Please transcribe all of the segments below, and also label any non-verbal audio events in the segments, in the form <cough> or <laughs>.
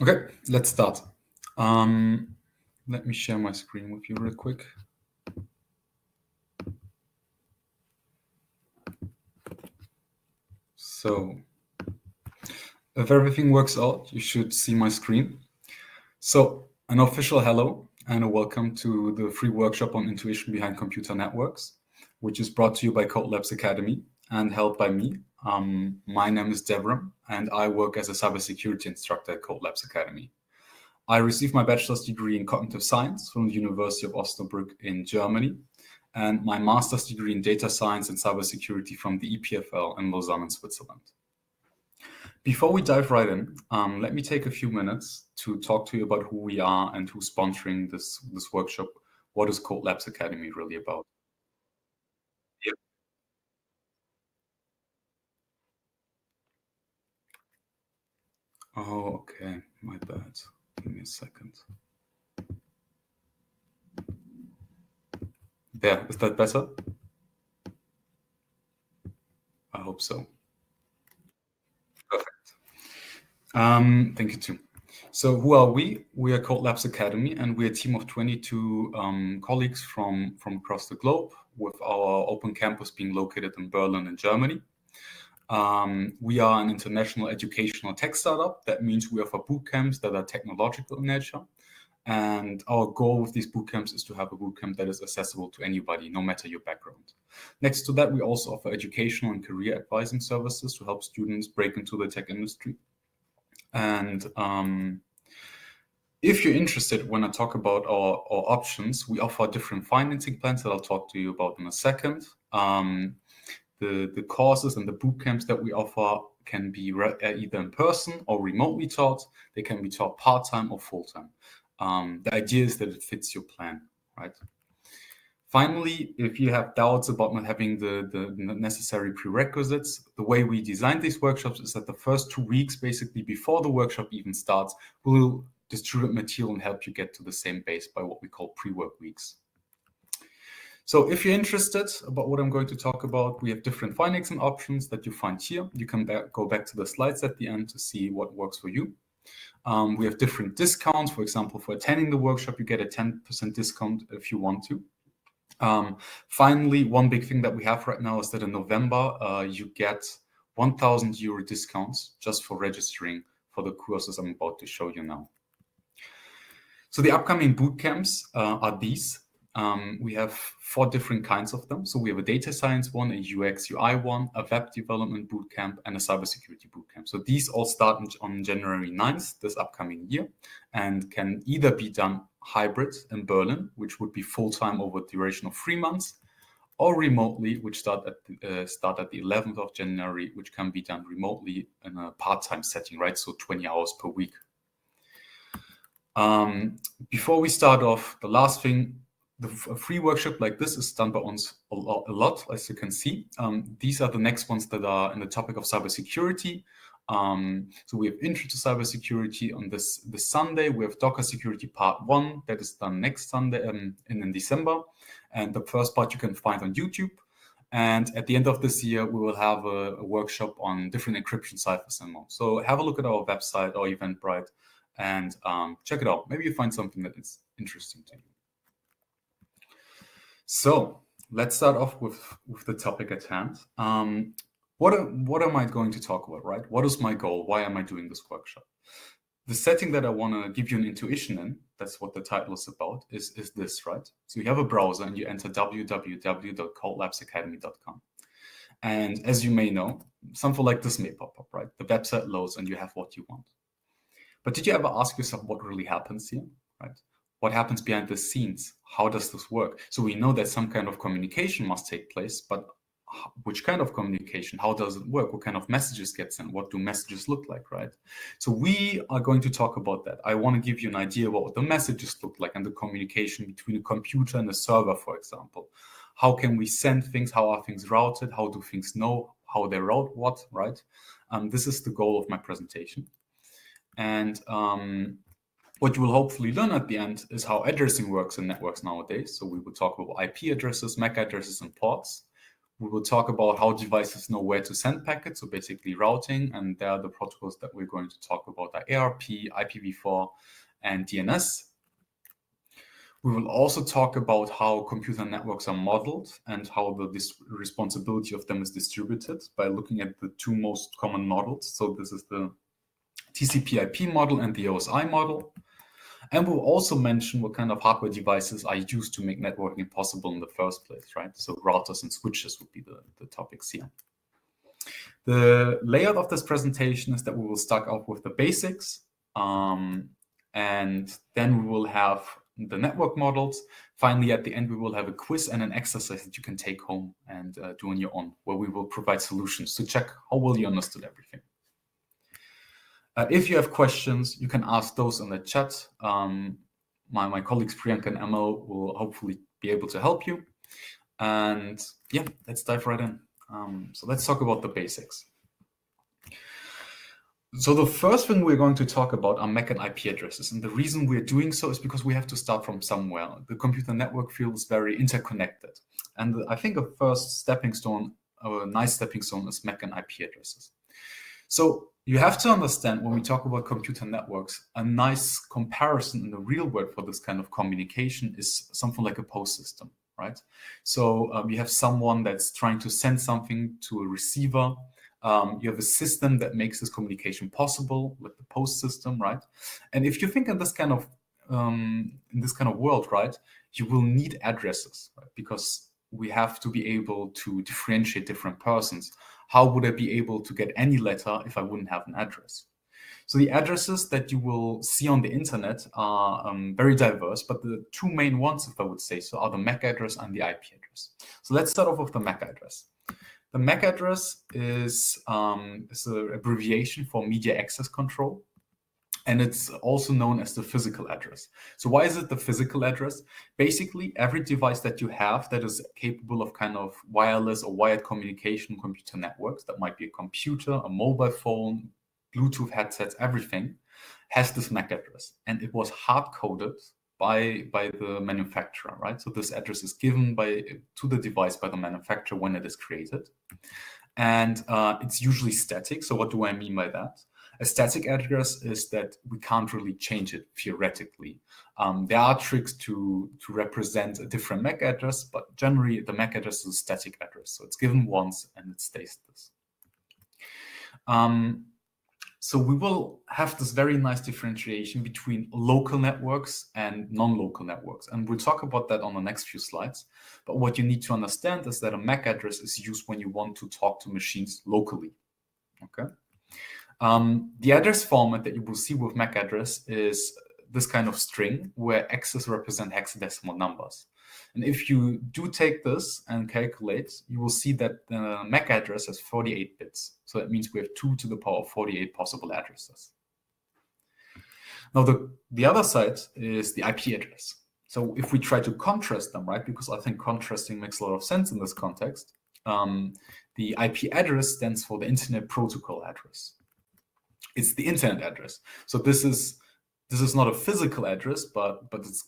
Okay, let's start. Um, let me share my screen with you real quick. So if everything works out, you should see my screen. So an official hello and a welcome to the free workshop on intuition behind computer networks, which is brought to you by Code Labs Academy and held by me. Um, my name is Devram, and I work as a cybersecurity instructor at Code Labs Academy. I received my bachelor's degree in cognitive science from the University of Osnabrück in Germany, and my master's degree in data science and cybersecurity from the EPFL in Lausanne in Switzerland. Before we dive right in, um, let me take a few minutes to talk to you about who we are and who's sponsoring this, this workshop. What is Code Labs Academy really about? Oh, okay. My bad. Give me a second. There, is that better? I hope so. Perfect. Um, thank you too. So who are we? We are Code Labs Academy, and we're a team of 22 um, colleagues from, from across the globe, with our open campus being located in Berlin in Germany. Um, we are an international educational tech startup. That means we offer boot camps that are technological in nature. And our goal with these boot camps is to have a boot camp that is accessible to anybody, no matter your background. Next to that, we also offer educational and career advising services to help students break into the tech industry. And um, if you're interested, when I talk about our, our options, we offer different financing plans that I'll talk to you about in a second. Um, the, the courses and the boot camps that we offer can be uh, either in person or remotely taught. They can be taught part-time or full-time. Um, the idea is that it fits your plan, right? Finally, if you have doubts about not having the, the necessary prerequisites, the way we design these workshops is that the first two weeks, basically before the workshop even starts, we'll distribute material and help you get to the same base by what we call pre-work weeks. So if you're interested about what I'm going to talk about, we have different financing options that you find here. You can back, go back to the slides at the end to see what works for you. Um, we have different discounts. For example, for attending the workshop, you get a 10% discount if you want to. Um, finally, one big thing that we have right now is that in November, uh, you get 1,000 euro discounts just for registering for the courses I'm about to show you now. So the upcoming boot camps uh, are these. Um, we have four different kinds of them. So we have a data science one, a UX UI one, a web development bootcamp, and a cybersecurity bootcamp. So these all start on January 9th, this upcoming year, and can either be done hybrid in Berlin, which would be full-time over a duration of three months, or remotely, which start at the, uh, start at the 11th of January, which can be done remotely in a part-time setting, right? So 20 hours per week. Um, before we start off, the last thing the free workshop like this is done by us a lot, as you can see. Um, these are the next ones that are in the topic of cybersecurity. Um, so we have intro to cybersecurity on this this Sunday. We have Docker security part one that is done next Sunday um, in, in December, and the first part you can find on YouTube. And at the end of this year, we will have a, a workshop on different encryption ciphers and more. So have a look at our website or Eventbrite and um, check it out. Maybe you find something that is interesting to you. So let's start off with, with the topic at hand. Um, what, what am I going to talk about, right? What is my goal? Why am I doing this workshop? The setting that I want to give you an intuition in, that's what the title is about, is, is this, right? So you have a browser and you enter www.codelabsacademy.com. And as you may know, something like this may pop up, right? The website loads and you have what you want. But did you ever ask yourself what really happens here, right? What happens behind the scenes? How does this work? So we know that some kind of communication must take place but which kind of communication? How does it work? What kind of messages get sent? What do messages look like right? So we are going to talk about that. I want to give you an idea about what the messages look like and the communication between a computer and a server for example. How can we send things? How are things routed? How do things know how they route what right? Um, this is the goal of my presentation. And um, what you will hopefully learn at the end is how addressing works in networks nowadays. So we will talk about IP addresses, MAC addresses, and ports. We will talk about how devices know where to send packets, so basically routing, and there are the protocols that we're going to talk about are ARP, IPv4, and DNS. We will also talk about how computer networks are modeled and how the responsibility of them is distributed by looking at the two most common models. So this is the TCP IP model and the OSI model. And we'll also mention what kind of hardware devices are used to make networking possible in the first place, right? So routers and switches would be the, the topics here. The layout of this presentation is that we will start off with the basics, um, and then we will have the network models. Finally, at the end, we will have a quiz and an exercise that you can take home and uh, do on your own, where we will provide solutions to check how well you understood everything. Uh, if you have questions, you can ask those in the chat. Um, my, my colleagues Priyanka and Emil will hopefully be able to help you. And yeah, let's dive right in. Um, so let's talk about the basics. So the first thing we're going to talk about are MAC and IP addresses. And the reason we're doing so is because we have to start from somewhere. The computer network field is very interconnected. And I think a first stepping stone, a nice stepping stone is MAC and IP addresses. So you have to understand when we talk about computer networks, a nice comparison in the real world for this kind of communication is something like a post system, right? So um, you have someone that's trying to send something to a receiver um, you have a system that makes this communication possible, like the post system, right? And if you think in this kind of um, in this kind of world, right, you will need addresses right? because we have to be able to differentiate different persons. How would I be able to get any letter if I wouldn't have an address? So the addresses that you will see on the internet are um, very diverse, but the two main ones, if I would say so, are the MAC address and the IP address. So let's start off with the MAC address. The MAC address is, um, is an abbreviation for media access control. And it's also known as the physical address. So why is it the physical address? Basically, every device that you have that is capable of kind of wireless or wired communication computer networks, that might be a computer, a mobile phone, Bluetooth headsets, everything, has this MAC address. And it was hard-coded by by the manufacturer, right? So this address is given by to the device by the manufacturer when it is created, and uh, it's usually static. So what do I mean by that? A static address is that we can't really change it theoretically. Um, there are tricks to to represent a different MAC address, but generally the MAC address is a static address, so it's given once and it stays this. Um, so we will have this very nice differentiation between local networks and non-local networks. And we'll talk about that on the next few slides. But what you need to understand is that a MAC address is used when you want to talk to machines locally. Okay. Um, the address format that you will see with MAC address is this kind of string where X's represent hexadecimal numbers. And if you do take this and calculate, you will see that the MAC address has 48 bits. So that means we have 2 to the power of 48 possible addresses. Now, the, the other side is the IP address. So if we try to contrast them, right, because I think contrasting makes a lot of sense in this context, um, the IP address stands for the Internet Protocol address. It's the internet address. So this is this is not a physical address, but but it's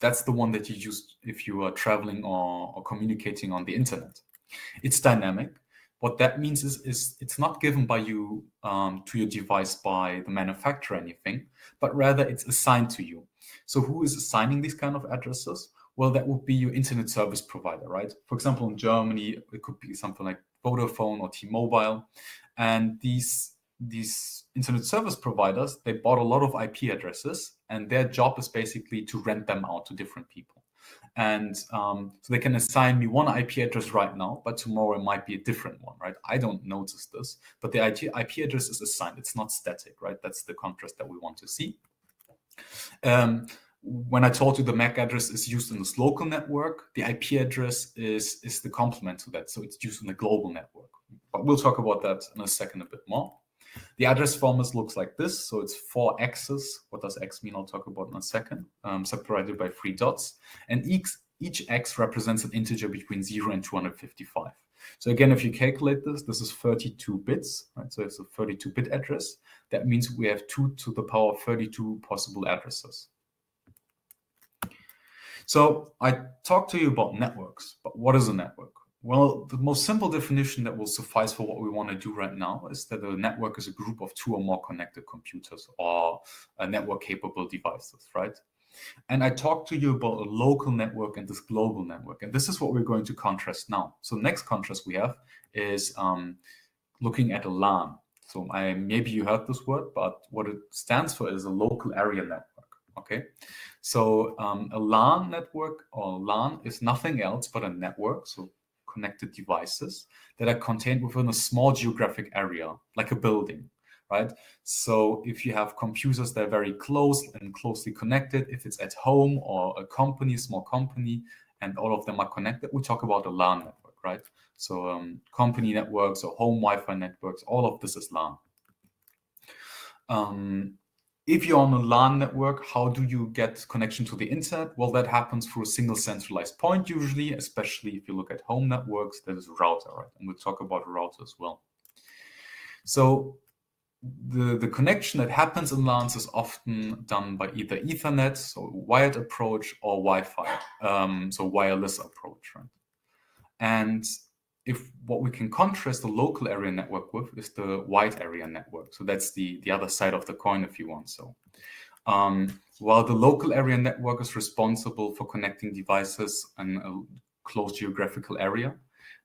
that's the one that you use if you are traveling or, or communicating on the internet. It's dynamic. What that means is, is it's not given by you um, to your device by the manufacturer anything, but rather it's assigned to you. So who is assigning these kind of addresses? Well, that would be your internet service provider, right? For example, in Germany, it could be something like Vodafone or T-Mobile. And these these internet service providers, they bought a lot of IP addresses, and their job is basically to rent them out to different people. And um, so they can assign me one IP address right now, but tomorrow it might be a different one, right? I don't notice this, but the IP address is assigned. It's not static, right? That's the contrast that we want to see. Um, when I told you the MAC address is used in this local network, the IP address is, is the complement to that. So it's used in the global network. But we'll talk about that in a second a bit more. The address format looks like this. So it's four x's. What does x mean? I'll talk about in a second. Um, separated by three dots. And each, each x represents an integer between 0 and 255. So again, if you calculate this, this is 32 bits, right? So it's a 32-bit address. That means we have 2 to the power of 32 possible addresses. So I talked to you about networks, but what is a network? Well, the most simple definition that will suffice for what we want to do right now is that a network is a group of two or more connected computers or network capable devices, right? And I talked to you about a local network and this global network. And this is what we're going to contrast now. So next contrast we have is um, looking at a LAN. So I maybe you heard this word, but what it stands for is a local area network. Okay, so um, a LAN network or LAN is nothing else but a network. So connected devices that are contained within a small geographic area, like a building, right? So if you have computers that are very close and closely connected, if it's at home or a company, small company, and all of them are connected, we talk about a LAN network, right? So um, company networks or home Wi-Fi networks, all of this is LAN. Um, if you're on a LAN network, how do you get connection to the internet? Well, that happens through a single centralized point usually, especially if you look at home networks, that is a router, right? And we'll talk about a router as well. So the, the connection that happens in LANs is often done by either Ethernet, so wired approach, or Wi-Fi, um, so wireless approach, right? And if what we can contrast the local area network with is the wide area network. So that's the, the other side of the coin, if you want so. Um, while the local area network is responsible for connecting devices in a close geographical area,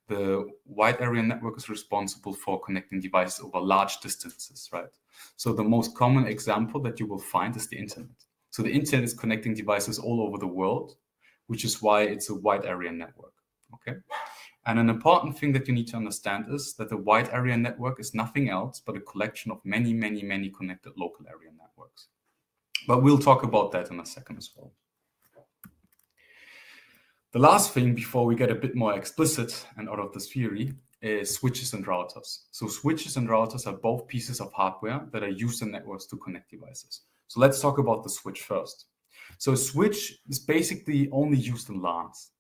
the wide area network is responsible for connecting devices over large distances, right? So the most common example that you will find is the internet. So the internet is connecting devices all over the world, which is why it's a wide area network, okay? And an important thing that you need to understand is that the wide area network is nothing else but a collection of many, many, many connected local area networks. But we'll talk about that in a second as well. The last thing before we get a bit more explicit and out of this theory is switches and routers. So switches and routers are both pieces of hardware that are used in networks to connect devices. So let's talk about the switch first. So a switch is basically only used in LANs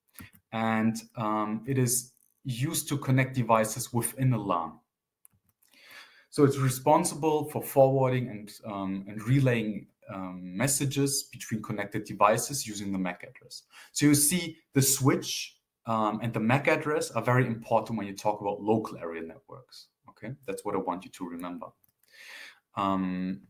and um, it is used to connect devices within a LAN. So it's responsible for forwarding and, um, and relaying um, messages between connected devices using the MAC address. So you see the switch um, and the MAC address are very important when you talk about local area networks. Okay, that's what I want you to remember. Um,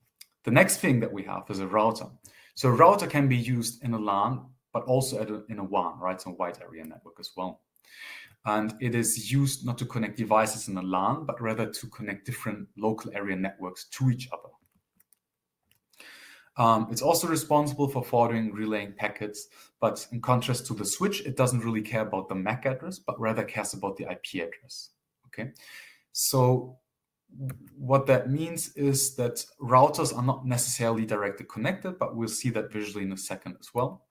the next thing that we have is a router. So a router can be used in a LAN but also a, in a WAN, right? So wide area network as well. And it is used not to connect devices in a LAN, but rather to connect different local area networks to each other. Um, it's also responsible for forwarding, relaying packets, but in contrast to the switch, it doesn't really care about the MAC address, but rather cares about the IP address. Okay, so what that means is that routers are not necessarily directly connected, but we'll see that visually in a second as well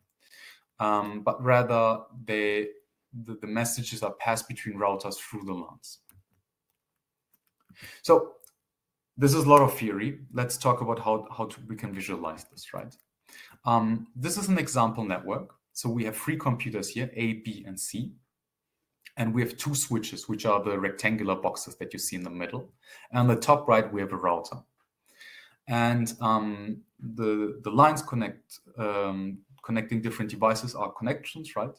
um, but rather they, the, the messages are passed between routers through the LANs. So this is a lot of theory. Let's talk about how, how to, we can visualize this, right? Um, this is an example network. So we have three computers here, A, B, and C. And we have two switches, which are the rectangular boxes that you see in the middle. And on the top right, we have a router. And um, the, the lines connect um, connecting different devices are connections, right?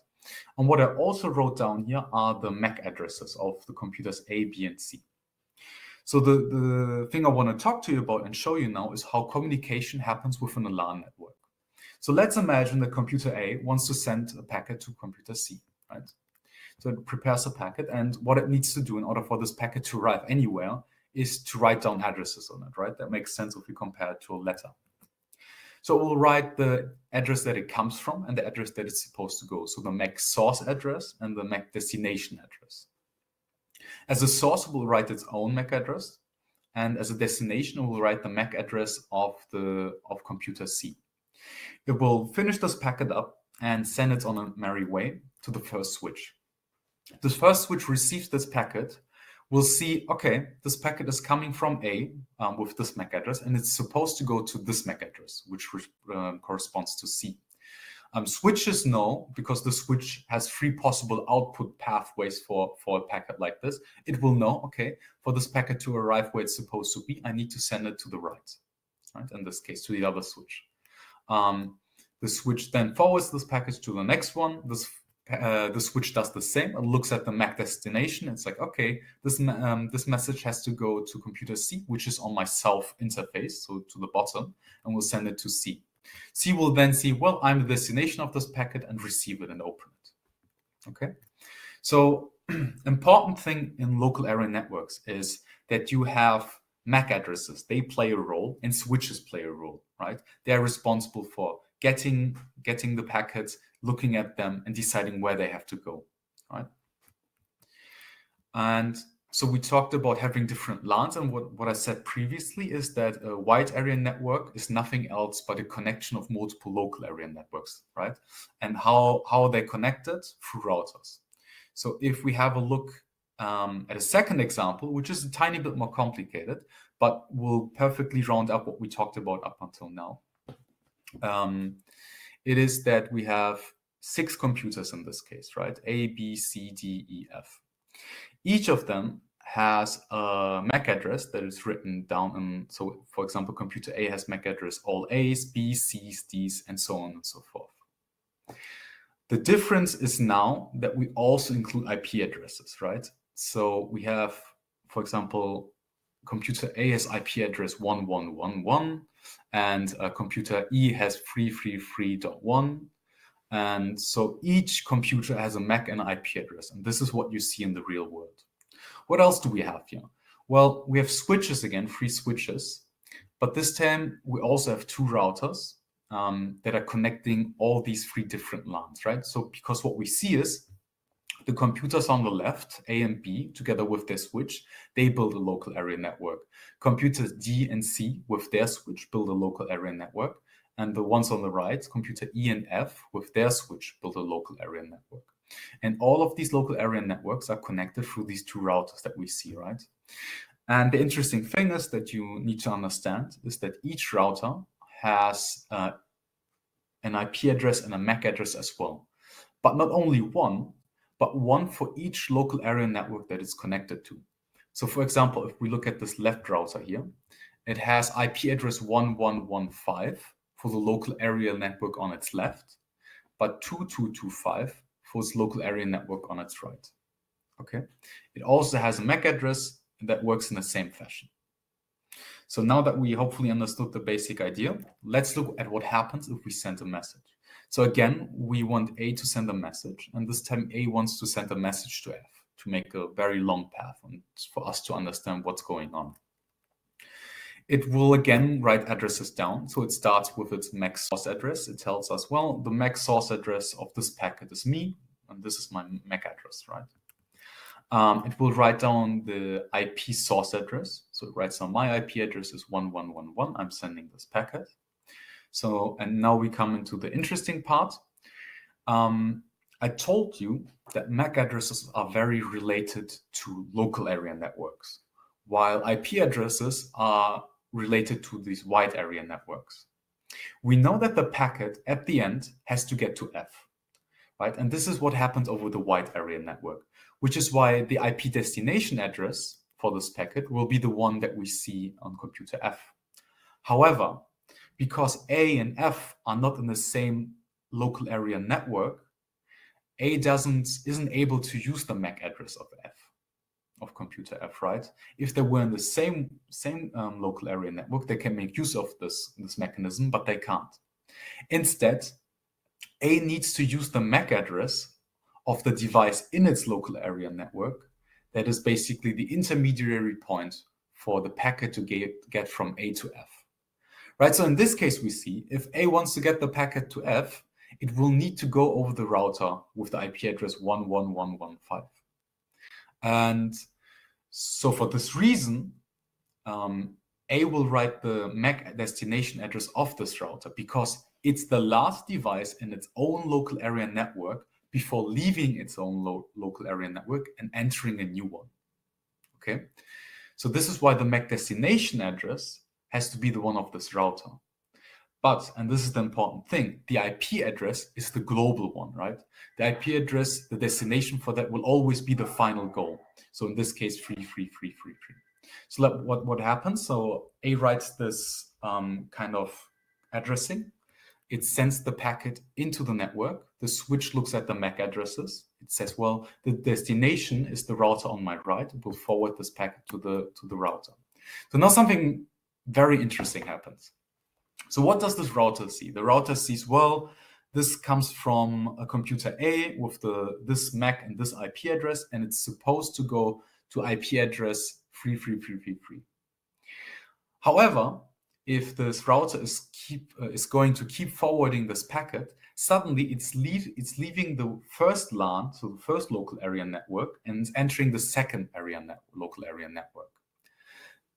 And what I also wrote down here are the MAC addresses of the computers A, B, and C. So the, the thing I want to talk to you about and show you now is how communication happens within a LAN network. So let's imagine that computer A wants to send a packet to computer C, right? So it prepares a packet, and what it needs to do in order for this packet to arrive anywhere is to write down addresses on it, right? That makes sense if we compare it to a letter. So it will write the address that it comes from and the address that it's supposed to go. So the MAC source address and the MAC destination address. As a source, it will write its own MAC address. And as a destination, it will write the MAC address of the of computer C. It will finish this packet up and send it on a merry way to the first switch. This first switch receives this packet we'll see, okay, this packet is coming from A um, with this MAC address, and it's supposed to go to this MAC address, which uh, corresponds to C. Um, switches know, because the switch has three possible output pathways for, for a packet like this, it will know, okay, for this packet to arrive where it's supposed to be, I need to send it to the right, right? In this case, to the other switch. Um, the switch then forwards this package to the next one. This uh, the switch does the same. It looks at the MAC destination. It's like, okay, this um, this message has to go to computer C, which is on my self interface, so to the bottom, and we'll send it to C. C will then see, well, I'm the destination of this packet and receive it and open it. Okay, so <clears throat> important thing in local area networks is that you have MAC addresses. They play a role, and switches play a role, right? They're responsible for getting getting the packets, looking at them, and deciding where they have to go, right? And so we talked about having different LANs, and what, what I said previously is that a wide area network is nothing else but a connection of multiple local area networks, right? And how, how they connected? Through routers. So if we have a look um, at a second example, which is a tiny bit more complicated, but will perfectly round up what we talked about up until now. Um, it is that we have six computers in this case, right? A, B, C, D, E, F. Each of them has a MAC address that is written down in, so for example, computer A has MAC address all A's, B's, C's, D's, and so on and so forth. The difference is now that we also include IP addresses, right? So we have, for example, computer A has IP address 1111, and uh, computer E has 333.1. And so each computer has a MAC and IP address, and this is what you see in the real world. What else do we have here? Well, we have switches again, three switches, but this time we also have two routers um, that are connecting all these three different LANs, right? So because what we see is the computers on the left, A and B, together with their switch, they build a local area network. Computers D and C, with their switch, build a local area network. And the ones on the right, computer E and F, with their switch, build a local area network. And all of these local area networks are connected through these two routers that we see, right? And the interesting thing is that you need to understand is that each router has uh, an IP address and a MAC address as well. But not only one, but one for each local area network that it's connected to. So for example, if we look at this left router here, it has IP address 1115 for the local area network on its left, but 2225 for its local area network on its right. Okay. It also has a MAC address that works in the same fashion. So now that we hopefully understood the basic idea, let's look at what happens if we send a message. So again, we want A to send a message, and this time A wants to send a message to F to make a very long path and for us to understand what's going on. It will again write addresses down. So it starts with its MAC source address. It tells us, well, the MAC source address of this packet is me, and this is my MAC address, right? Um, it will write down the IP source address. So it writes down my IP address is 1111. I'm sending this packet. So, and now we come into the interesting part. Um, I told you that MAC addresses are very related to local area networks, while IP addresses are related to these wide area networks. We know that the packet at the end has to get to F, right? And this is what happens over the wide area network, which is why the IP destination address for this packet will be the one that we see on computer F. However, because A and F are not in the same local area network, A doesn't isn't able to use the MAC address of F of computer F, right? If they were in the same same um, local area network, they can make use of this this mechanism, but they can't. Instead, A needs to use the MAC address of the device in its local area network. That is basically the intermediary point for the packet to get, get from A to F right? So in this case, we see if A wants to get the packet to F, it will need to go over the router with the IP address 11115. And so for this reason, um, A will write the MAC destination address of this router because it's the last device in its own local area network before leaving its own lo local area network and entering a new one. Okay, so this is why the MAC destination address has to be the one of this router. But, and this is the important thing, the IP address is the global one, right? The IP address, the destination for that will always be the final goal. So in this case, 33333. So let, what, what happens? So A writes this um, kind of addressing it sends the packet into the network. The switch looks at the MAC addresses. It says, well, the destination is the router on my right. It will forward this packet to the, to the router. So now something very interesting happens. So what does this router see? The router sees, well, this comes from a computer A with the this MAC and this IP address, and it's supposed to go to IP address 33333. However, if this router is keep uh, is going to keep forwarding this packet, suddenly it's leave it's leaving the first LAN, so the first local area network, and entering the second area net, local area network.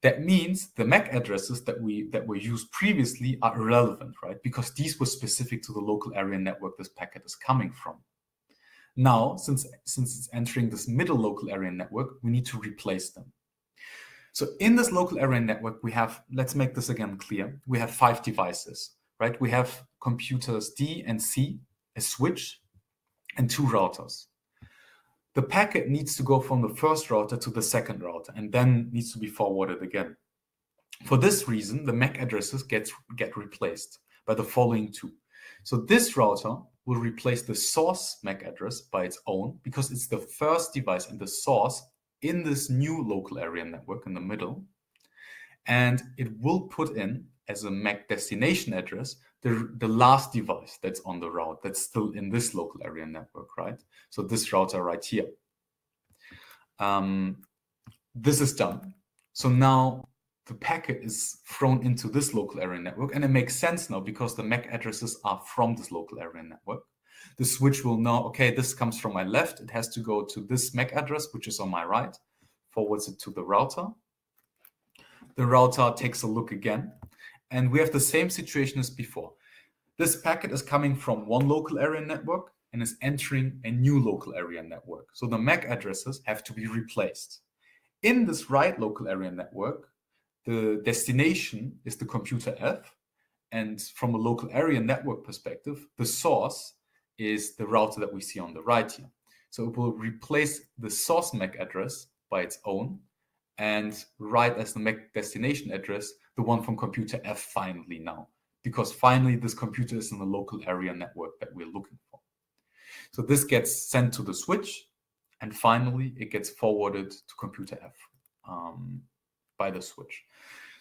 That means the MAC addresses that we that were used previously are irrelevant, right? Because these were specific to the local area network this packet is coming from. Now, since since it's entering this middle local area network, we need to replace them. So in this local area network, we have, let's make this again clear. We have five devices, right? We have computers D and C, a switch, and two routers the packet needs to go from the first router to the second router and then needs to be forwarded again. For this reason, the MAC addresses get, get replaced by the following two. So this router will replace the source MAC address by its own because it's the first device and the source in this new local area network in the middle. And it will put in as a MAC destination address the, the last device that's on the route that's still in this local area network, right? So this router right here. Um, this is done. So now the packet is thrown into this local area network, and it makes sense now because the MAC addresses are from this local area network. The switch will know, okay, this comes from my left. It has to go to this MAC address, which is on my right, forwards it to the router. The router takes a look again and we have the same situation as before. This packet is coming from one local area network and is entering a new local area network. So the MAC addresses have to be replaced. In this right local area network, the destination is the computer F. And from a local area network perspective, the source is the router that we see on the right here. So it will replace the source MAC address by its own and write as the MAC destination address the one from computer F finally now, because finally this computer is in the local area network that we're looking for. So this gets sent to the switch, and finally it gets forwarded to computer F um, by the switch.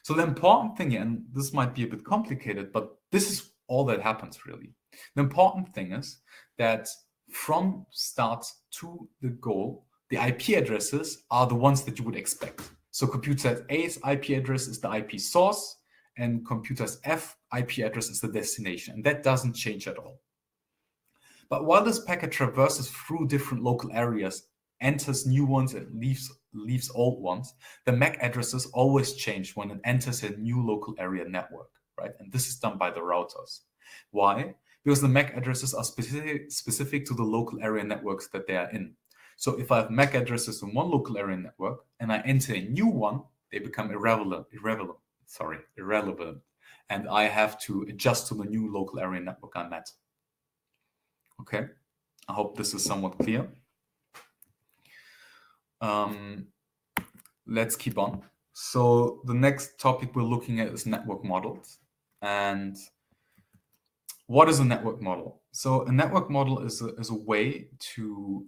So the important thing, and this might be a bit complicated, but this is all that happens really. The important thing is that from start to the goal, the IP addresses are the ones that you would expect. So computer A's IP address is the IP source, and computer's F IP address is the destination. And that doesn't change at all. But while this packet traverses through different local areas, enters new ones and leaves leaves old ones, the MAC addresses always change when it enters a new local area network, right? And this is done by the routers. Why? Because the MAC addresses are specific, specific to the local area networks that they are in. So if I have MAC addresses in one local area network and I enter a new one, they become irrelevant, irrelevant, sorry, irrelevant. And I have to adjust to the new local area network I'm at. Okay, I hope this is somewhat clear. Um, let's keep on. So the next topic we're looking at is network models. And what is a network model? So a network model is a, is a way to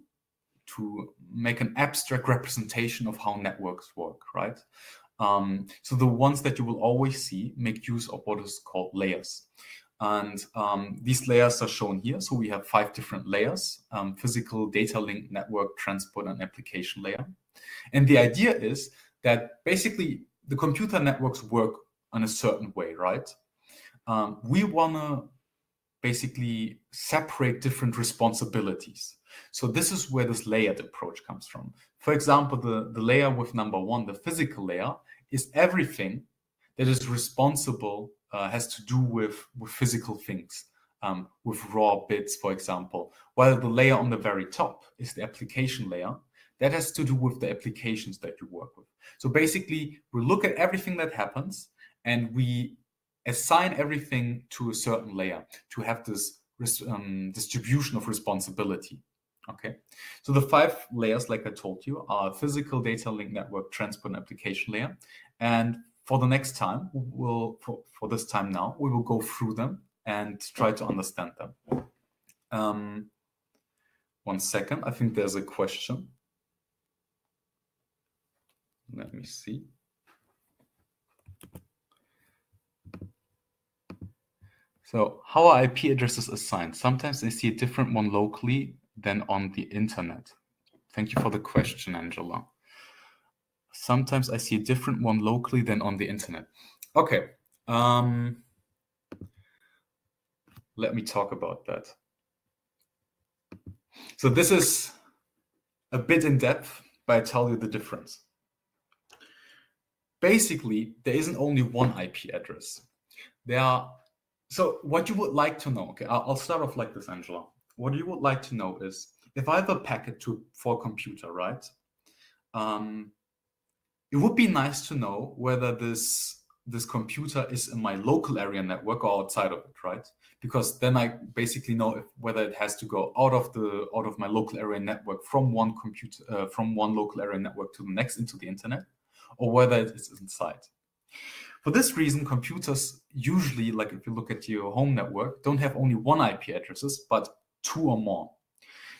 to make an abstract representation of how networks work, right? Um, so the ones that you will always see make use of what is called layers. And um, these layers are shown here. So we have five different layers, um, physical, data link, network, transport, and application layer. And the idea is that basically the computer networks work in a certain way, right? Um, we want to basically separate different responsibilities. So this is where this layered approach comes from. For example, the, the layer with number one, the physical layer, is everything that is responsible, uh, has to do with, with physical things, um, with raw bits, for example. While the layer on the very top is the application layer, that has to do with the applications that you work with. So basically, we look at everything that happens and we assign everything to a certain layer to have this um, distribution of responsibility. Okay, so the five layers, like I told you, are physical data link network transport and application layer. And for the next time, we'll for, for this time now, we will go through them and try to understand them. Um, one second, I think there's a question. Let me see. So how are IP addresses assigned? Sometimes I see a different one locally than on the internet. Thank you for the question, Angela. Sometimes I see a different one locally than on the internet. Okay. Um, let me talk about that. So this is a bit in depth, but I tell you the difference. Basically, there isn't only one IP address. There are so what you would like to know, okay, I'll, start off like this, Angela. What you would like to know is if I have a packet to for a computer, right? Um, it would be nice to know whether this this computer is in my local area network or outside of it, right? Because then I basically know if, whether it has to go out of the out of my local area network from one computer uh, from one local area network to the next into the internet, or whether it is inside. For this reason, computers usually, like if you look at your home network, don't have only one IP addresses, but two or more.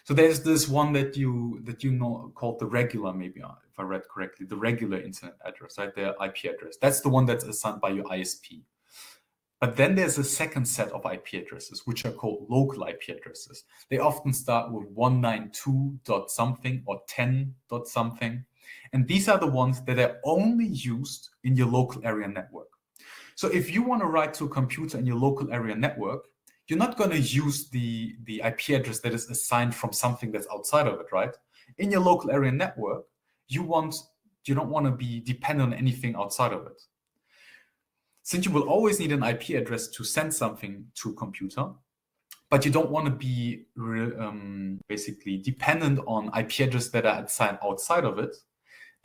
So there's this one that you that you know called the regular, maybe uh, if I read correctly, the regular internet address, right? The IP address. That's the one that's assigned by your ISP. But then there's a second set of IP addresses, which are called local IP addresses. They often start with 192 dot something or 10 dot something. And these are the ones that are only used in your local area network. So if you want to write to a computer in your local area network, you're not going to use the, the IP address that is assigned from something that's outside of it, right? In your local area network, you want you don't want to be dependent on anything outside of it. Since you will always need an IP address to send something to a computer, but you don't want to be um, basically dependent on IP addresses that are assigned outside of it,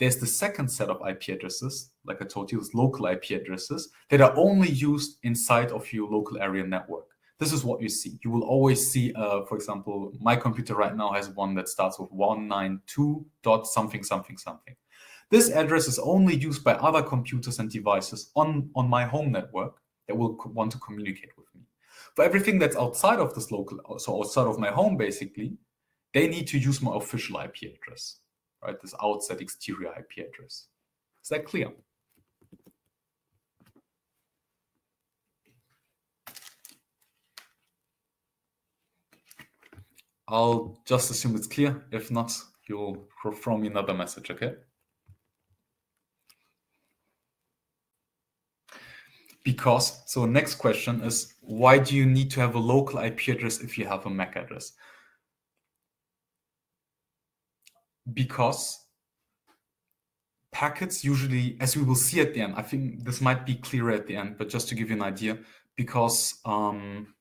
there's the second set of IP addresses, like I told you, is local IP addresses that are only used inside of your local area network. This is what you see. You will always see, uh, for example, my computer right now has one that starts with 192 dot something something something. This address is only used by other computers and devices on, on my home network that will want to communicate with me. For everything that's outside of this local, so outside of my home, basically, they need to use my official IP address right? This outside exterior IP address. Is that clear? I'll just assume it's clear. If not, you'll throw me another message, okay? Because, so next question is, why do you need to have a local IP address if you have a MAC address? Because packets usually, as we will see at the end, I think this might be clearer at the end, but just to give you an idea, because um,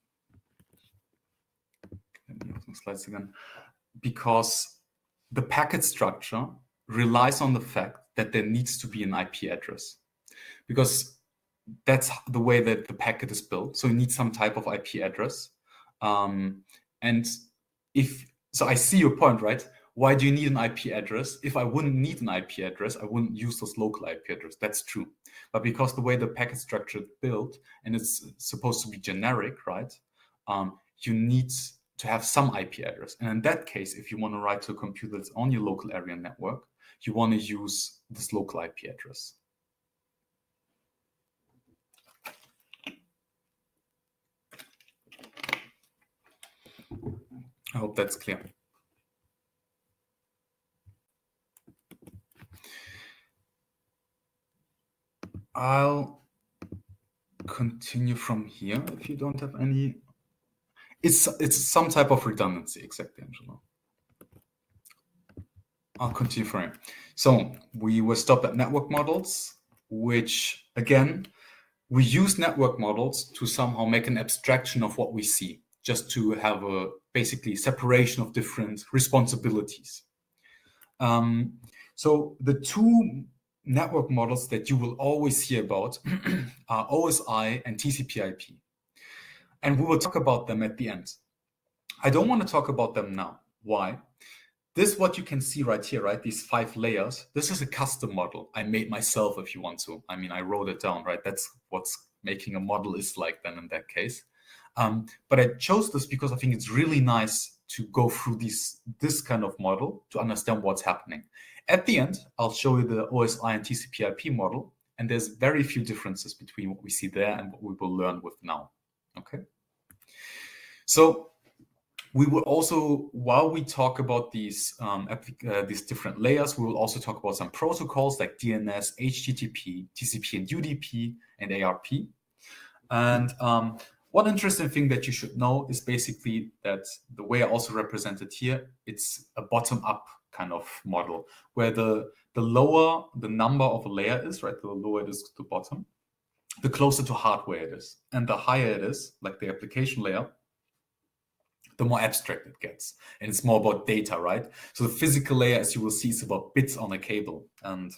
slides again, because the packet structure relies on the fact that there needs to be an IP address, because that's the way that the packet is built. So you need some type of IP address, um, and if so, I see your point, right? Why do you need an IP address? If I wouldn't need an IP address, I wouldn't use this local IP address. That's true. But because the way the packet structure is built and it's supposed to be generic, right? Um, you need to have some IP address. And in that case, if you want to write to a computer that's on your local area network, you want to use this local IP address. I hope that's clear. I'll continue from here if you don't have any. It's it's some type of redundancy, exactly, Angela. I'll continue from here. So we were stopped at network models, which again, we use network models to somehow make an abstraction of what we see, just to have a basically separation of different responsibilities. Um, so the two network models that you will always hear about <clears throat> are OSI and TCP/IP. And we will talk about them at the end. I don't want to talk about them now. Why? This what you can see right here, right? These five layers. This is a custom model I made myself if you want to. I mean, I wrote it down, right? That's what's making a model is like then in that case. Um, but I chose this because I think it's really nice to go through this, this kind of model to understand what's happening. At the end, I'll show you the OSI and TCP IP model, and there's very few differences between what we see there and what we will learn with now. Okay. So we will also, while we talk about these um, uh, these different layers, we will also talk about some protocols like DNS, HTTP, TCP and UDP, and ARP. And um, one interesting thing that you should know is basically that the way I also represented here, it's a bottom-up kind of model where the the lower the number of a layer is, right, the lower it is to bottom, the closer to hardware it is, and the higher it is, like the application layer, the more abstract it gets. And it's more about data, right? So the physical layer, as you will see, is about bits on a cable. And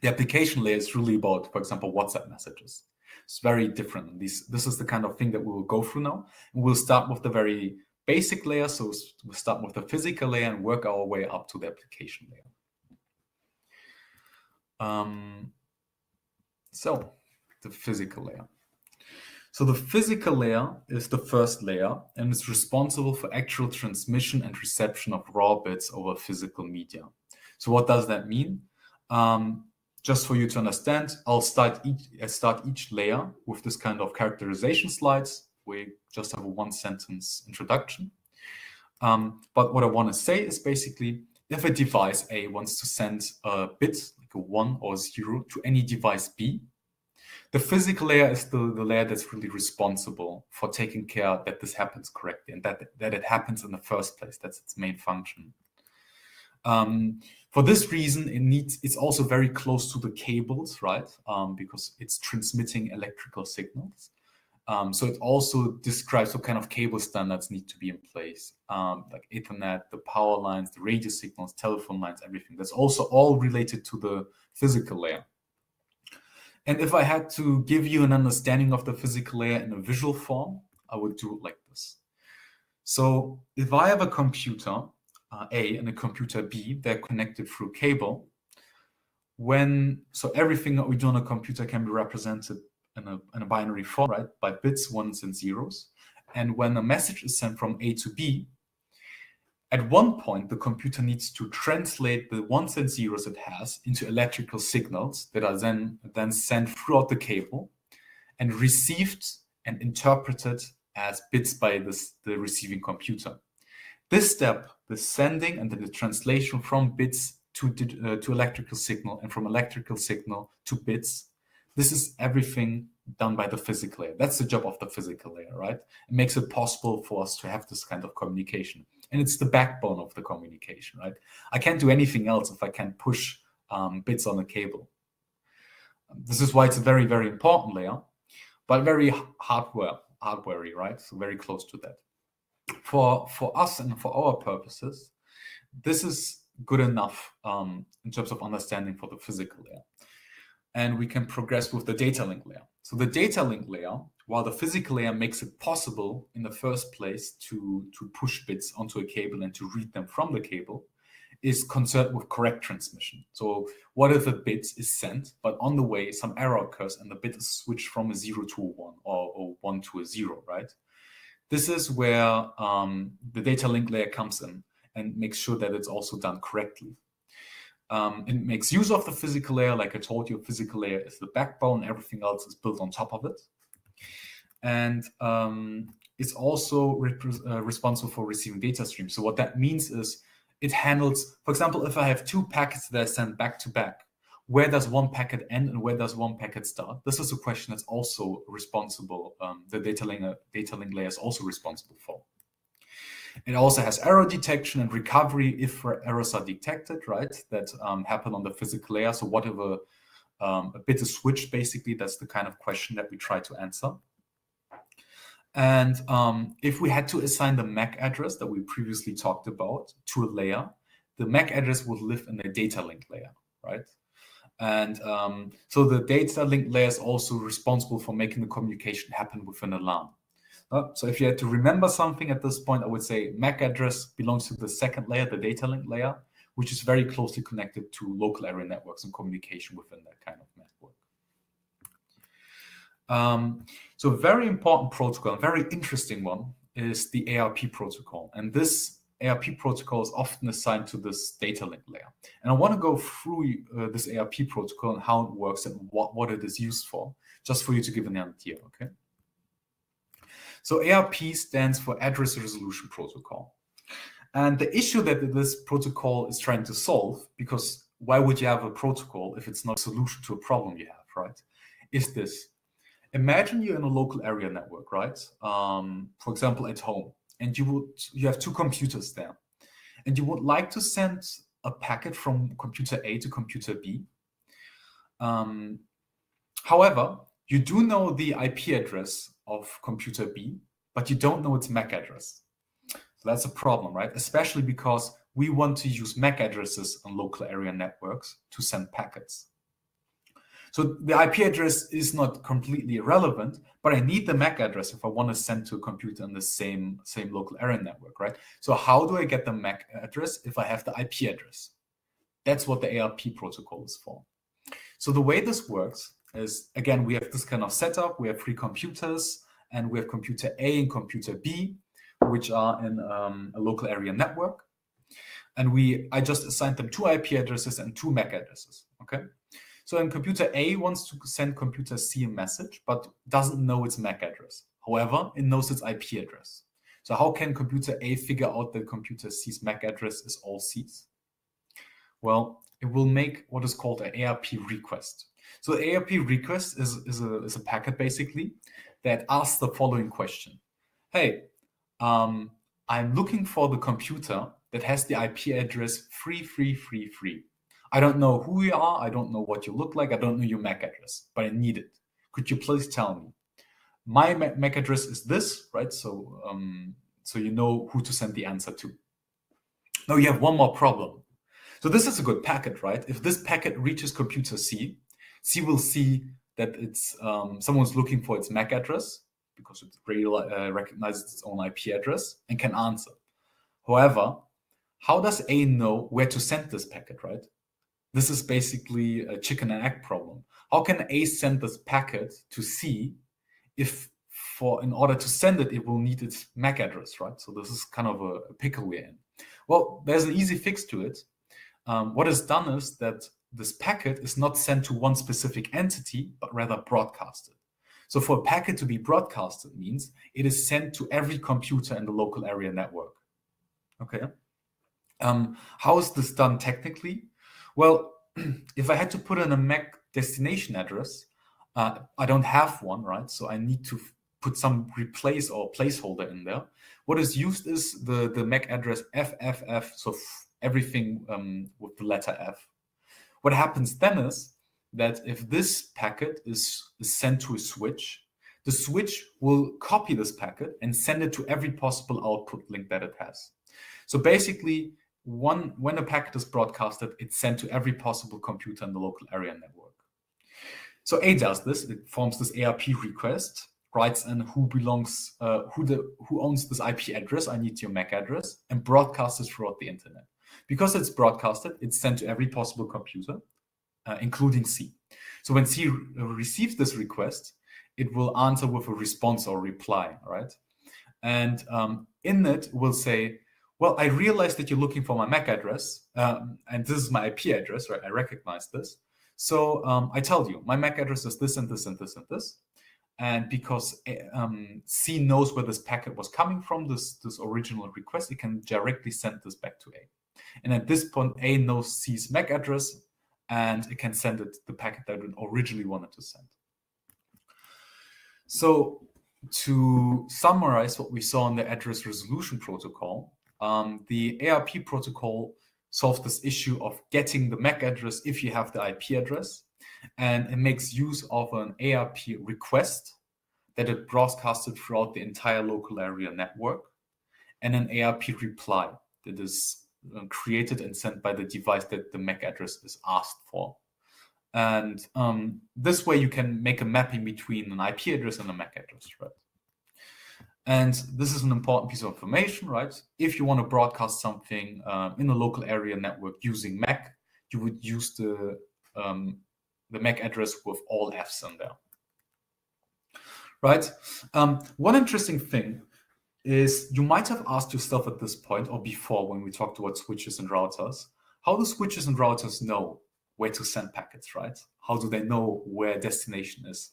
the application layer is really about, for example, WhatsApp messages. It's very different. This, this is the kind of thing that we will go through now. We'll start with the very basic layer. So we'll start with the physical layer and work our way up to the application layer. Um, so the physical layer. So the physical layer is the first layer and is responsible for actual transmission and reception of raw bits over physical media. So what does that mean? Um, just for you to understand, I'll start each, I'll start each layer with this kind of characterization slides. We just have a one sentence introduction. Um, but what I want to say is basically, if a device A wants to send a bit, like a one or zero, to any device B, the physical layer is the, the layer that's really responsible for taking care that this happens correctly and that, that it happens in the first place. That's its main function. Um, for this reason, it needs it's also very close to the cables, right? Um, because it's transmitting electrical signals. Um, so it also describes what kind of cable standards need to be in place, um, like Ethernet, the power lines, the radio signals, telephone lines, everything. That's also all related to the physical layer. And if I had to give you an understanding of the physical layer in a visual form, I would do it like this. So if I have a computer uh, A and a computer B, they're connected through cable. When so everything that we do on a computer can be represented in a, in a binary form, right, by bits, ones, and zeros. And when a message is sent from A to B, at one point, the computer needs to translate the ones and zeros it has into electrical signals that are then, then sent throughout the cable and received and interpreted as bits by this, the receiving computer. This step, the sending and then the translation from bits to, uh, to electrical signal and from electrical signal to bits, this is everything done by the physical layer. That's the job of the physical layer, right? It makes it possible for us to have this kind of communication. And it's the backbone of the communication, right? I can't do anything else if I can't push um, bits on a cable. This is why it's a very, very important layer, but very hardware, hardware right? So very close to that. For, for us and for our purposes, this is good enough um, in terms of understanding for the physical layer and we can progress with the data link layer. So the data link layer, while the physical layer makes it possible in the first place to, to push bits onto a cable and to read them from the cable, is concerned with correct transmission. So what if a bit is sent, but on the way some error occurs and the bit is switched from a zero to a one or, or one to a zero, right? This is where um, the data link layer comes in and makes sure that it's also done correctly. Um, it makes use of the physical layer. Like I told you, physical layer is the backbone. Everything else is built on top of it. And um, it's also uh, responsible for receiving data streams. So what that means is it handles, for example, if I have two packets that I send back to back, where does one packet end and where does one packet start? This is a question that's also responsible. Um, the data link, data link layer is also responsible for. It also has error detection and recovery if errors are detected, right? That um, happen on the physical layer. So whatever um, a bit is switched, basically, that's the kind of question that we try to answer. And um, if we had to assign the MAC address that we previously talked about to a layer, the MAC address would live in the data link layer, right? And um, so the data link layer is also responsible for making the communication happen within a LAN. Uh, so if you had to remember something at this point, I would say MAC address belongs to the second layer, the data link layer, which is very closely connected to local area networks and communication within that kind of network. Um, so a very important protocol, a very interesting one, is the ARP protocol. And this ARP protocol is often assigned to this data link layer. And I want to go through uh, this ARP protocol and how it works and what, what it is used for, just for you to give an idea, okay? So ARP stands for Address Resolution Protocol. And the issue that this protocol is trying to solve, because why would you have a protocol if it's not a solution to a problem you have, right? Is this. Imagine you're in a local area network, right? Um, for example, at home, and you would you have two computers there, and you would like to send a packet from computer A to computer B. Um, however, you do know the IP address of computer B, but you don't know its MAC address. So that's a problem, right? Especially because we want to use MAC addresses on local area networks to send packets. So the IP address is not completely irrelevant, but I need the MAC address if I want to send to a computer on the same, same local area network, right? So how do I get the MAC address if I have the IP address? That's what the ARP protocol is for. So the way this works is, again, we have this kind of setup. We have three computers, and we have computer A and computer B, which are in um, a local area network. And we, I just assigned them two IP addresses and two MAC addresses, okay? So in computer A wants to send computer C a message, but doesn't know its MAC address. However, it knows its IP address. So how can computer A figure out that computer C's MAC address is all C's? Well, it will make what is called an ARP request. So ARP request is, is, a, is a packet basically that asks the following question. Hey, um, I'm looking for the computer that has the IP address 3333. I don't know who you are. I don't know what you look like. I don't know your MAC address, but I need it. Could you please tell me? My MAC address is this, right? So, um, so you know who to send the answer to. Now you have one more problem. So this is a good packet, right? If this packet reaches computer C, C will see that it's um, someone's looking for its MAC address because it uh, recognizes its own IP address and can answer. However, how does A know where to send this packet, right? This is basically a chicken and egg problem. How can A send this packet to C if for in order to send it, it will need its MAC address, right? So this is kind of a, a pickle we're in. Well, there's an easy fix to it. Um, what is done is that this packet is not sent to one specific entity, but rather broadcasted. So for a packet to be broadcasted means it is sent to every computer in the local area network. Okay. Um, how is this done technically? Well, <clears throat> if I had to put in a MAC destination address, uh, I don't have one, right? So I need to put some replace or placeholder in there. What is used is the, the MAC address FFF, so everything um, with the letter F. What happens then is that if this packet is, is sent to a switch, the switch will copy this packet and send it to every possible output link that it has. So basically, one when a packet is broadcasted, it's sent to every possible computer in the local area network. So A does this. It forms this ARP request, writes in who belongs, uh, who the who owns this IP address. I need your MAC address, and broadcasts it throughout the internet. Because it's broadcasted, it's sent to every possible computer, uh, including C. So when C re receives this request, it will answer with a response or reply, right? And um, in it, will say, well, I realized that you're looking for my MAC address, um, and this is my IP address, right? I recognize this. So um, I tell you, my MAC address is this and this and this and this. And because eh, um, C knows where this packet was coming from, this, this original request, it can directly send this back to A. And at this point, A knows C's MAC address, and it can send it the packet that it originally wanted to send. So to summarize what we saw in the address resolution protocol, um, the ARP protocol solves this issue of getting the MAC address if you have the IP address. And it makes use of an ARP request that it broadcasted throughout the entire local area network and an ARP reply that is uh, created and sent by the device that the MAC address is asked for. And um, this way you can make a mapping between an IP address and a MAC address, right? And this is an important piece of information, right? If you want to broadcast something uh, in a local area network using MAC, you would use the um, the MAC address with all Fs in there. right? Um, one interesting thing is you might have asked yourself at this point or before when we talked about switches and routers, how do switches and routers know where to send packets, right? How do they know where destination is?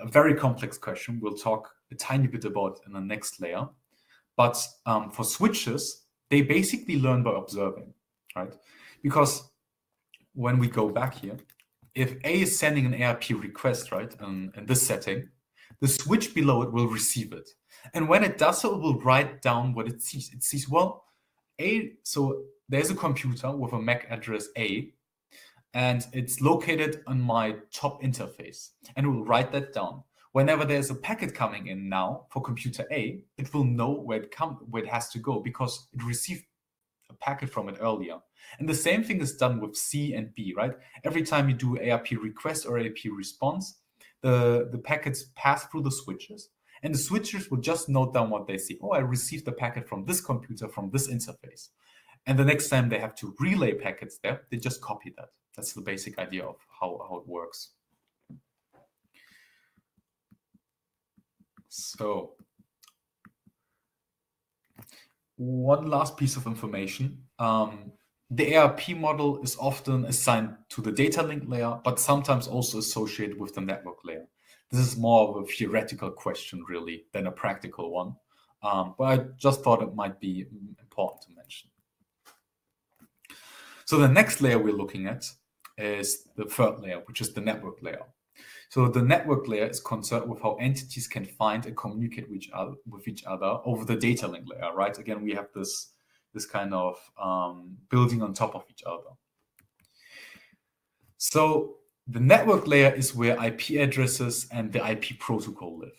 A very complex question. We'll talk a tiny bit about in the next layer. But um, for switches, they basically learn by observing, right? Because when we go back here, if A is sending an ARP request, right, in, in this setting, the switch below it will receive it. And when it does so, it will write down what it sees. It sees, well, A, so there's a computer with a MAC address A, and it's located on my top interface, and it will write that down. Whenever there's a packet coming in now for computer A, it will know where it come where it has to go because it received a packet from it earlier. And the same thing is done with C and B, right? Every time you do ARP request or ARP response, the, the packets pass through the switches and the switches will just note down what they see. Oh, I received the packet from this computer, from this interface. And the next time they have to relay packets there, they just copy that. That's the basic idea of how, how it works. So one last piece of information. Um, the ARP model is often assigned to the data link layer, but sometimes also associated with the network layer. This is more of a theoretical question, really, than a practical one. Um, but I just thought it might be important to mention. So the next layer we're looking at is the third layer, which is the network layer. So the network layer is concerned with how entities can find and communicate with each other, with each other over the data link layer, right? Again, we have this, this kind of um, building on top of each other. So the network layer is where IP addresses and the IP protocol live.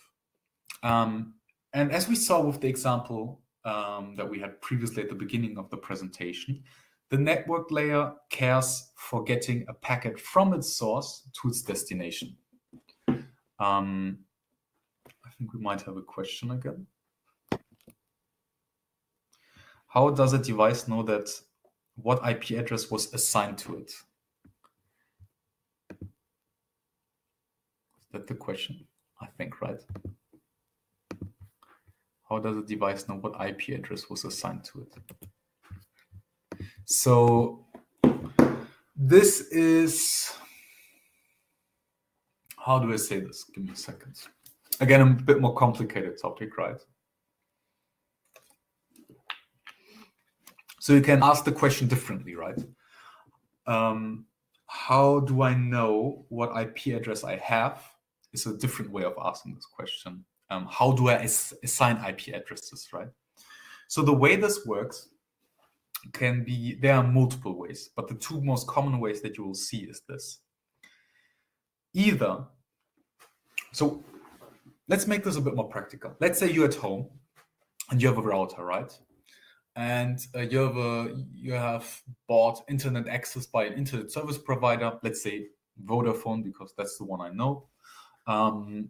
Um, and as we saw with the example um, that we had previously at the beginning of the presentation, the network layer cares for getting a packet from its source to its destination. Um, I think we might have a question again. How does a device know that what IP address was assigned to it? Is that the question? I think, right? How does a device know what IP address was assigned to it? So this is how do I say this? Give me a second. Again, a bit more complicated topic, right? So you can ask the question differently, right? Um, how do I know what IP address I have? Is a different way of asking this question. Um, how do I ass assign IP addresses, right? So the way this works can be, there are multiple ways, but the two most common ways that you will see is this either, so let's make this a bit more practical. Let's say you're at home and you have a router, right? And uh, you have a, you have bought internet access by an internet service provider, let's say Vodafone, because that's the one I know. Um,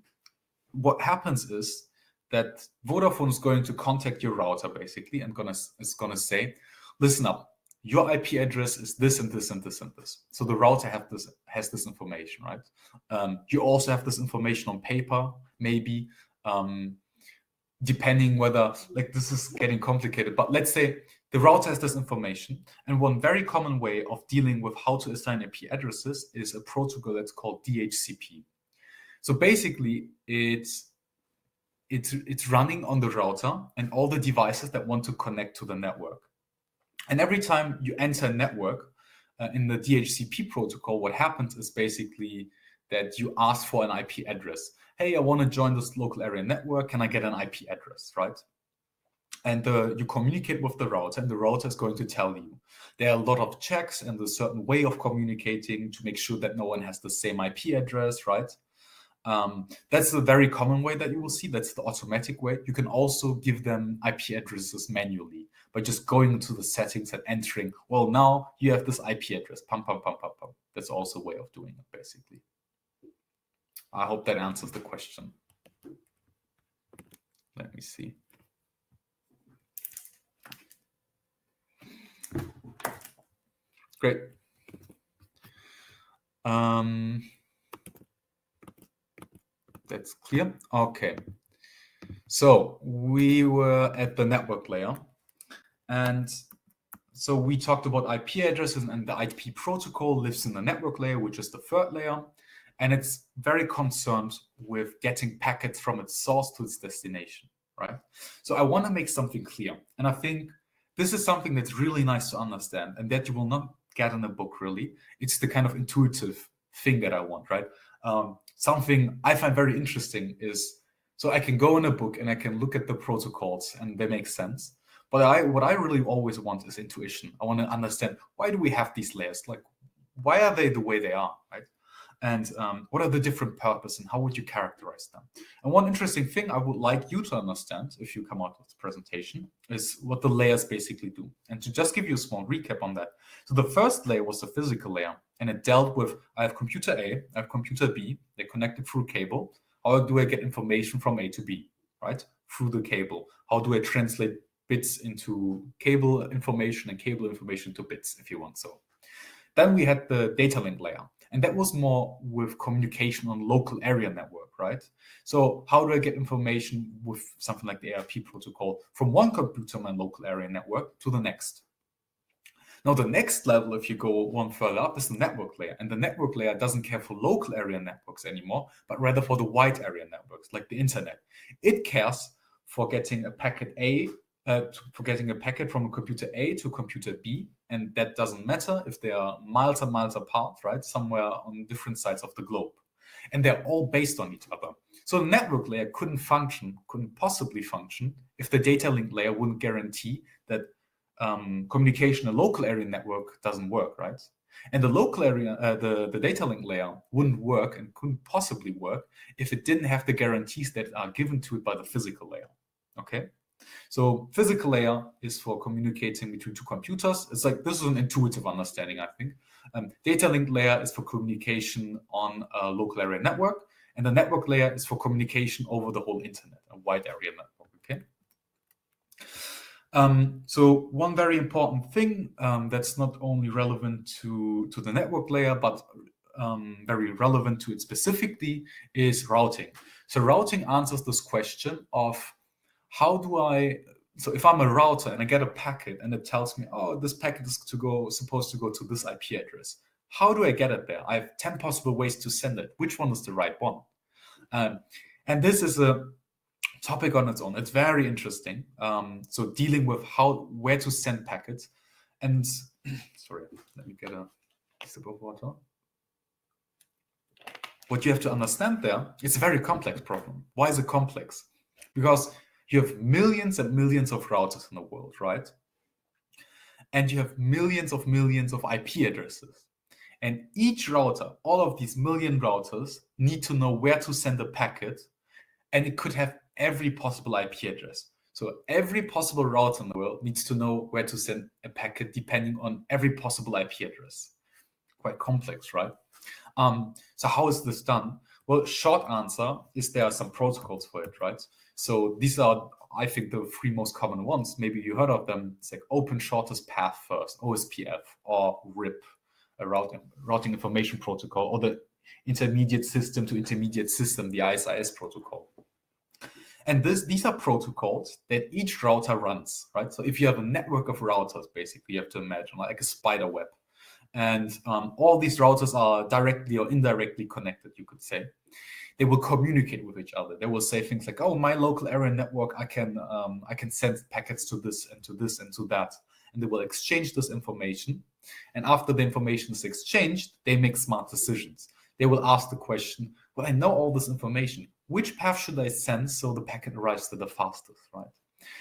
what happens is that Vodafone is going to contact your router basically and gonna is gonna say, listen up, your IP address is this and this and this and this. So the router have this has this information, right? Um, you also have this information on paper, maybe, um, depending whether like this is getting complicated. But let's say the router has this information, and one very common way of dealing with how to assign IP addresses is a protocol that's called DHCP. So basically, it's it's it's running on the router and all the devices that want to connect to the network. And every time you enter a network uh, in the DHCP protocol, what happens is basically that you ask for an IP address. Hey, I want to join this local area network. Can I get an IP address, right? And uh, you communicate with the router, and the router is going to tell you. There are a lot of checks and a certain way of communicating to make sure that no one has the same IP address, right? Um, that's a very common way that you will see. That's the automatic way. You can also give them IP addresses manually by just going into the settings and entering, well, now you have this IP address, pum, pum, pum, pum, pum. That's also a way of doing it, basically. I hope that answers the question. Let me see. Great. Um, that's clear. Okay. So we were at the network layer. And so we talked about IP addresses and the IP protocol lives in the network layer, which is the third layer. And it's very concerned with getting packets from its source to its destination, right? So I want to make something clear. And I think this is something that's really nice to understand and that you will not get in a book really. It's the kind of intuitive thing that I want, right? Um, something I find very interesting is so I can go in a book and I can look at the protocols and they make sense. But I what I really always want is intuition. I want to understand why do we have these layers? Like why are they the way they are, right? And um, what are the different purpose and how would you characterize them? And one interesting thing I would like you to understand if you come out of the presentation is what the layers basically do. And to just give you a small recap on that. So the first layer was the physical layer and it dealt with I have computer A, I have computer B, they're connected through cable. How do I get information from A to B, right? Through the cable. How do I translate bits into cable information and cable information to bits, if you want so. Then we had the data link layer, and that was more with communication on local area network, right? So how do I get information with something like the ARP protocol from one computer on my local area network to the next? Now, the next level, if you go one further up, is the network layer. And the network layer doesn't care for local area networks anymore, but rather for the wide area networks, like the internet. It cares for getting a packet A, uh, for getting a packet from a computer A to computer B. And that doesn't matter if they are miles and miles apart, right? Somewhere on different sides of the globe. And they're all based on each other. So the network layer couldn't function, couldn't possibly function if the data link layer wouldn't guarantee that um, communication, a local area network doesn't work, right? And the local area, uh, the, the data link layer wouldn't work and couldn't possibly work if it didn't have the guarantees that are given to it by the physical layer. Okay. So physical layer is for communicating between two computers. It's like this is an intuitive understanding, I think. Um, data link layer is for communication on a local area network, and the network layer is for communication over the whole internet, a wide area network. Okay. Um, so one very important thing um, that's not only relevant to, to the network layer, but um, very relevant to it specifically is routing. So routing answers this question of how do I, so if I'm a router and I get a packet and it tells me, oh, this packet is to go, supposed to go to this IP address. How do I get it there? I have 10 possible ways to send it. Which one is the right one? Um, and this is a topic on its own. It's very interesting. Um, so dealing with how where to send packets, and <clears throat> sorry, let me get a sip of water. What you have to understand there, it's a very complex problem. Why is it complex? Because you have millions and millions of routers in the world, right? And you have millions of millions of IP addresses. And each router, all of these million routers, need to know where to send a packet. And it could have every possible IP address. So every possible router in the world needs to know where to send a packet depending on every possible IP address. Quite complex, right? Um, so how is this done? Well, short answer is there are some protocols for it, right? So these are, I think, the three most common ones. Maybe you heard of them. It's like Open Shortest Path First, OSPF, or RIP, a routing, routing information protocol, or the intermediate system to intermediate system, the IS-IS protocol. And this, these are protocols that each router runs, right? So if you have a network of routers, basically, you have to imagine like a spider web. And um, all these routers are directly or indirectly connected, you could say. They will communicate with each other. They will say things like, "Oh, my local area network, I can um, I can send packets to this and to this and to that," and they will exchange this information. And after the information is exchanged, they make smart decisions. They will ask the question, "Well, I know all this information which path should I send so the packet arrives to the fastest, right?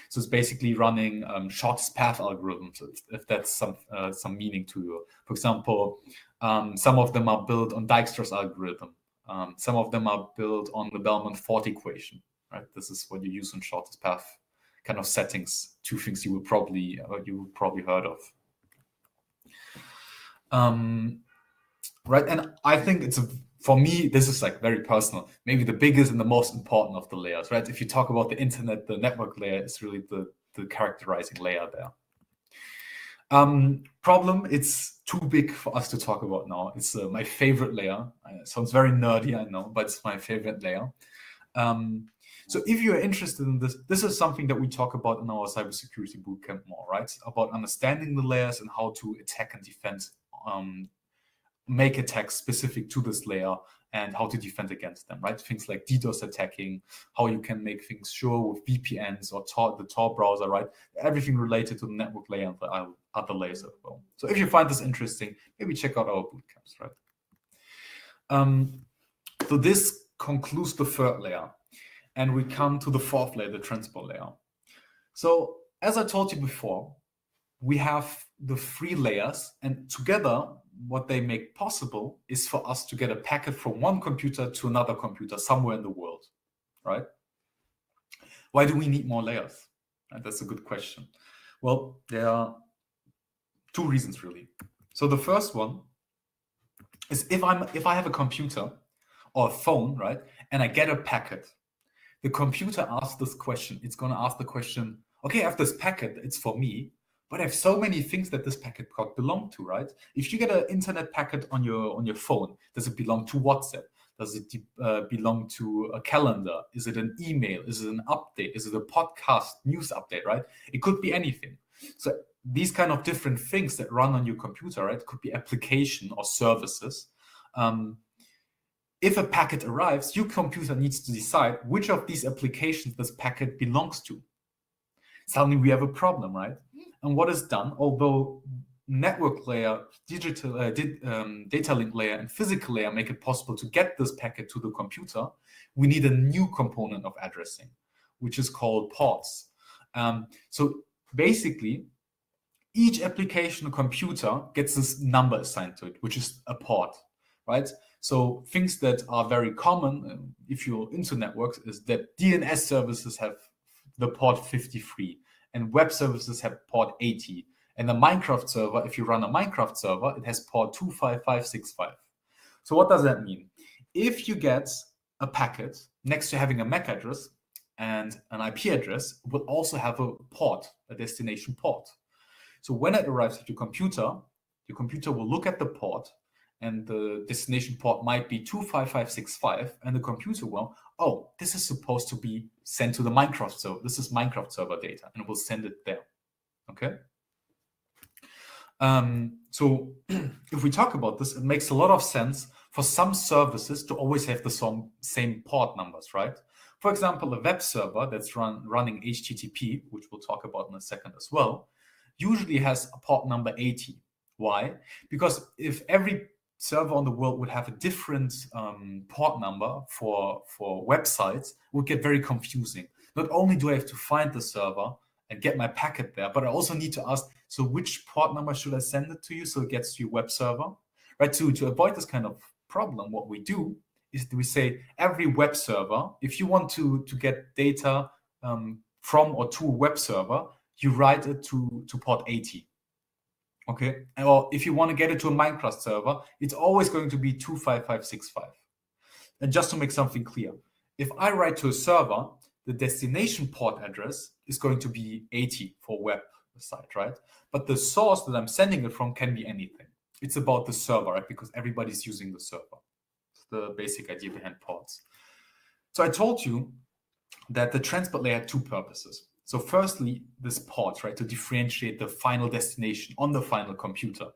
So it's basically running um, shortest path algorithms, if that's some uh, some meaning to you. For example, um, some of them are built on Dijkstra's algorithm. Um, some of them are built on the Bellman-Ford equation, right? This is what you use in shortest path kind of settings. Two things you will probably uh, you probably heard of. Um, right, and I think it's a for me, this is like very personal. Maybe the biggest and the most important of the layers, right? If you talk about the internet, the network layer is really the, the characterizing layer there. Um, problem, it's too big for us to talk about now. It's uh, my favorite layer. It sounds very nerdy, I know, but it's my favorite layer. Um, so if you're interested in this, this is something that we talk about in our cybersecurity bootcamp more, right? About understanding the layers and how to attack and defend, um, make attacks specific to this layer and how to defend against them, right? Things like DDoS attacking, how you can make things sure with VPNs or Tor, the Tor browser, right? Everything related to the network layer and the other layers as well. So if you find this interesting, maybe check out our bootcamps, right? Um, so this concludes the third layer. And we come to the fourth layer, the transport layer. So as I told you before, we have the three layers and together what they make possible is for us to get a packet from one computer to another computer somewhere in the world, right? Why do we need more layers? That's a good question. Well, there are two reasons really. So the first one is if I'm if I have a computer or a phone, right, and I get a packet, the computer asks this question. It's going to ask the question, okay, I have this packet, it's for me but I have so many things that this packet could belong to, right? If you get an internet packet on your on your phone, does it belong to WhatsApp? Does it uh, belong to a calendar? Is it an email? Is it an update? Is it a podcast news update, right? It could be anything. So these kind of different things that run on your computer, right? Could be application or services. Um, if a packet arrives, your computer needs to decide which of these applications this packet belongs to. Suddenly we have a problem, right? And what is done, although network layer, digital uh, di um, data link layer, and physical layer make it possible to get this packet to the computer, we need a new component of addressing, which is called ports. Um, so basically, each application computer gets this number assigned to it, which is a port, right? So things that are very common um, if you're into networks is that DNS services have the port 53 and web services have port 80. And the Minecraft server, if you run a Minecraft server, it has port 25565. So what does that mean? If you get a packet next to having a MAC address and an IP address, will also have a port, a destination port. So when it arrives at your computer, your computer will look at the port and the destination port might be 25565 and the computer will oh this is supposed to be sent to the minecraft server. This is minecraft server data and we'll send it there. Okay? Um, so <clears throat> if we talk about this it makes a lot of sense for some services to always have the same, same port numbers right? For example a web server that's run running http which we'll talk about in a second as well usually has a port number 80 why? Because if every server on the world would have a different um, port number for for websites would get very confusing. Not only do I have to find the server and get my packet there, but I also need to ask, so which port number should I send it to you so it gets to your web server? Right, to, to avoid this kind of problem, what we do is we say every web server, if you want to, to get data um, from or to a web server, you write it to, to port 80 Okay. Or if you want to get it to a Minecraft server, it's always going to be 25565. And just to make something clear, if I write to a server, the destination port address is going to be 80 for web site, right? But the source that I'm sending it from can be anything. It's about the server, right? Because everybody's using the server. It's the basic idea behind ports. So I told you that the transport layer had two purposes. So firstly, this port, right, to differentiate the final destination on the final computer.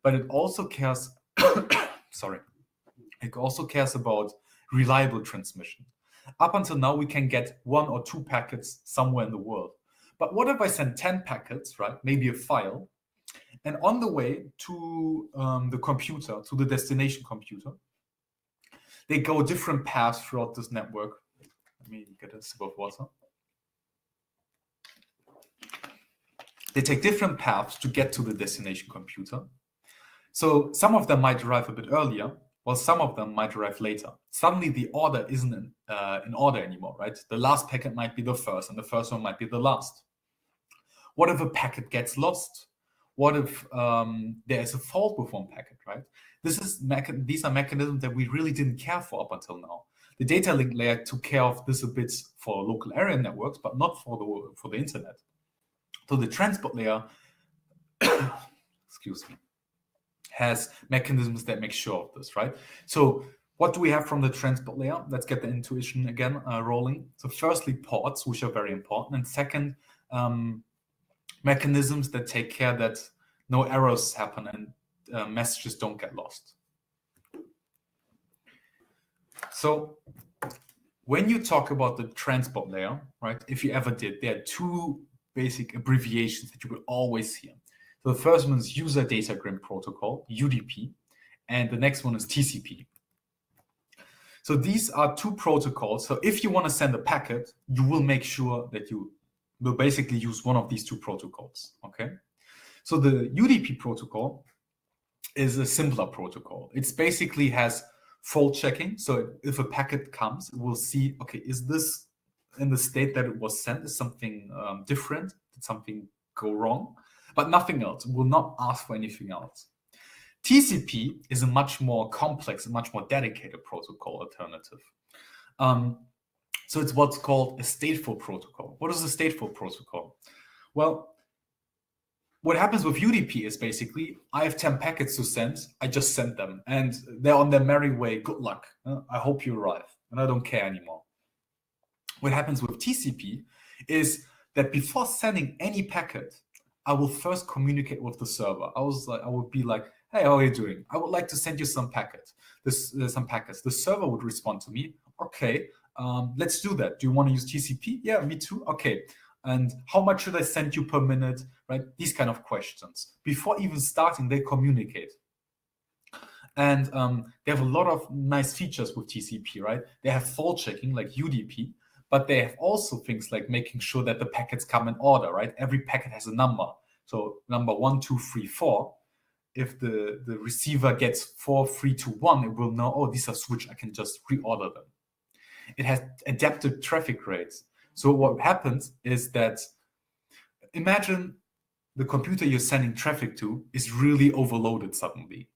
But it also cares, <coughs> sorry, it also cares about reliable transmission. Up until now, we can get one or two packets somewhere in the world. But what if I send 10 packets, right, maybe a file, and on the way to um, the computer, to the destination computer, they go different paths throughout this network. Let me get a sip of water. They take different paths to get to the destination computer. So some of them might arrive a bit earlier, while some of them might arrive later. Suddenly the order isn't in, uh, in order anymore, right? The last packet might be the first, and the first one might be the last. What if a packet gets lost? What if um, there is a fault with one packet, right? This is these are mechanisms that we really didn't care for up until now. The data link layer took care of this a bit for local area networks, but not for the for the internet. So the transport layer, <coughs> excuse me, has mechanisms that make sure of this, right? So what do we have from the transport layer? Let's get the intuition again uh, rolling. So firstly, ports, which are very important. And second, um, mechanisms that take care that no errors happen and uh, messages don't get lost. So when you talk about the transport layer, right, if you ever did, there are two basic abbreviations that you will always hear. So the first one is User Datagram Protocol, UDP, and the next one is TCP. So these are two protocols. So if you want to send a packet, you will make sure that you will basically use one of these two protocols, okay? So the UDP protocol is a simpler protocol. It's basically has fault checking. So if a packet comes, it will see, okay, is this in the state that it was sent? Is something um, different? Did something go wrong? But nothing else. Will not ask for anything else. TCP is a much more complex, much more dedicated protocol alternative. Um, so it's what's called a stateful protocol. What is a stateful protocol? Well, what happens with UDP is basically I have 10 packets to send. I just send them and they're on their merry way. Good luck. Uh, I hope you arrive and I don't care anymore. What happens with TCP is that before sending any packet, I will first communicate with the server. I was like, I would be like, hey, how are you doing? I would like to send you some packets. This uh, some packets. The server would respond to me. Okay, um, let's do that. Do you want to use TCP? Yeah, me too. Okay. And how much should I send you per minute? Right? These kind of questions. Before even starting, they communicate. And um, they have a lot of nice features with TCP, right? They have fault checking like UDP, but they have also things like making sure that the packets come in order, right? Every packet has a number. So number one, two, three, four if the, the receiver gets four, three, two, one, it will know, oh, these are switched. I can just reorder them. It has adaptive traffic rates. So what happens is that imagine the computer you're sending traffic to is really overloaded suddenly.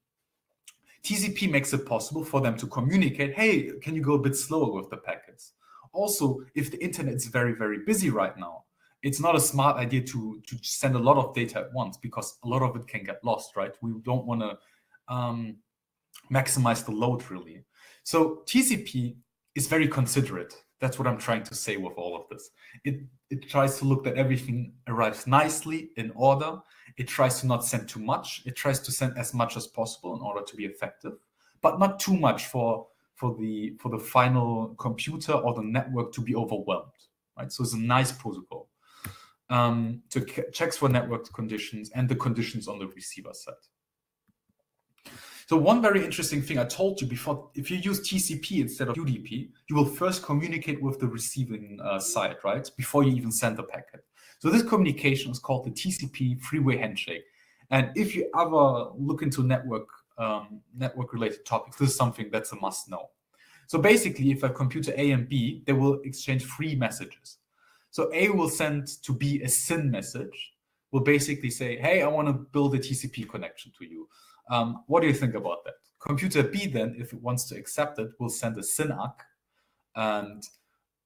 TCP makes it possible for them to communicate, hey, can you go a bit slower with the packets? Also, if the internet is very, very busy right now, it's not a smart idea to to send a lot of data at once because a lot of it can get lost, right? We don't want to um, maximize the load really. So TCP is very considerate. That's what I'm trying to say with all of this. It it tries to look that everything arrives nicely in order. It tries to not send too much. It tries to send as much as possible in order to be effective, but not too much for for the for the final computer or the network to be overwhelmed. Right. So it's a nice protocol um, to checks for network conditions and the conditions on the receiver side. So one very interesting thing I told you before, if you use TCP instead of UDP, you will first communicate with the receiving uh, side, right? Before you even send the packet. So this communication is called the TCP three-way handshake. And if you ever look into network um, network related topics, this is something that's a must know. So basically, if a computer A and B, they will exchange three messages. So A will send to B a SYN message, will basically say, hey, I want to build a TCP connection to you. Um, what do you think about that? Computer B then, if it wants to accept it, will send a SYN-ACK and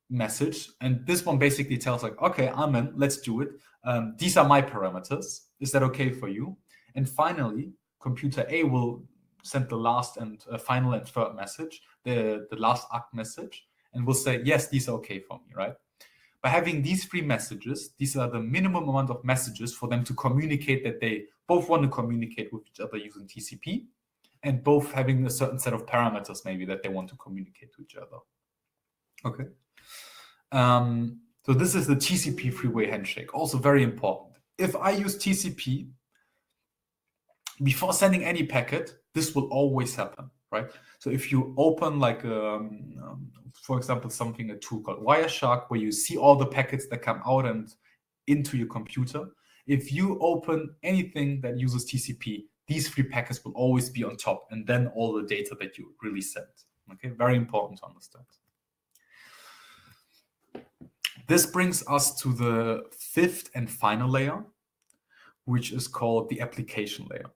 message. And this one basically tells like, okay, I'm in, let's do it. Um, these are my parameters. Is that okay for you? And finally, computer A will send the last and uh, final and third message, the, the last ACK message, and will say, yes, these are okay for me, right? by having these three messages, these are the minimum amount of messages for them to communicate that they both want to communicate with each other using TCP and both having a certain set of parameters maybe that they want to communicate to each other. Okay. Um, so this is the TCP three-way handshake, also very important. If I use TCP before sending any packet, this will always happen, right? So if you open like, um, um, for example, something, a tool called Wireshark, where you see all the packets that come out and into your computer, if you open anything that uses TCP, these three packets will always be on top, and then all the data that you really sent. Okay, very important to understand. This brings us to the fifth and final layer, which is called the application layer.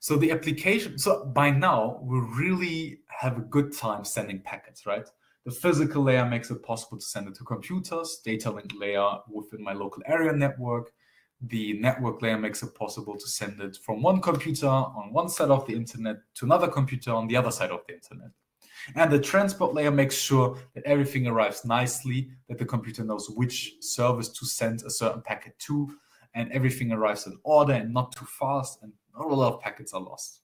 So the application, so by now we really have a good time sending packets, right? The physical layer makes it possible to send it to computers, data link layer within my local area network. The network layer makes it possible to send it from one computer on one side of the internet to another computer on the other side of the internet. And the transport layer makes sure that everything arrives nicely, that the computer knows which service to send a certain packet to, and everything arrives in order and not too fast, and not a lot of packets are lost.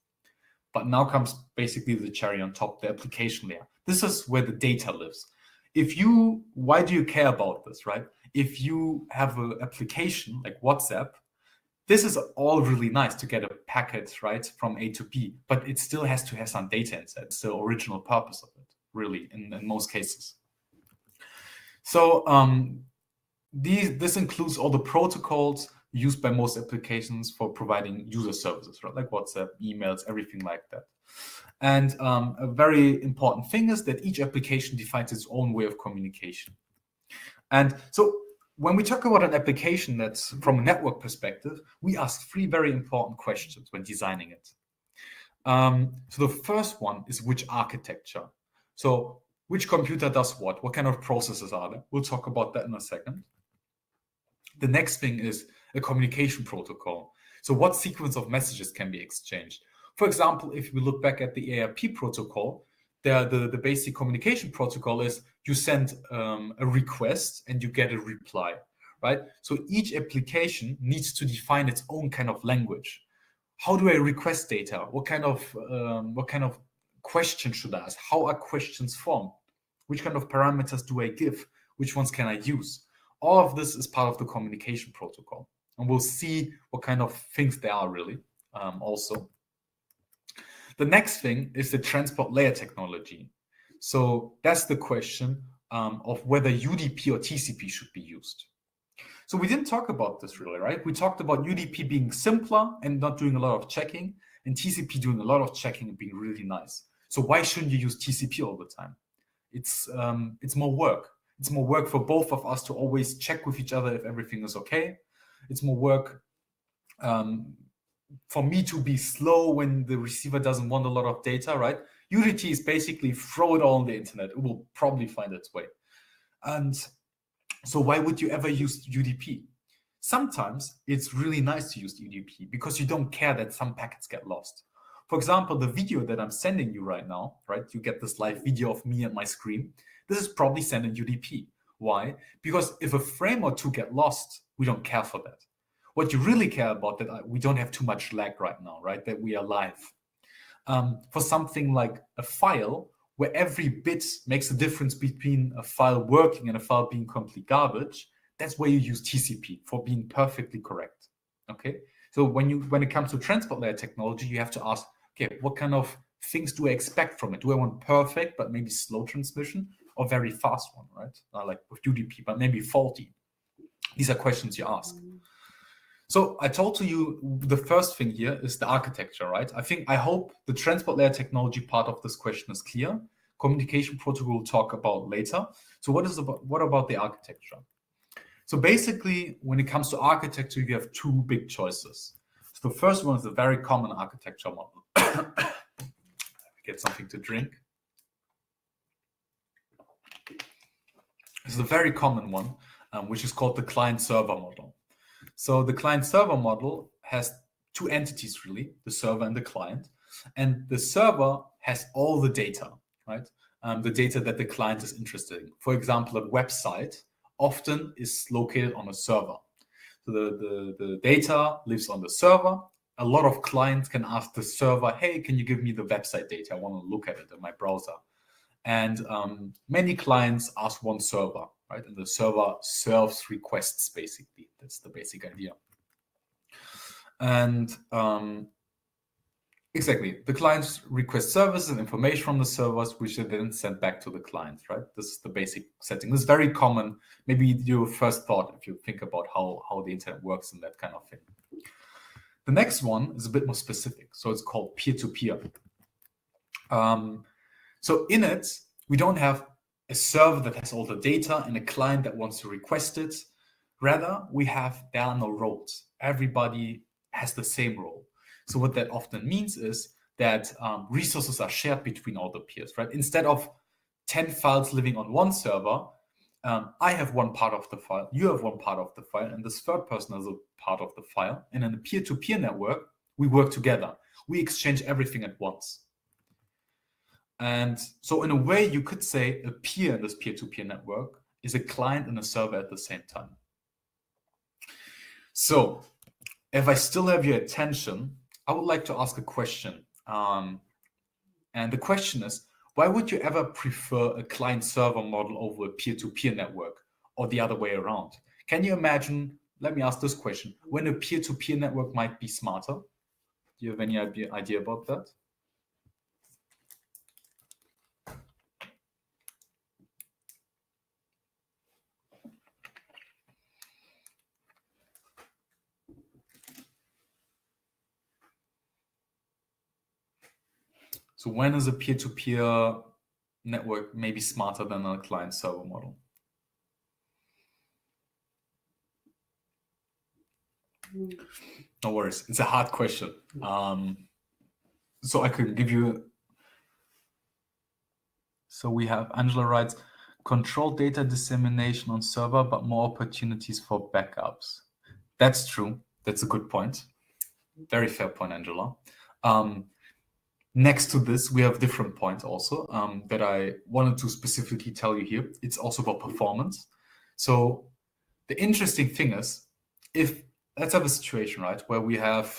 But now comes basically the cherry on top, the application layer. This is where the data lives. If you, why do you care about this, right? If you have an application like WhatsApp, this is all really nice to get a packet, right, from A to B, but it still has to have some data inside. It's the original purpose of it, really, in, in most cases. So um, these, this includes all the protocols used by most applications for providing user services, right? Like WhatsApp, emails, everything like that. And um, a very important thing is that each application defines its own way of communication. And so when we talk about an application that's from a network perspective, we ask three very important questions when designing it. Um, so the first one is which architecture. So which computer does what? What kind of processes are there? We'll talk about that in a second. The next thing is a communication protocol. So what sequence of messages can be exchanged? For example, if we look back at the ARP protocol, the, the, the basic communication protocol is you send um, a request and you get a reply, right? So each application needs to define its own kind of language. How do I request data? What kind of um, what kind of question should I ask? How are questions formed? Which kind of parameters do I give? Which ones can I use? All of this is part of the communication protocol and we'll see what kind of things they are really um, also. The next thing is the transport layer technology. So that's the question um, of whether UDP or TCP should be used. So we didn't talk about this really, right? We talked about UDP being simpler and not doing a lot of checking, and TCP doing a lot of checking and being really nice. So why shouldn't you use TCP all the time? It's um, it's more work. It's more work for both of us to always check with each other if everything is okay it's more work um, for me to be slow when the receiver doesn't want a lot of data, right? UDP is basically throw it all on the internet. It will probably find its way. And so why would you ever use UDP? Sometimes it's really nice to use UDP because you don't care that some packets get lost. For example, the video that I'm sending you right now, right? You get this live video of me and my screen. This is probably sent in UDP. Why? Because if a frame or two get lost, we don't care for that. What you really care about that uh, we don't have too much lag right now, right? That we are live. Um, for something like a file where every bit makes a difference between a file working and a file being complete garbage, that's where you use TCP for being perfectly correct. Okay. So when you when it comes to transport layer technology, you have to ask, okay, what kind of things do I expect from it? Do I want perfect but maybe slow transmission or very fast one, right? Like with UDP, but maybe faulty. These are questions you ask. Mm-hmm. So I told to you the first thing here is the architecture, right? I think I hope the transport layer technology part of this question is clear. Communication protocol we'll talk about later. So what is about what about the architecture? So basically, when it comes to architecture, you have two big choices. So the first one is a very common architecture model. <coughs> Get something to drink. Is a very common one um, which is called the client server model. So the client server model has two entities really, the server and the client. And the server has all the data, right? Um, the data that the client is interested in. For example, a website often is located on a server. So the, the, the data lives on the server. A lot of clients can ask the server, hey, can you give me the website data? I want to look at it in my browser. And um, many clients ask one server right? And the server serves requests, basically. That's the basic idea. And um, exactly, the clients request services and information from the servers, which they then send back to the client, right? This is the basic setting. This is very common. Maybe your first thought if you think about how, how the internet works and that kind of thing. The next one is a bit more specific. So it's called peer-to-peer. -peer. Um, so in it, we don't have a server that has all the data and a client that wants to request it. Rather, we have there are no roles. Everybody has the same role. So what that often means is that um, resources are shared between all the peers, right? Instead of 10 files living on one server, um, I have one part of the file, you have one part of the file, and this third person has a part of the file. And in a peer-to-peer -peer network, we work together. We exchange everything at once. And so, in a way, you could say a peer in this peer to peer network is a client and a server at the same time. So, if I still have your attention, I would like to ask a question. Um, and the question is why would you ever prefer a client server model over a peer to peer network or the other way around? Can you imagine? Let me ask this question when a peer to peer network might be smarter? Do you have any idea about that? So when is a peer-to-peer network maybe smarter than a client-server model? No worries. It's a hard question. Um, so I could give you. So we have Angela writes, control data dissemination on server, but more opportunities for backups. That's true. That's a good point. Very fair point, Angela. Um, Next to this, we have different points also um, that I wanted to specifically tell you here. It's also about performance. So the interesting thing is, if let's have a situation, right, where we have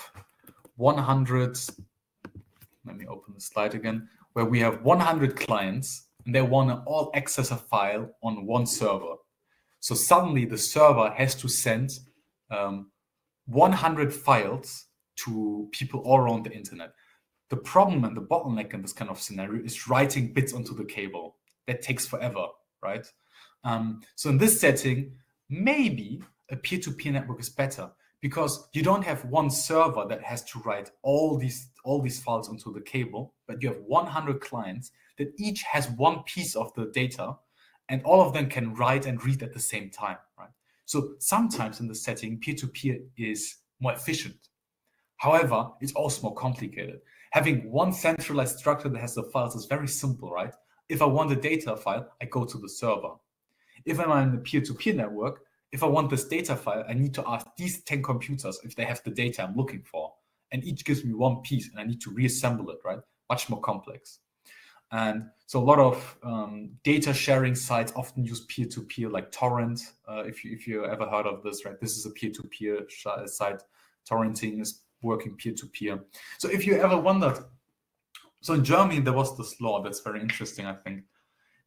100, let me open the slide again, where we have 100 clients and they want to all access a file on one server. So suddenly the server has to send um, 100 files to people all around the internet. The problem and the bottleneck in this kind of scenario is writing bits onto the cable. That takes forever, right? Um, so in this setting, maybe a peer-to-peer network is better because you don't have one server that has to write all these all these files onto the cable, but you have 100 clients that each has one piece of the data, and all of them can write and read at the same time, right? So sometimes in the setting, peer-to-peer is more efficient. However, it's also more complicated having one centralized structure that has the files is very simple, right? If I want a data file, I go to the server. If I'm in a peer-to-peer network, if I want this data file, I need to ask these 10 computers if they have the data I'm looking for. And each gives me one piece and I need to reassemble it, right? Much more complex. And so a lot of um, data sharing sites often use peer-to-peer like Torrent. Uh, if, you, if you ever heard of this, right? This is a peer-to-peer site. Torrenting is working peer to peer. So if you ever wondered, so in Germany there was this law that's very interesting, I think,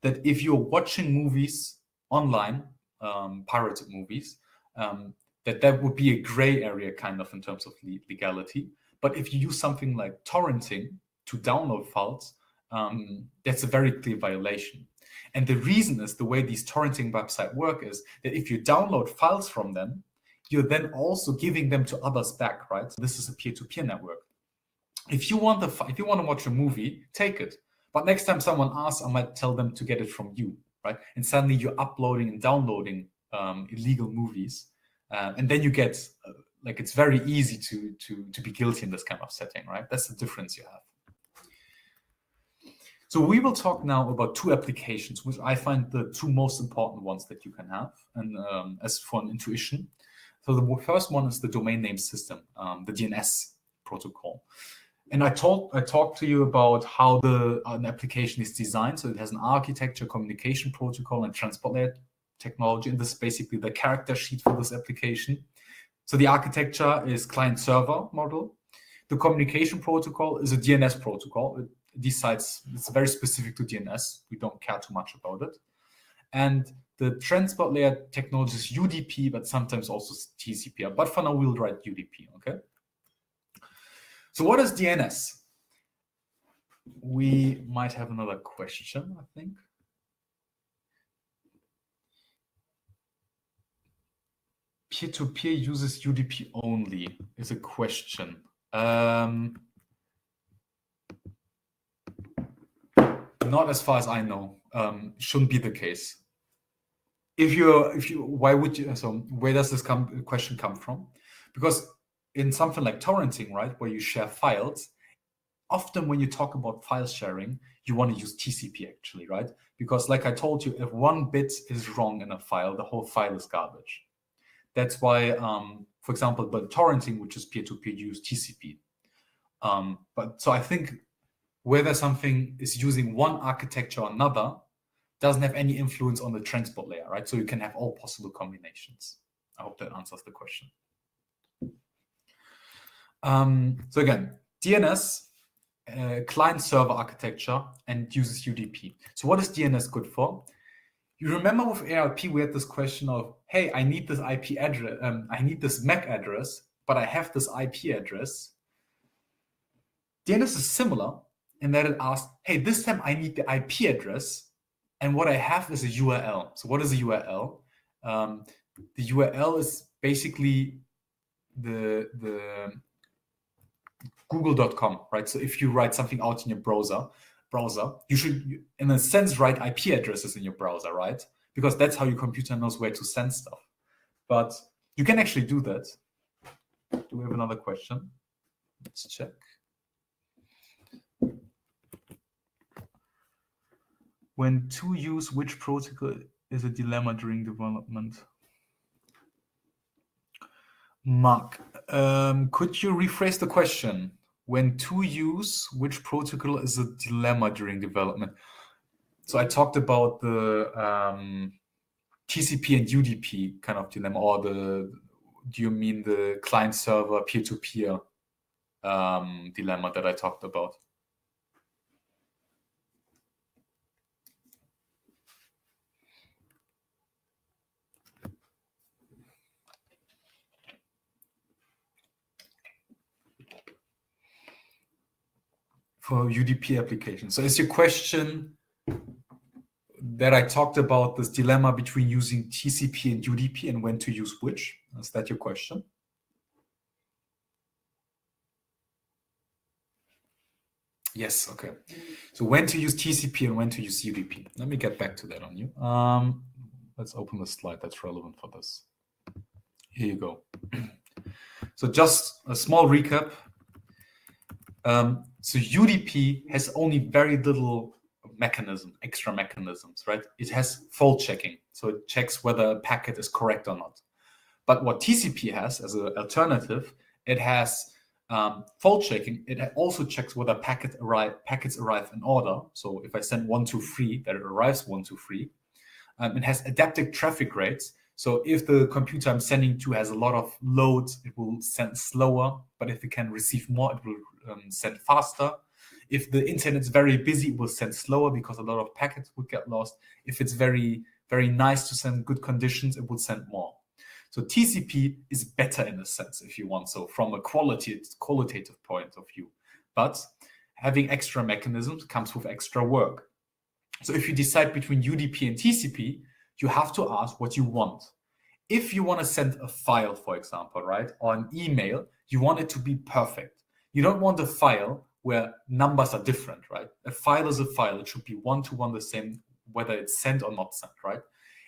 that if you're watching movies online, um, pirated movies, um, that that would be a gray area kind of in terms of legality. But if you use something like torrenting to download files, um, that's a very clear violation. And the reason is the way these torrenting websites work is that if you download files from them, you're then also giving them to others back, right? This is a peer-to-peer network. If you want the if you want to watch a movie, take it. But next time someone asks, I might tell them to get it from you, right? And suddenly you're uploading and downloading um, illegal movies, uh, and then you get uh, like it's very easy to to to be guilty in this kind of setting, right? That's the difference you have. So we will talk now about two applications, which I find the two most important ones that you can have, and um, as for an intuition. So the first one is the domain name system, um, the DNS protocol. And I talked I talked to you about how the an application is designed. So it has an architecture, communication protocol, and transport layer technology. And this is basically the character sheet for this application. So the architecture is client server model. The communication protocol is a DNS protocol. It decides it's very specific to DNS. We don't care too much about it. And the transport layer technology is UDP, but sometimes also TCP. But for now, we'll write UDP, okay? So what is DNS? We might have another question, I think. Peer-to-peer -peer uses UDP only is a question. Um, not as far as I know. Um, shouldn't be the case if you if you why would you so where does this come question come from? Because in something like torrenting right where you share files often when you talk about file sharing you want to use tcp actually right? Because like i told you if one bit is wrong in a file the whole file is garbage. That's why um, for example but torrenting which is peer-to-peer use tcp um, but so i think whether something is using one architecture or another doesn't have any influence on the transport layer, right? So you can have all possible combinations. I hope that answers the question. Um, so again, DNS, uh, client server architecture, and uses UDP. So what is DNS good for? You remember with ARP, we had this question of, hey, I need this IP address, um, I need this MAC address, but I have this IP address. DNS is similar in that it asks, hey, this time I need the IP address, and what I have is a URL. So what is a URL? Um, the URL is basically the the google.com, right? So if you write something out in your browser, browser, you should, in a sense, write IP addresses in your browser, right? Because that's how your computer knows where to send stuff. But you can actually do that. Do we have another question? Let's check. When to use which protocol is a dilemma during development? Mark, um, could you rephrase the question? When to use which protocol is a dilemma during development? So I talked about the um, TCP and UDP kind of dilemma, or the do you mean the client server peer to peer dilemma that I talked about? For UDP application. So is your question that I talked about this dilemma between using TCP and UDP and when to use which? Is that your question? Yes, okay. So when to use TCP and when to use UDP. Let me get back to that on you. Um, let's open the slide that's relevant for this. Here you go. <clears throat> so just a small recap. Um, so UDP has only very little mechanism, extra mechanisms, right? It has fault checking. So it checks whether a packet is correct or not. But what TCP has as an alternative, it has um, fault checking. It also checks whether packet arrive, packets arrive in order. So if I send one, two, three, that it arrives one, two, three. Um, it has adaptive traffic rates. So if the computer I'm sending to has a lot of loads, it will send slower. But if it can receive more, it will um, send faster. If the internet is very busy, it will send slower because a lot of packets would get lost. If it's very, very nice to send good conditions, it would send more. So TCP is better in a sense, if you want so, from a quality, qualitative point of view. But having extra mechanisms comes with extra work. So if you decide between UDP and TCP, you have to ask what you want. If you want to send a file, for example, right, or an email, you want it to be perfect. You don't want a file where numbers are different, right? A file is a file. It should be one to one the same, whether it's sent or not sent, right?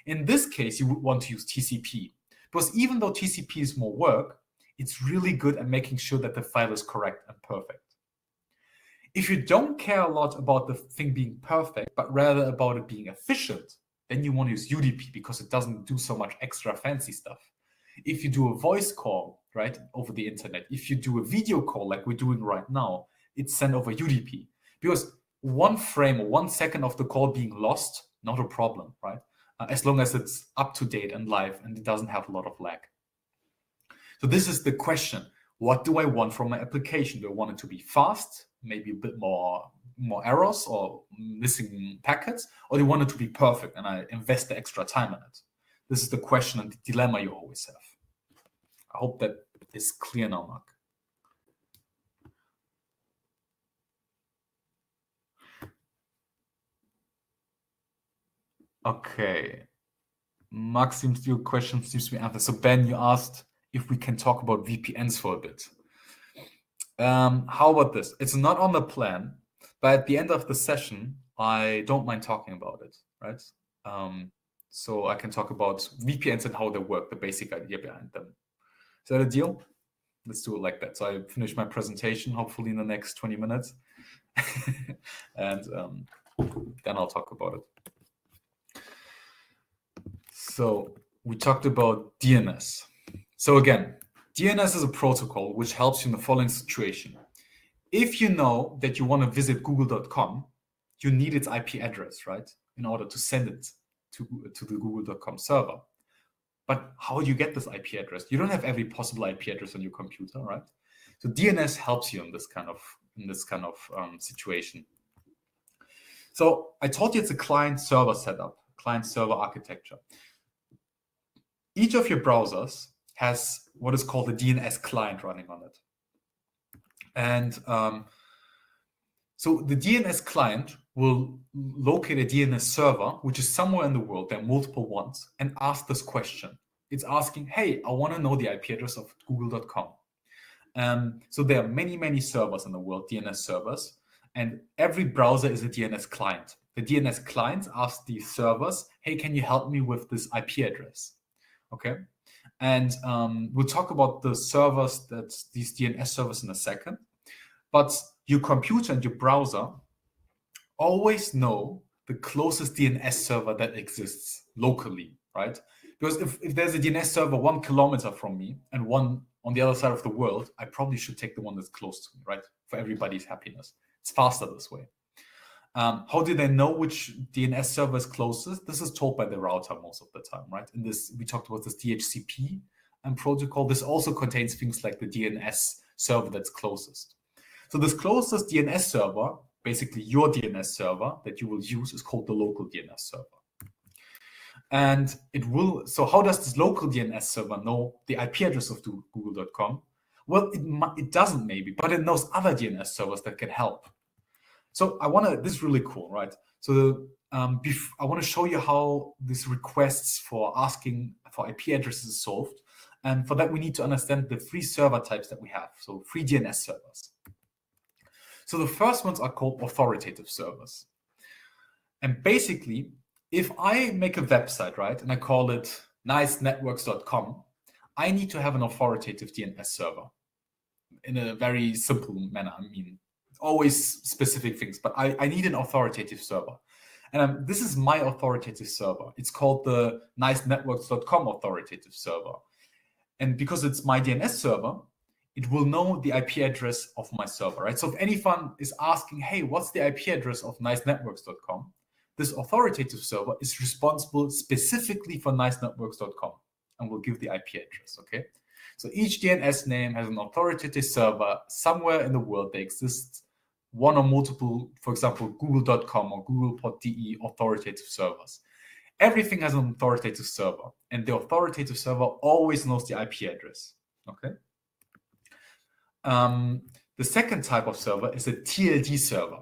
In this case, you would want to use TCP because even though TCP is more work, it's really good at making sure that the file is correct and perfect. If you don't care a lot about the thing being perfect, but rather about it being efficient, then you want to use UDP because it doesn't do so much extra fancy stuff. If you do a voice call, right, over the internet, if you do a video call like we're doing right now, it's sent over UDP because one frame or one second of the call being lost, not a problem, right? Uh, as long as it's up to date and live and it doesn't have a lot of lag. So this is the question. What do I want from my application? Do I want it to be fast, maybe a bit more more errors or missing packets, or do you want it to be perfect and I invest the extra time in it? This is the question and the dilemma you always have. I hope that is clear now, Mark. Okay. Mark seems your question seems to be answered. So Ben, you asked if we can talk about VPNs for a bit. Um, how about this? It's not on the plan, but at the end of the session, I don't mind talking about it, right? Um, so I can talk about VPNs and how they work, the basic idea behind them. Is that a deal? Let's do it like that. So I finish my presentation, hopefully in the next 20 minutes. <laughs> and um, then I'll talk about it. So we talked about DNS. So again, DNS is a protocol which helps you in the following situation. if you know that you want to visit google.com, you need its IP address, right? In order to send it to, to the google.com server. But how do you get this IP address? You don't have every possible IP address on your computer, right? So DNS helps you in this kind of in this kind of um, situation. So I told you it's a client server setup, client server architecture. Each of your browsers has what is called a DNS client running on it. And um, so the DNS client will locate a DNS server, which is somewhere in the world, there are multiple ones, and ask this question. It's asking, hey, I want to know the IP address of google.com. Um, so there are many, many servers in the world, DNS servers, and every browser is a DNS client. The DNS clients ask these servers, hey, can you help me with this IP address? Okay. And um, we'll talk about the servers, that these DNS servers in a second. But your computer and your browser always know the closest DNS server that exists locally, right? Because if, if there's a DNS server one kilometer from me and one on the other side of the world, I probably should take the one that's close to me, right? For everybody's happiness. It's faster this way. Um, how do they know which DNS server is closest? This is told by the router most of the time, right? In this, we talked about this DHCP and protocol. This also contains things like the DNS server that's closest. So this closest DNS server, basically your DNS server that you will use, is called the local DNS server. And it will, so how does this local DNS server know the IP address of google.com? Well, it, it doesn't maybe, but it knows other DNS servers that can help. So I want to, this is really cool, right? So um, I want to show you how these requests for asking for IP addresses is solved. And for that, we need to understand the three server types that we have. So three DNS servers. So the first ones are called authoritative servers. And basically, if I make a website, right, and I call it nicenetworks.com, I need to have an authoritative DNS server in a very simple manner. I mean, always specific things, but I, I need an authoritative server. And um, this is my authoritative server. It's called the nicenetworks.com authoritative server. And because it's my DNS server, it will know the IP address of my server, right? So if anyone is asking, hey, what's the IP address of nicenetworks.com? This authoritative server is responsible specifically for nicenetworks.com and will give the IP address, okay? So each DNS name has an authoritative server somewhere in the world that exists one or multiple, for example, google.com or google.de authoritative servers. Everything has an authoritative server, and the authoritative server always knows the IP address. Okay. Um, the second type of server is a TLD server.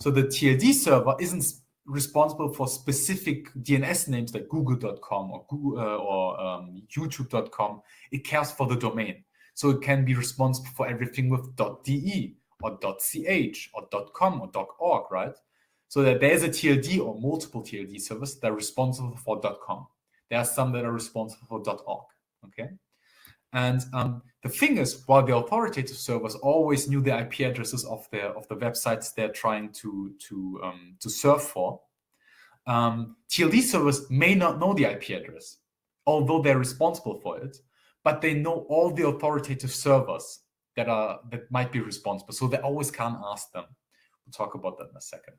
So the TLD server isn't responsible for specific DNS names like google.com or Google uh, or um, youtube.com. It cares for the domain. So it can be responsible for everything with .de or .ch or .com or .org, right? So that there's a TLD or multiple TLD servers that are responsible for .com. There are some that are responsible for .org, okay? And um, the thing is, while the authoritative servers always knew the IP addresses of the of the websites they're trying to to um, to serve for, um, TLD servers may not know the IP address, although they're responsible for it. But they know all the authoritative servers that are that might be responsible, so they always can ask them. We'll talk about that in a second.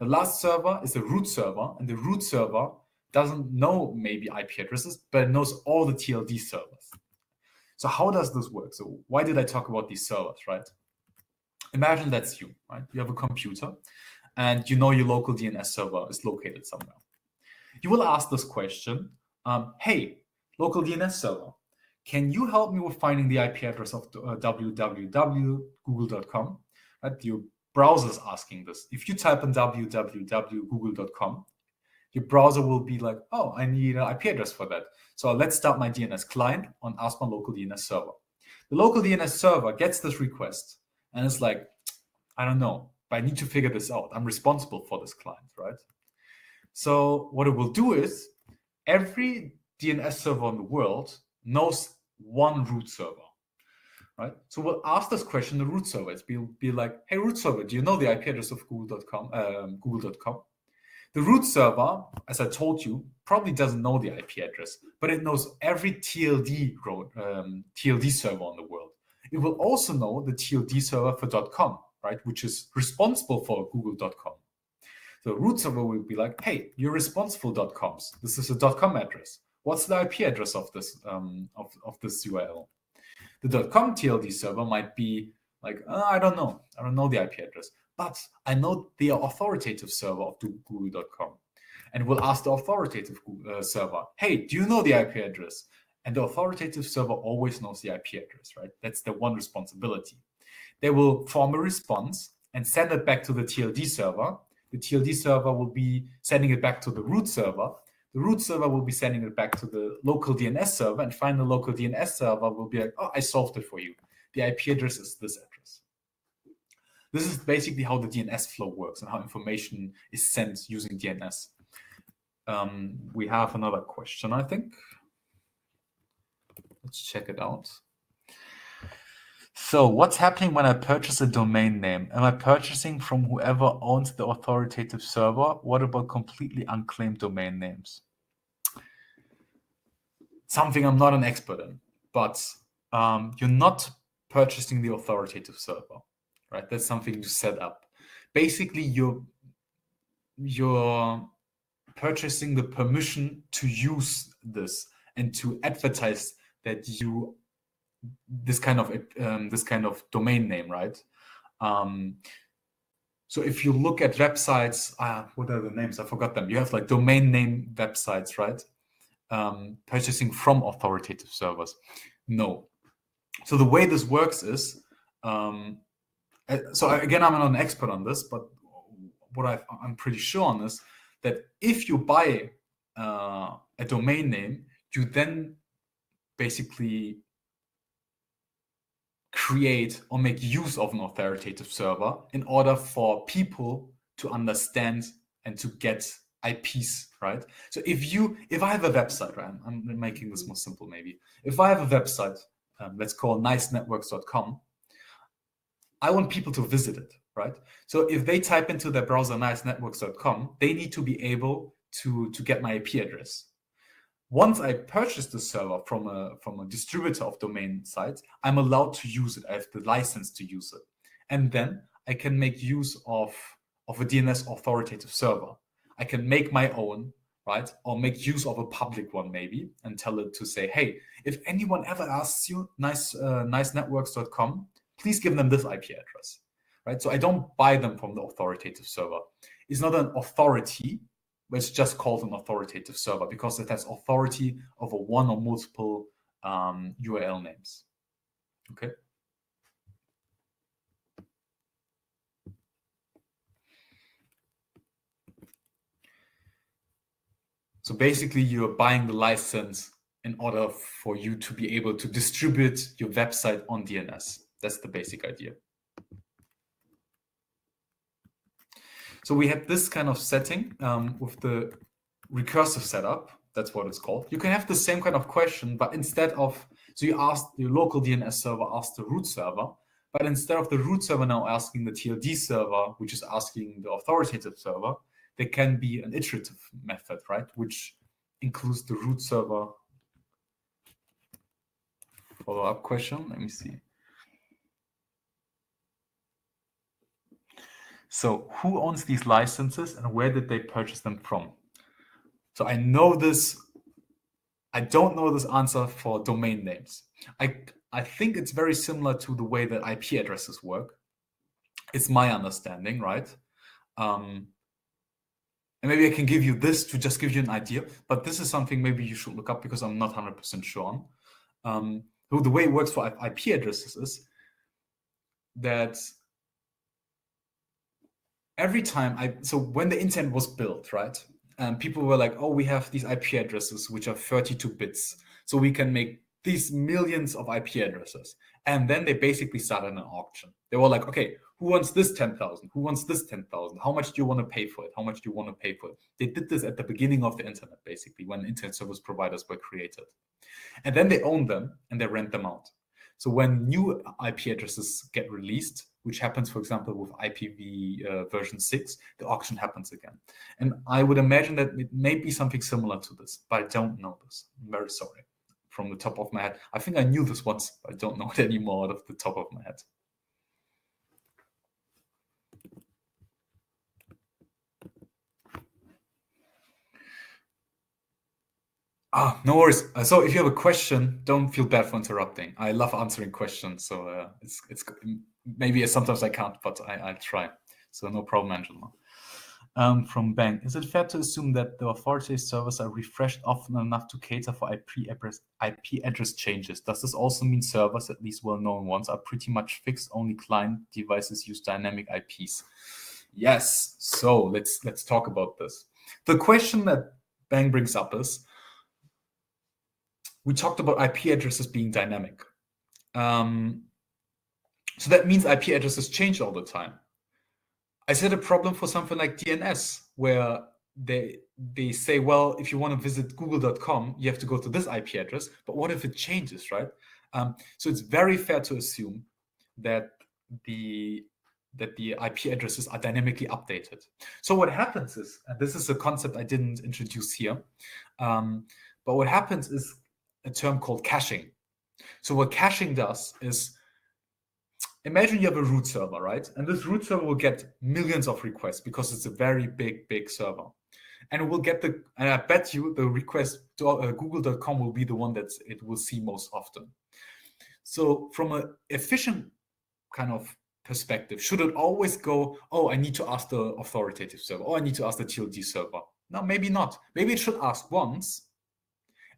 The last server is the root server, and the root server doesn't know maybe IP addresses, but it knows all the TLD servers. So how does this work? So why did I talk about these servers, right? Imagine that's you, right? You have a computer and you know your local DNS server is located somewhere. You will ask this question, um, hey, local DNS server, can you help me with finding the IP address of uh, www.google.com? Right? Your browser is asking this. If you type in www.google.com, your browser will be like, oh, I need an IP address for that. So let's start my DNS client on Ask My Local DNS server. The local DNS server gets this request and it's like, I don't know, but I need to figure this out. I'm responsible for this client, right? So what it will do is every DNS server in the world knows one root server, right? So we'll ask this question the root server. It's be, be like, hey, root server, do you know the IP address of google.com? Um, google.com? The root server, as I told you, probably doesn't know the IP address, but it knows every TLD um, TLD server in the world. it will also know the TLD server for .com, right, which is responsible for google.com. The root server will be like, hey, you're responsible .coms. This is a .com address. What's the IP address of this um, of, of this URL? The .com TLD server might be like, oh, I don't know. I don't know the IP address, but I know the authoritative server of google.com. And we'll ask the authoritative uh, server, hey, do you know the IP address? And the authoritative server always knows the IP address, right? That's the one responsibility. They will form a response and send it back to the TLD server. The TLD server will be sending it back to the root server. The root server will be sending it back to the local DNS server, and finally, the local DNS server will be like, "Oh, I solved it for you. The IP address is this address." This is basically how the DNS flow works and how information is sent using DNS. Um, we have another question, I think. Let's check it out. So what's happening when I purchase a domain name? Am I purchasing from whoever owns the authoritative server? What about completely unclaimed domain names? Something I'm not an expert in, but um, you're not purchasing the authoritative server, right? That's something you set up. Basically, you're you're purchasing the permission to use this and to advertise that you this kind of um, this kind of domain name, right? Um, so if you look at websites, uh, what are the names? I forgot them. You have like domain name websites, right? Um, purchasing from authoritative servers. No. So the way this works is, um, so again, I'm not an expert on this, but what i am pretty sure on is that if you buy uh, a domain name, you then basically create or make use of an authoritative server in order for people to understand and to get IPs, right? So if you, if I have a website, right, I'm making this more simple maybe. If I have a website, um, let's call nicenetworks.com, I want people to visit it, right? So if they type into their browser nicenetworks.com, they need to be able to, to get my IP address once I purchase the server from a from a distributor of domain sites, I'm allowed to use it. I have the license to use it, and then I can make use of of a DNS authoritative server. I can make my own, right, or make use of a public one maybe, and tell it to say, hey, if anyone ever asks you nice uh, nicenetworks.com, please give them this IP address, right? So I don't buy them from the authoritative server. It's not an authority but it's just called an authoritative server because it has authority over one or multiple um, URL names. Okay. So basically, you're buying the license in order for you to be able to distribute your website on DNS. That's the basic idea. So we had this kind of setting um, with the recursive setup. That's what it's called. You can have the same kind of question, but instead of, so you ask the local DNS server, ask the root server, but instead of the root server now asking the TLD server, which is asking the authoritative server, there can be an iterative method, right? Which includes the root server follow-up question. Let me see. So who owns these licenses and where did they purchase them from? So I know this. I don't know this answer for domain names. I I think it's very similar to the way that IP addresses work. It's my understanding, right? Um, and maybe I can give you this to just give you an idea, but this is something maybe you should look up because I'm not 100% sure on. Um, the way it works for IP addresses is that every time I so when the internet was built, right? Um, people were like, "Oh, we have these IP addresses which are 32 bits, so we can make these millions of IP addresses." And then they basically started an auction. They were like, "Okay, who wants this 10,000? Who wants this 10,000? How much do you want to pay for it? How much do you want to pay for it?" They did this at the beginning of the internet, basically, when internet service providers were created, and then they own them and they rent them out. So when new IP addresses get released, which happens, for example, with IPv uh, version 6, the auction happens again. And I would imagine that it may be something similar to this, but I don't know this. I'm very sorry. from the top of my head. I think I knew this once, I don't know it <laughs> anymore out of the top of my head. Ah, no worries. Uh, so if you have a question, don't feel bad for interrupting. I love answering questions, so uh, it's it's maybe sometimes I can't, but I I'll try. So no problem, Angela. Um, from Bang, is it fair to assume that the authority servers are refreshed often enough to cater for IP address IP address changes? Does this also mean servers, at least well-known ones, are pretty much fixed? Only client devices use dynamic IPs. Yes. So let's let's talk about this. The question that Bang brings up is we talked about IP addresses being dynamic. Um, so that means IP addresses change all the time. I said a problem for something like DNS, where they they say, well, if you want to visit google.com, you have to go to this IP address. But what if it changes, right? Um, so it's very fair to assume that the that the IP addresses are dynamically updated. So what happens is, and this is a concept I didn't introduce here, um, but what happens is a term called caching. So what caching does is imagine you have a root server, right? And this root server will get millions of requests because it's a very big, big server. And it will get the, and I bet you the request to uh, google.com will be the one that it will see most often. So from an efficient kind of perspective, should it always go, oh, I need to ask the authoritative server, or I need to ask the TLD server? No, maybe not. Maybe it should ask once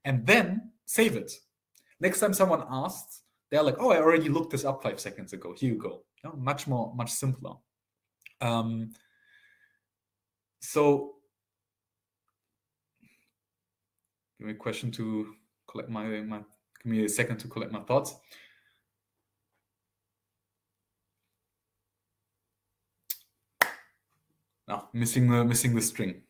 and then save it. Next time someone asks, they're like, oh, I already looked this up five seconds ago. Here you go. You know, much more, much simpler. Um, so give me a question to collect my, my give me a second to collect my thoughts. Now, missing the missing the string.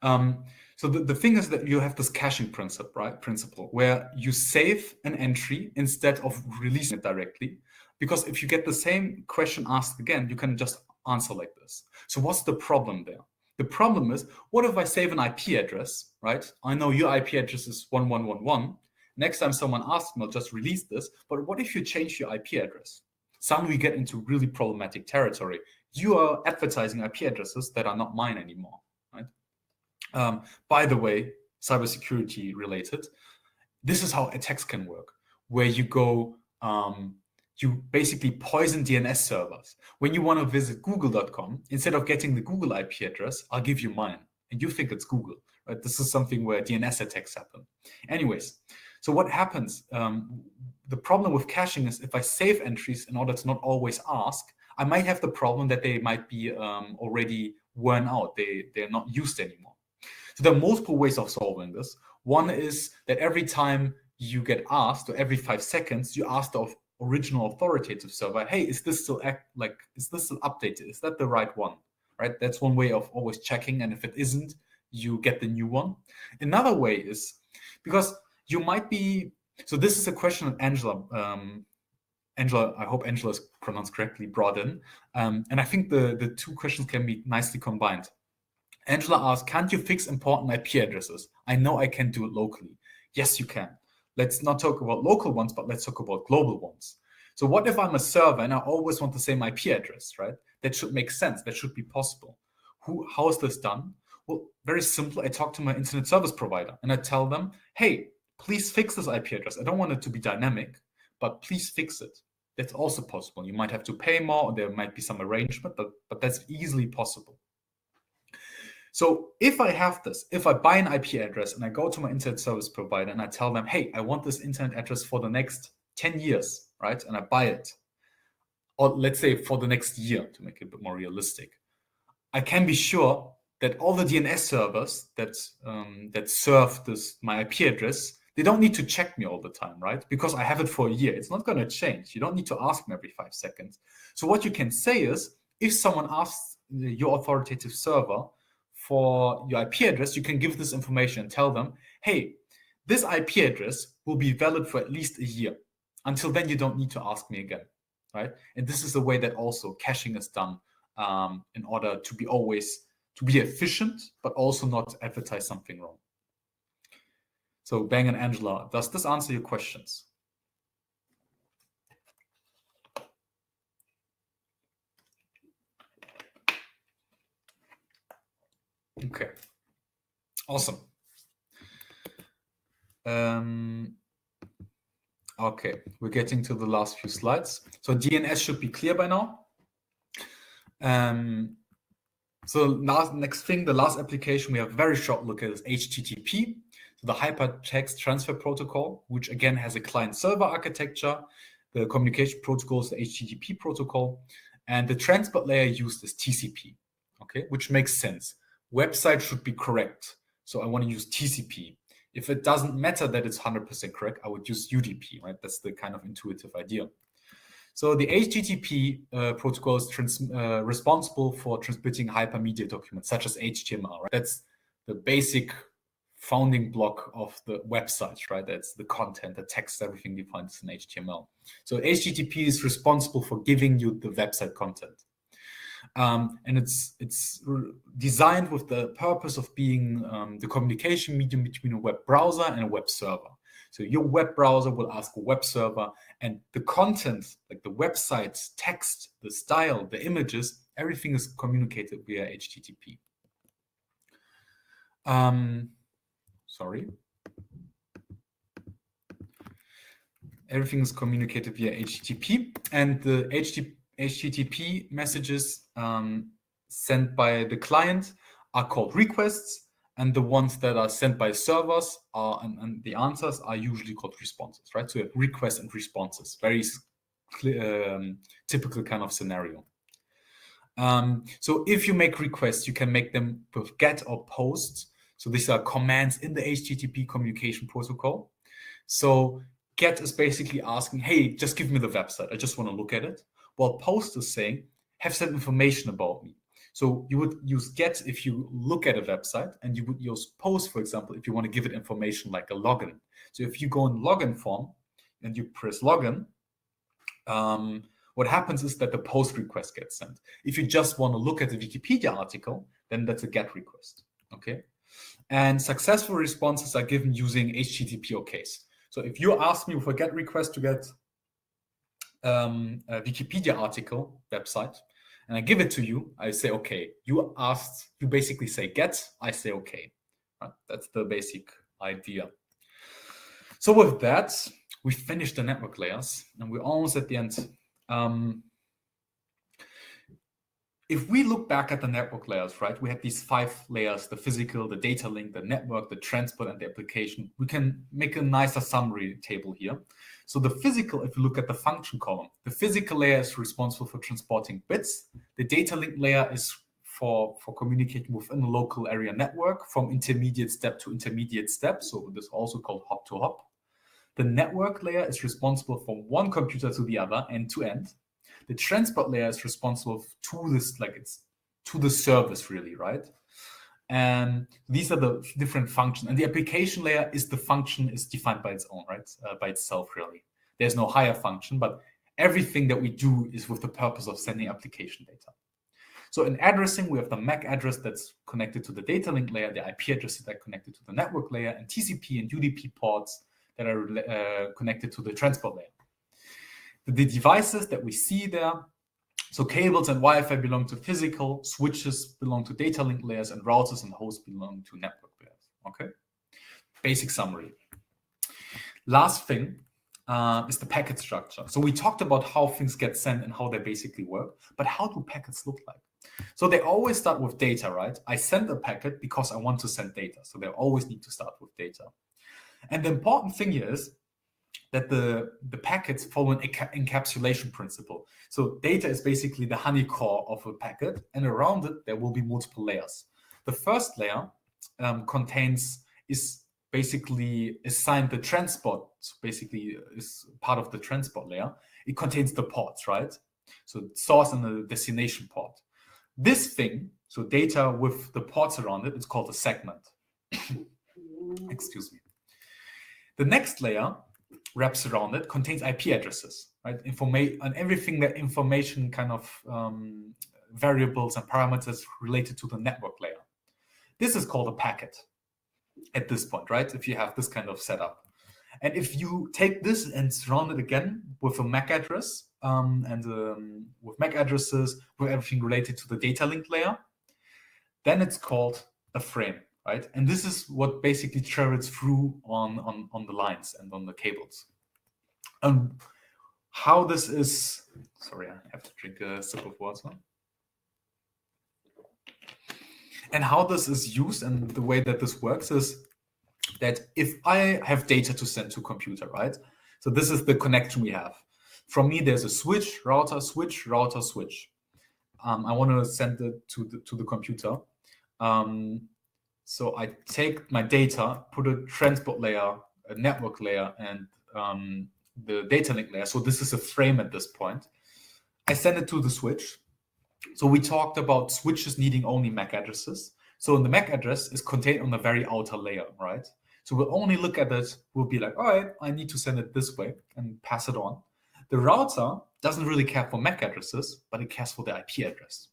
Um, so the, the thing is that you have this caching principle, right? Principle where you save an entry instead of releasing it directly. Because if you get the same question asked again, you can just answer like this. So what's the problem there? The problem is, what if I save an IP address, right? I know your IP address is 1111. Next time someone asks me, I'll just release this. But what if you change your IP address? Suddenly we get into really problematic territory. You are advertising IP addresses that are not mine anymore. Um, by the way, cybersecurity related, this is how attacks can work, where you go, um, you basically poison DNS servers. When you want to visit google.com, instead of getting the Google IP address, I'll give you mine. And you think it's Google, right? This is something where DNS attacks happen. Anyways, so what happens? Um, the problem with caching is if I save entries in order to not always ask, I might have the problem that they might be um, already worn out. They, they're not used anymore. So there are multiple ways of solving this. One is that every time you get asked, or every five seconds, you ask the original authoritative server, "Hey, is this still act like is this still updated? Is that the right one?" Right. That's one way of always checking, and if it isn't, you get the new one. Another way is because you might be. So this is a question that Angela um, Angela, I hope Angela is pronounced correctly, brought in. Um, and I think the, the two questions can be nicely combined. Angela asks, can't you fix important IP addresses? I know I can do it locally. Yes, you can. Let's not talk about local ones, but let's talk about global ones. So what if I'm a server and I always want the same IP address, right? That should make sense. That should be possible. Who, how is this done? Well, very simple. I talk to my internet service provider and I tell them, hey, please fix this IP address. I don't want it to be dynamic, but please fix it. That's also possible. You might have to pay more, or there might be some arrangement, but, but that's easily possible. So if I have this, if I buy an IP address and I go to my internet service provider and I tell them, hey, I want this internet address for the next 10 years, right? And I buy it, or let's say for the next year to make it a bit more realistic, I can be sure that all the DNS servers that um, that serve this my IP address, they don't need to check me all the time, right? Because I have it for a year. It's not going to change. You don't need to ask me every five seconds. So what you can say is, if someone asks your authoritative server, for your IP address, you can give this information and tell them, hey, this IP address will be valid for at least a year. Until then, you don't need to ask me again, right? And this is the way that also caching is done um, in order to be always to be efficient, but also not advertise something wrong. So Bang and Angela, does this answer your questions? Okay, awesome. Um, okay, we're getting to the last few slides. So DNS should be clear by now. Um, so last, next thing, the last application we have very short look at is HTTP, so the Hypertext Transfer Protocol, which again has a client-server architecture. The communication protocol is the HTTP protocol, and the transport layer used is TCP, okay, which makes sense. Website should be correct, so I want to use TCP. If it doesn't matter that it's 100% correct, I would use UDP, right? That's the kind of intuitive idea. So the HTTP uh, protocol is trans, uh, responsible for transmitting hypermedia documents such as HTML. Right? That's the basic founding block of the website, right? That's the content, the text, everything defined in HTML. So HTTP is responsible for giving you the website content. Um, and it's it's designed with the purpose of being um, the communication medium between a web browser and a web server. So your web browser will ask a web server, and the content, like the website's text, the style, the images, everything is communicated via HTTP. Um, sorry. Everything is communicated via HTTP, and the HTTP messages um, sent by the client are called requests, and the ones that are sent by servers are and, and, the answers are usually called responses right? So you have requests and responses. Very um, typical kind of scenario. Um, so if you make requests you can make them with get or post. So these are commands in the http communication protocol. So get is basically asking hey just give me the website. I just want to look at it while post is saying have some information about me so you would use get if you look at a website, and you would use post, for example, if you want to give it information like a login. So if you go in login form and you press login, um, what happens is that the post request gets sent. If you just want to look at the Wikipedia article, then that's a get request. Okay. And successful responses are given using HTTP OKs. So if you ask me for a get request to get um, Wikipedia article website, and I give it to you, I say, okay, you asked, you basically say get, I say, okay. Right? That's the basic idea. So with that, we finished the network layers and we're almost at the end. Um, if we look back at the network layers, right, we have these five layers, the physical, the data link, the network, the transport, and the application. We can make a nicer summary table here. So the physical, if you look at the function column, the physical layer is responsible for transporting bits. The data link layer is for, for communicating within a local area network from intermediate step to intermediate step. So this is also called hop to hop. The network layer is responsible from one computer to the other, end to end. The transport layer is responsible to this, like it's to the service, really, right? And these are the different functions. And the application layer is the function is defined by its own, right? Uh, by itself, really. There's no higher function, but everything that we do is with the purpose of sending application data. So in addressing, we have the MAC address that's connected to the data link layer, the IP addresses that are connected to the network layer, and TCP and UDP ports that are uh, connected to the transport layer. The devices that we see there so cables and Wi-Fi belong to physical, switches belong to data link layers, and routers and hosts belong to network layers. Okay, basic summary. Last thing uh, is the packet structure. So we talked about how things get sent and how they basically work, but how do packets look like? So they always start with data, right? I send a packet because I want to send data. So they always need to start with data. And the important thing here is that the, the packets follow an encapsulation principle. So data is basically the honey core of a packet, and around it there will be multiple layers. The first layer um, contains is basically assigned the transport. So basically, is part of the transport layer. It contains the ports, right? So source and the destination port. This thing, so data with the ports around it, it's called a segment. <coughs> Excuse me. The next layer wraps around it contains IP addresses, right? Information and everything that information kind of um, variables and parameters related to the network layer. This is called a packet. at this point, right? If you have this kind of setup. And if you take this and surround it again with a MAC address um, and um, with MAC addresses, with everything related to the data link layer, then it's called a frame, right? And this is what basically travels through on, on, on the lines and on the cables. And how this is, sorry, I have to drink a sip of water. And how this is used and the way that this works is that if I have data to send to computer, right? So this is the connection we have. From me, there's a switch, router, switch, router, switch. Um, I want to send it to the, to the computer. Um, so I take my data, put a transport layer, a network layer, and um, the data link layer. So this is a frame at this point. I send it to the switch. So we talked about switches needing only MAC addresses. So the MAC address is contained on the very outer layer, right? So we'll only look at it, we'll be like, all right, I need to send it this way and pass it on. The router doesn't really care for MAC addresses, but it cares for the IP address.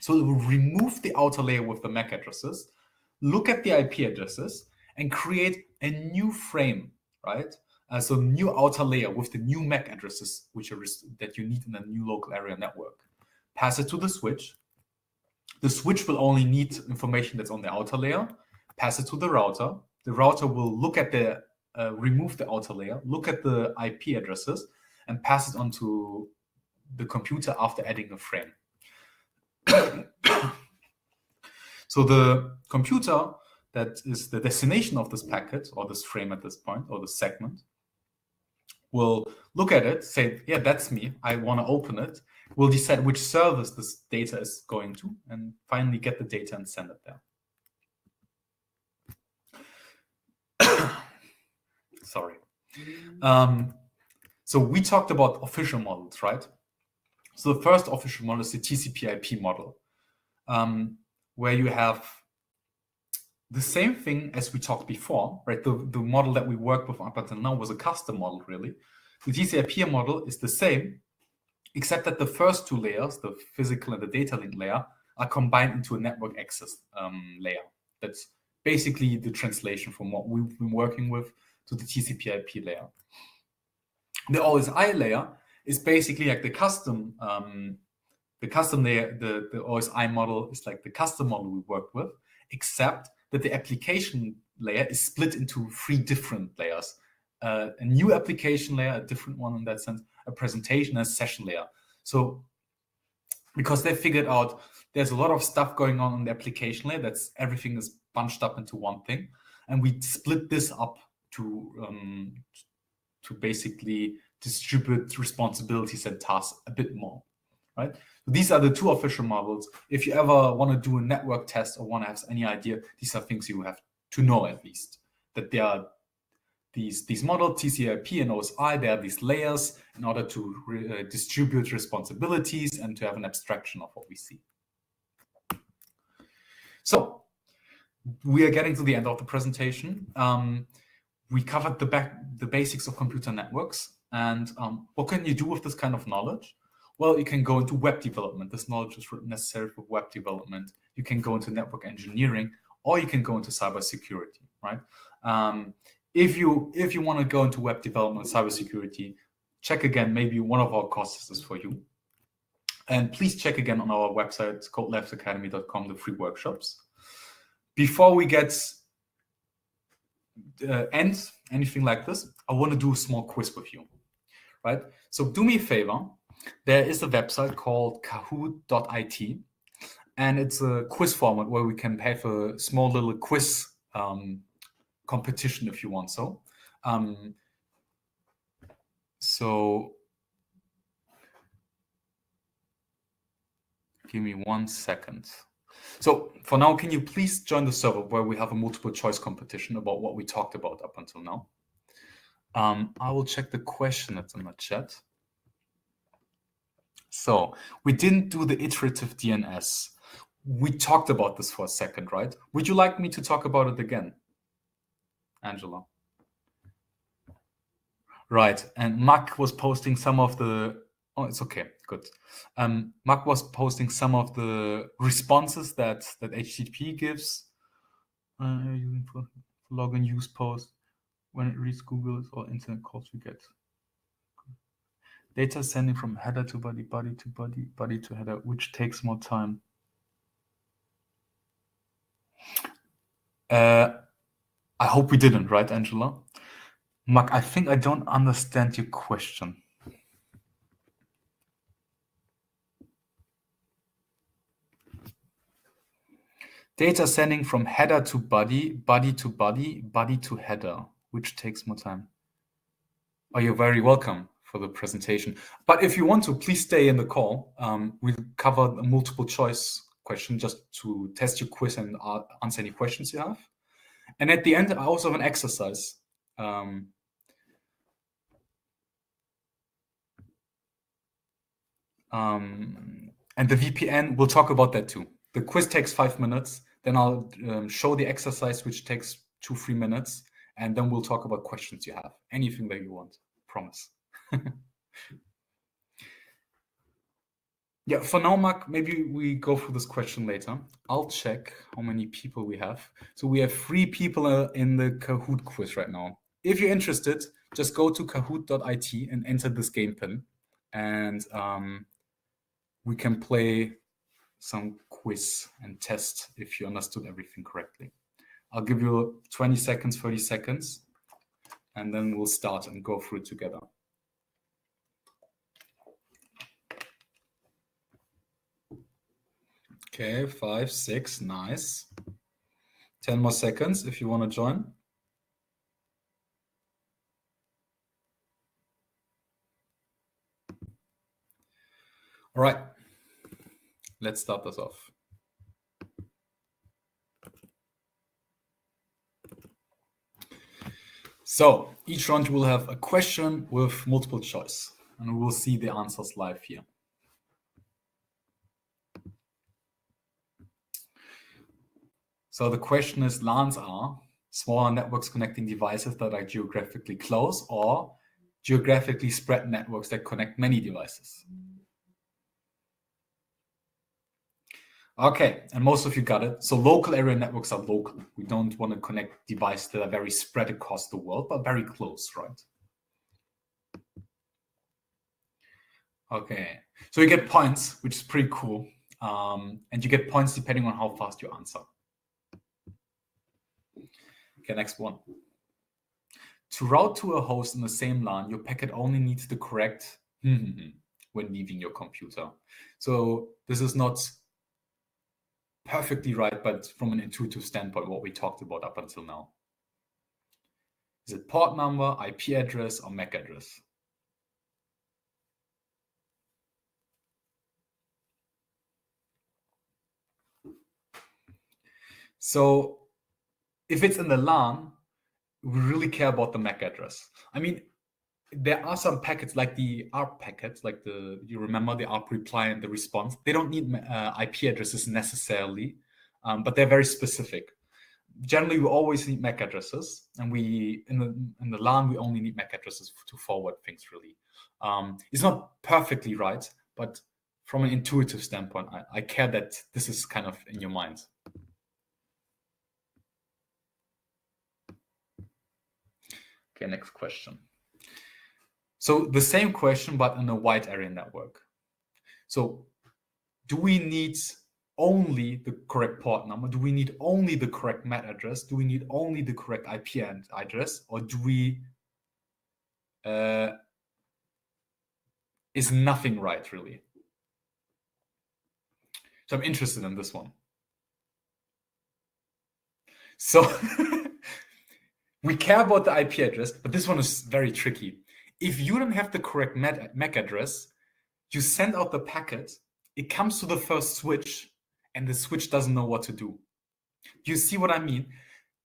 So it will remove the outer layer with the MAC addresses, look at the IP addresses, and create a new frame, right? Uh, so new outer layer with the new MAC addresses, which are that you need in a new local area network. Pass it to the switch. The switch will only need information that's on the outer layer. Pass it to the router. The router will look at the uh, remove the outer layer, look at the IP addresses, and pass it on to the computer after adding a frame. <coughs> <coughs> so the computer that is the destination of this packet or this frame at this point or the segment will look at it, say, yeah, that's me. I want to open it. We'll decide which service this data is going to, and finally get the data and send it there. <coughs> Sorry. Um, so we talked about official models, right? So the first official model is the TCP/IP model, um, where you have the same thing as we talked before, right? The, the model that we worked with up until now was a custom model, really. The TCP model is the same, except that the first two layers, the physical and the data link layer, are combined into a network access um, layer. That's basically the translation from what we've been working with to the TCP/IP layer. The OSI layer is basically like the custom, um, the custom layer. The the OSI model is like the custom model we worked with, except that the application layer is split into three different layers. Uh, a new application layer, a different one in that sense, a presentation, and a session layer. So because they figured out there's a lot of stuff going on in the application layer, that's everything is bunched up into one thing. And we split this up to um, to basically distribute responsibilities and tasks a bit more, right? These are the two official models. If you ever want to do a network test or want to have any idea, these are things you have to know at least that there are these these models TCP and OSI. There are these layers in order to re, uh, distribute responsibilities and to have an abstraction of what we see. So we are getting to the end of the presentation. Um, we covered the back the basics of computer networks and um, what can you do with this kind of knowledge? Well, you can go into web development. This knowledge is necessary for web development. You can go into network engineering, or you can go into cybersecurity, right? Um, if you if you want to go into web development, cybersecurity, check again. Maybe one of our courses is for you. And please check again on our website, called codelabsacademy.com, the free workshops. Before we get uh, end anything like this, I want to do a small quiz with you, right? So do me a favor there is a website called kahoot.it, and it's a quiz format where we can have a small little quiz um, competition if you want so. Um, so give me one second. So for now, can you please join the server where we have a multiple choice competition about what we talked about up until now? Um, I will check the question that's in the chat. So we didn't do the iterative DNS. We talked about this for a second, right? Would you like me to talk about it again, Angela? Right, and Mark was posting some of the. Oh, it's okay, good. Um, Mark was posting some of the responses that that HTTP gives. uh, using for login use post when it reads Google all internet calls we get. Data sending from header to body, body to body, body to header, which takes more time. Uh, I hope we didn't, right, Angela? Mark, I think I don't understand your question. Data sending from header to body, body to body, body to header, which takes more time. Oh, you're very welcome for the presentation. But if you want to, please stay in the call. Um, we'll cover a multiple choice question just to test your quiz and uh, answer any questions you have. And at the end, I also have an exercise. Um, um, and the VPN, we'll talk about that too. The quiz takes five minutes. Then I'll um, show the exercise, which takes two, three minutes. And then we'll talk about questions you have. Anything that you want, promise. <laughs> yeah, for now, Mark, maybe we go through this question later. I'll check how many people we have. So we have three people in the Kahoot quiz right now. If you're interested, just go to kahoot.it and enter this game pin. And um, we can play some quiz and test if you understood everything correctly. I'll give you 20 seconds, 30 seconds, and then we'll start and go through it together. Okay, five, six, nice. 10 more seconds if you want to join. All right, let's start this off. So each round will have a question with multiple choice, and we will see the answers live here. So the question is, LANs are smaller networks connecting devices that are geographically close or geographically spread networks that connect many devices. Okay, and most of you got it. So local area networks are local. We don't want to connect devices that are very spread across the world, but very close, right? Okay, so you get points, which is pretty cool. Um, and you get points depending on how fast you answer. Okay, next one. To route to a host in the same LAN, your packet only needs the correct <laughs> when leaving your computer. So this is not perfectly right, but from an intuitive standpoint, what we talked about up until now. Is it port number, IP address, or MAC address? So if it's in the LAN, we really care about the MAC address. I mean, there are some packets like the ARP packets, like the you remember the ARP reply and the response. They don't need uh, IP addresses necessarily, um, but they're very specific. Generally, we always need MAC addresses, and we in the in the LAN we only need MAC addresses to forward things. Really, um, it's not perfectly right, but from an intuitive standpoint, I, I care that this is kind of in your mind. Okay, next question. So the same question, but in a wide area network. So do we need only the correct port number? Do we need only the correct MAC address? Do we need only the correct IP address? Or do we, uh, is nothing right really? So I'm interested in this one. So <laughs> we care about the IP address, but this one is very tricky if you don't have the correct MAC address, you send out the packet, it comes to the first switch, and the switch doesn't know what to do. You see what I mean?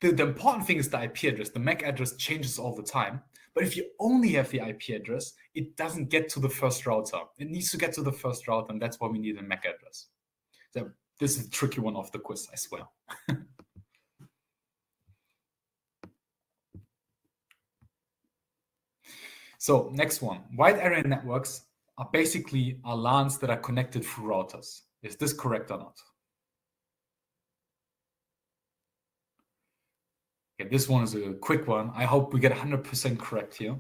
The, the important thing is the IP address. The MAC address changes all the time. But if you only have the IP address, it doesn't get to the first router. It needs to get to the first router, and that's why we need a MAC address. So this is a tricky one off the quiz, I swear. <laughs> So next one, wide area networks are basically are LANs that are connected through routers. Is this correct or not? Okay, this one is a quick one. I hope we get 100% correct here.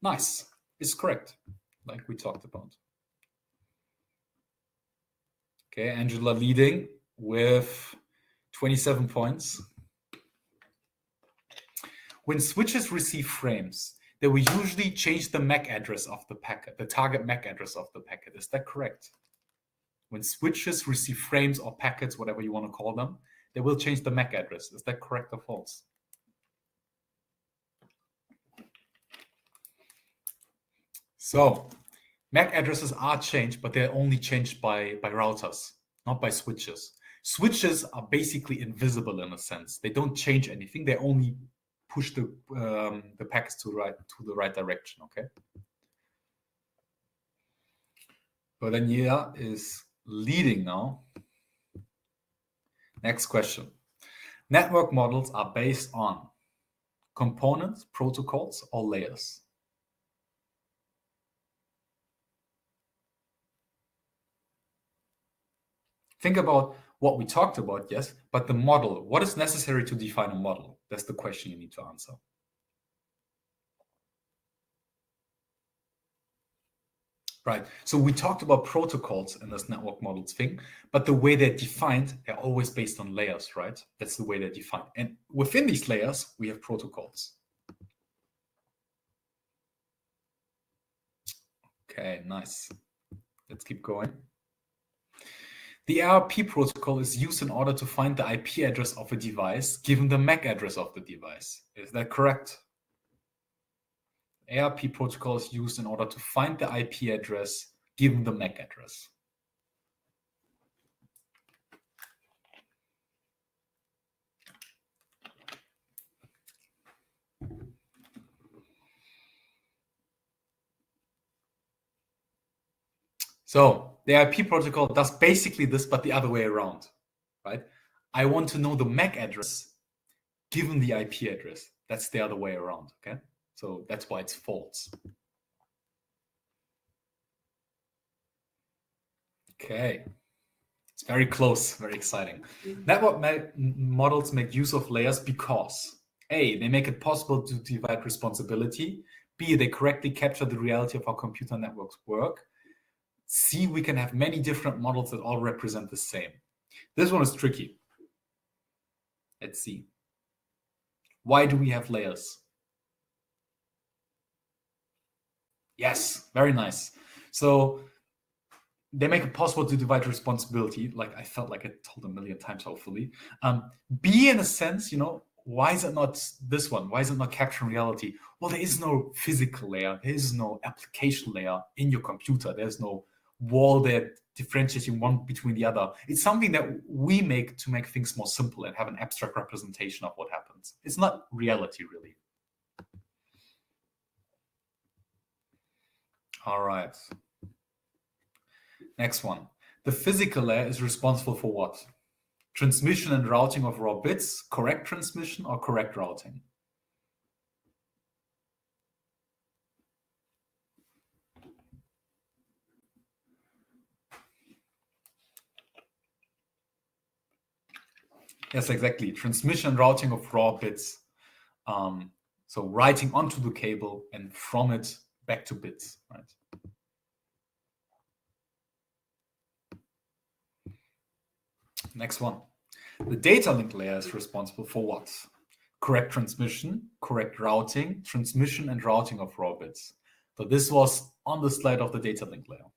Nice. It's correct, like we talked about. Okay, Angela leading with 27 points. When switches receive frames, they will usually change the MAC address of the packet, the target MAC address of the packet. Is that correct? When switches receive frames or packets, whatever you want to call them, they will change the MAC address. Is that correct or false? So MAC addresses are changed, but they're only changed by, by routers, not by switches. Switches are basically invisible in a sense. They don't change anything. They only push the um, the packets to the right to the right direction. Okay. But then yeah is leading now. Next question. Network models are based on components, protocols, or layers. Think about what we talked about, yes, but the model, what is necessary to define a model? That's the question you need to answer. Right. So we talked about protocols in this network models thing, but the way they're defined, they're always based on layers, right? That's the way they're defined. And within these layers, we have protocols. Okay, nice. Let's keep going. The ARP protocol is used in order to find the IP address of a device given the MAC address of the device. Is that correct? ARP protocol is used in order to find the IP address given the MAC address. So the IP protocol does basically this, but the other way around, right? I want to know the MAC address given the IP address. That's the other way around, okay? So that's why it's false. Okay. It's very close, very exciting. Mm-hmm. Network models make use of layers because A, they make it possible to divide responsibility. B, they correctly capture the reality of how computer networks work. C, we can have many different models that all represent the same. This one is tricky. Let's see. Why do we have layers? Yes, very nice. So they make it possible to divide responsibility. Like I felt like I told a million times, hopefully. Um, B, in a sense, you know, why is it not this one? Why is it not capturing reality? Well, there is no physical layer. There is no application layer in your computer. There's no wall there differentiating one between the other. It's something that we make to make things more simple and have an abstract representation of what happens. It's not reality, really. All right. Next one. The physical layer is responsible for what? Transmission and routing of raw bits, correct transmission or correct routing? Yes, exactly. Transmission routing of raw bits. Um, so writing onto the cable and from it back to bits, right? Next one. The data link layer is responsible for what? Correct transmission, correct routing, transmission and routing of raw bits. So this was on the slide of the data link layer.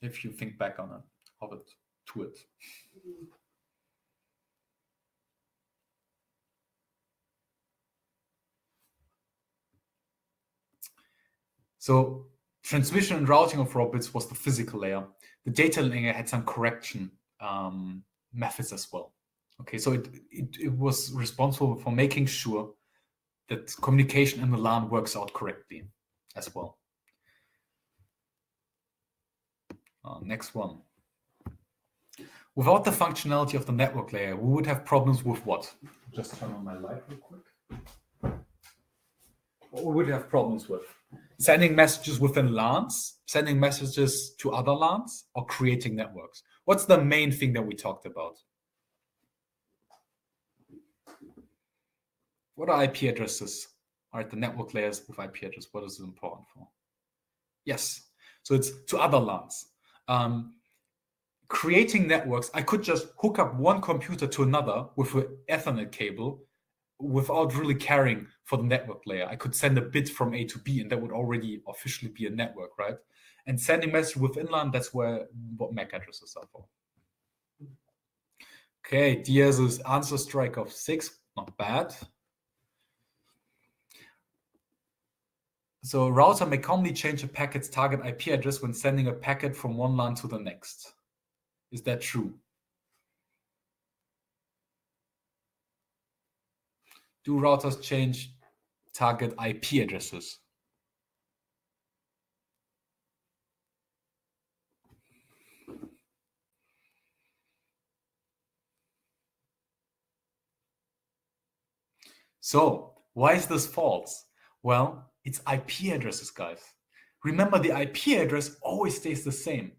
If you think back on it, of it, to it. So transmission and routing of raw bits was the physical layer. The data layer had some correction um, methods as well. Okay, so it, it, it was responsible for making sure that communication in the LAN works out correctly as well. Uh, next one. Without the functionality of the network layer, we would have problems with what? Just turn on my light real quick. What we would have problems with? sending messages within LANs, sending messages to other LANs, or creating networks? What's the main thing that we talked about? what are IP addresses? All right, the network layers with IP address. What is it important for? Yes. So it's to other LANs. Um, creating networks, I could just hook up one computer to another with an Ethernet cable without really caring for the network layer. I could send a bit from A to B, and that would already officially be a network, right? And sending message within LAN, that's where what MAC addresses are for. Okay, Diaz's answer strike of six, not bad. So a router may commonly change a packet's target IP address when sending a packet from one LAN to the next. Is that true? Do routers change target IP addresses? So why is this false? Well, it's IP addresses, guys. Remember, the IP address always stays the same,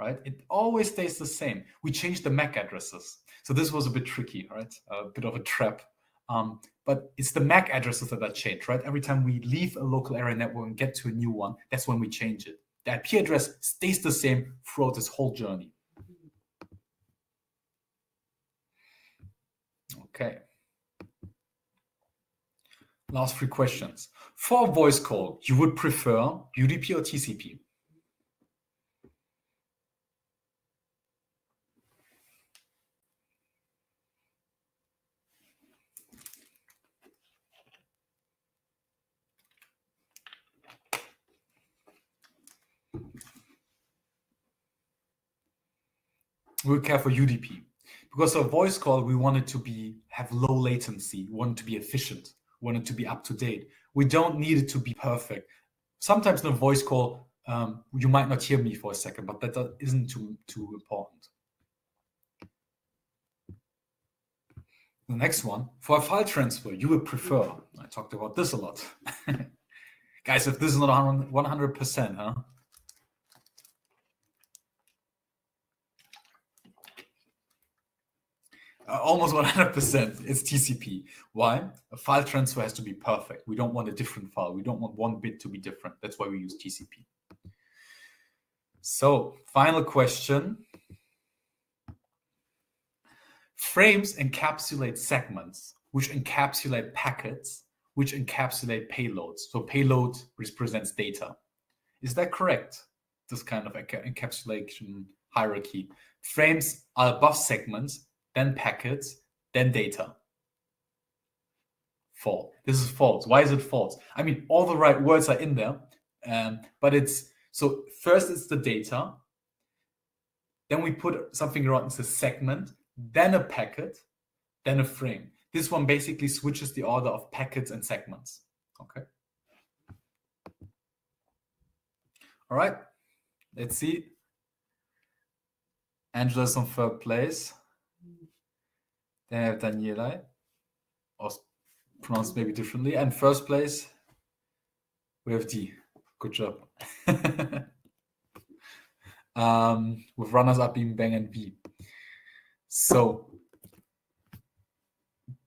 right? It always stays the same. We change the MAC addresses. So this was a bit tricky, right? A bit of a trap. Um, but it's the MAC addresses that are changed, right? Every time we leave a local area network and get to a new one, that's when we change it. The IP address stays the same throughout this whole journey. Okay. Last three questions. For voice call, you would prefer UDP or TCP? We care for UDP because a voice call we want it to be have low latency, want it to be efficient want it to be up to date. We don't need it to be perfect. Sometimes in a voice call, um, you might not hear me for a second, but that isn't too too important. The next one, for a file transfer, you would prefer. I talked about this a lot. <laughs> Guys, if this is not 100%, huh? Uh, almost 100% it's TCP. Why? A file transfer has to be perfect. We don't want a different file. We don't want one bit to be different. That's why we use TCP. So, final question. Frames encapsulate segments, which encapsulate packets, which encapsulate payloads. So, payload represents data. Is that correct? This kind of encapsulation hierarchy. Frames are above segments, then packets, then data. False. This is false. Why is it false? I mean, all the right words are in there, um, but it's so first it's the data, then we put something around it's a segment, then a packet, then a frame. This one basically switches the order of packets and segments. Okay. All right. Let's see. Angela's on third place. Then I have Daniela, or pronounced maybe differently. And first place, we have D. Good job. <laughs> um, with runners up being Bang and B. So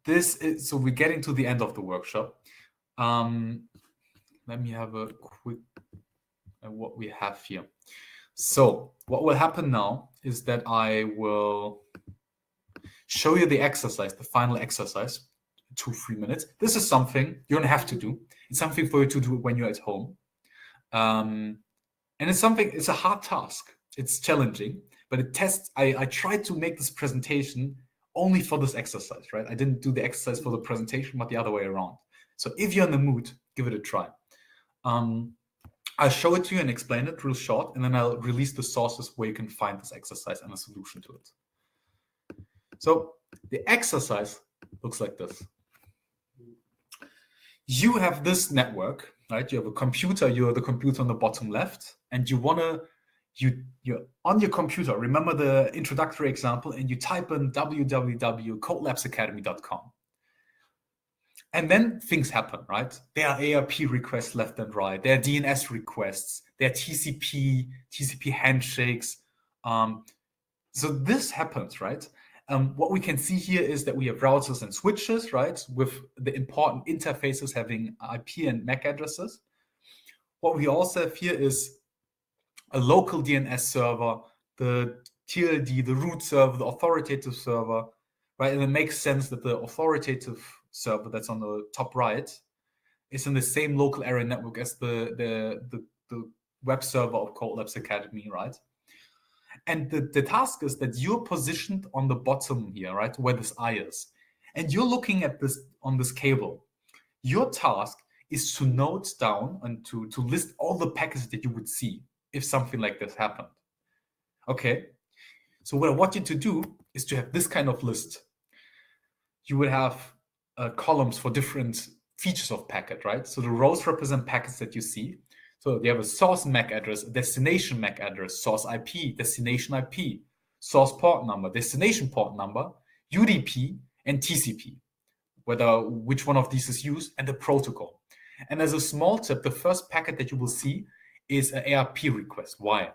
this is so we're getting to the end of the workshop. Um, let me have a quick uh, what we have here. So what will happen now is that I will show you the exercise, the final exercise, two, three minutes. This is something you don't have to do. It's something for you to do when you're at home. Um, and it's something, it's a hard task. It's challenging, but it tests. I, I tried to make this presentation only for this exercise, right? I didn't do the exercise for the presentation, but the other way around. So if you're in the mood, give it a try. Um, I'll show it to you and explain it real short, and then I'll release the sources where you can find this exercise and a solution to it. So the exercise looks like this. You have this network, right? You have a computer, you're the computer on the bottom left, and you wanna you you're on your computer, remember the introductory example, and you type in www.codelabsacademy.com. And then things happen, right? There are ARP requests left and right. There are DNS requests. There are TCP, TCP handshakes. Um, so this happens, right? Um, what we can see here is that we have routers and switches, right, with the important interfaces having IP and MAC addresses. What we also have here is a local DNS server, the TLD, the root server, the authoritative server, right? And it makes sense that the authoritative server that's on the top right is in the same local area network as the the the, the web server of Code Labs Academy, right? And the, the task is that you're positioned on the bottom here, right, where this I is. And you're looking at this on this cable. Your task is to note down and to, to list all the packets that you would see if something like this happened. Okay. So what I want you to do is to have this kind of list. You would have uh, columns for different features of packet, right? So the rows represent packets that you see. So you have a source MAC address, a destination MAC address, source IP, destination IP, source port number, destination port number, UDP, and TCP, whether which one of these is used, and the protocol. And as a small tip, the first packet that you will see is an ARP request. Why?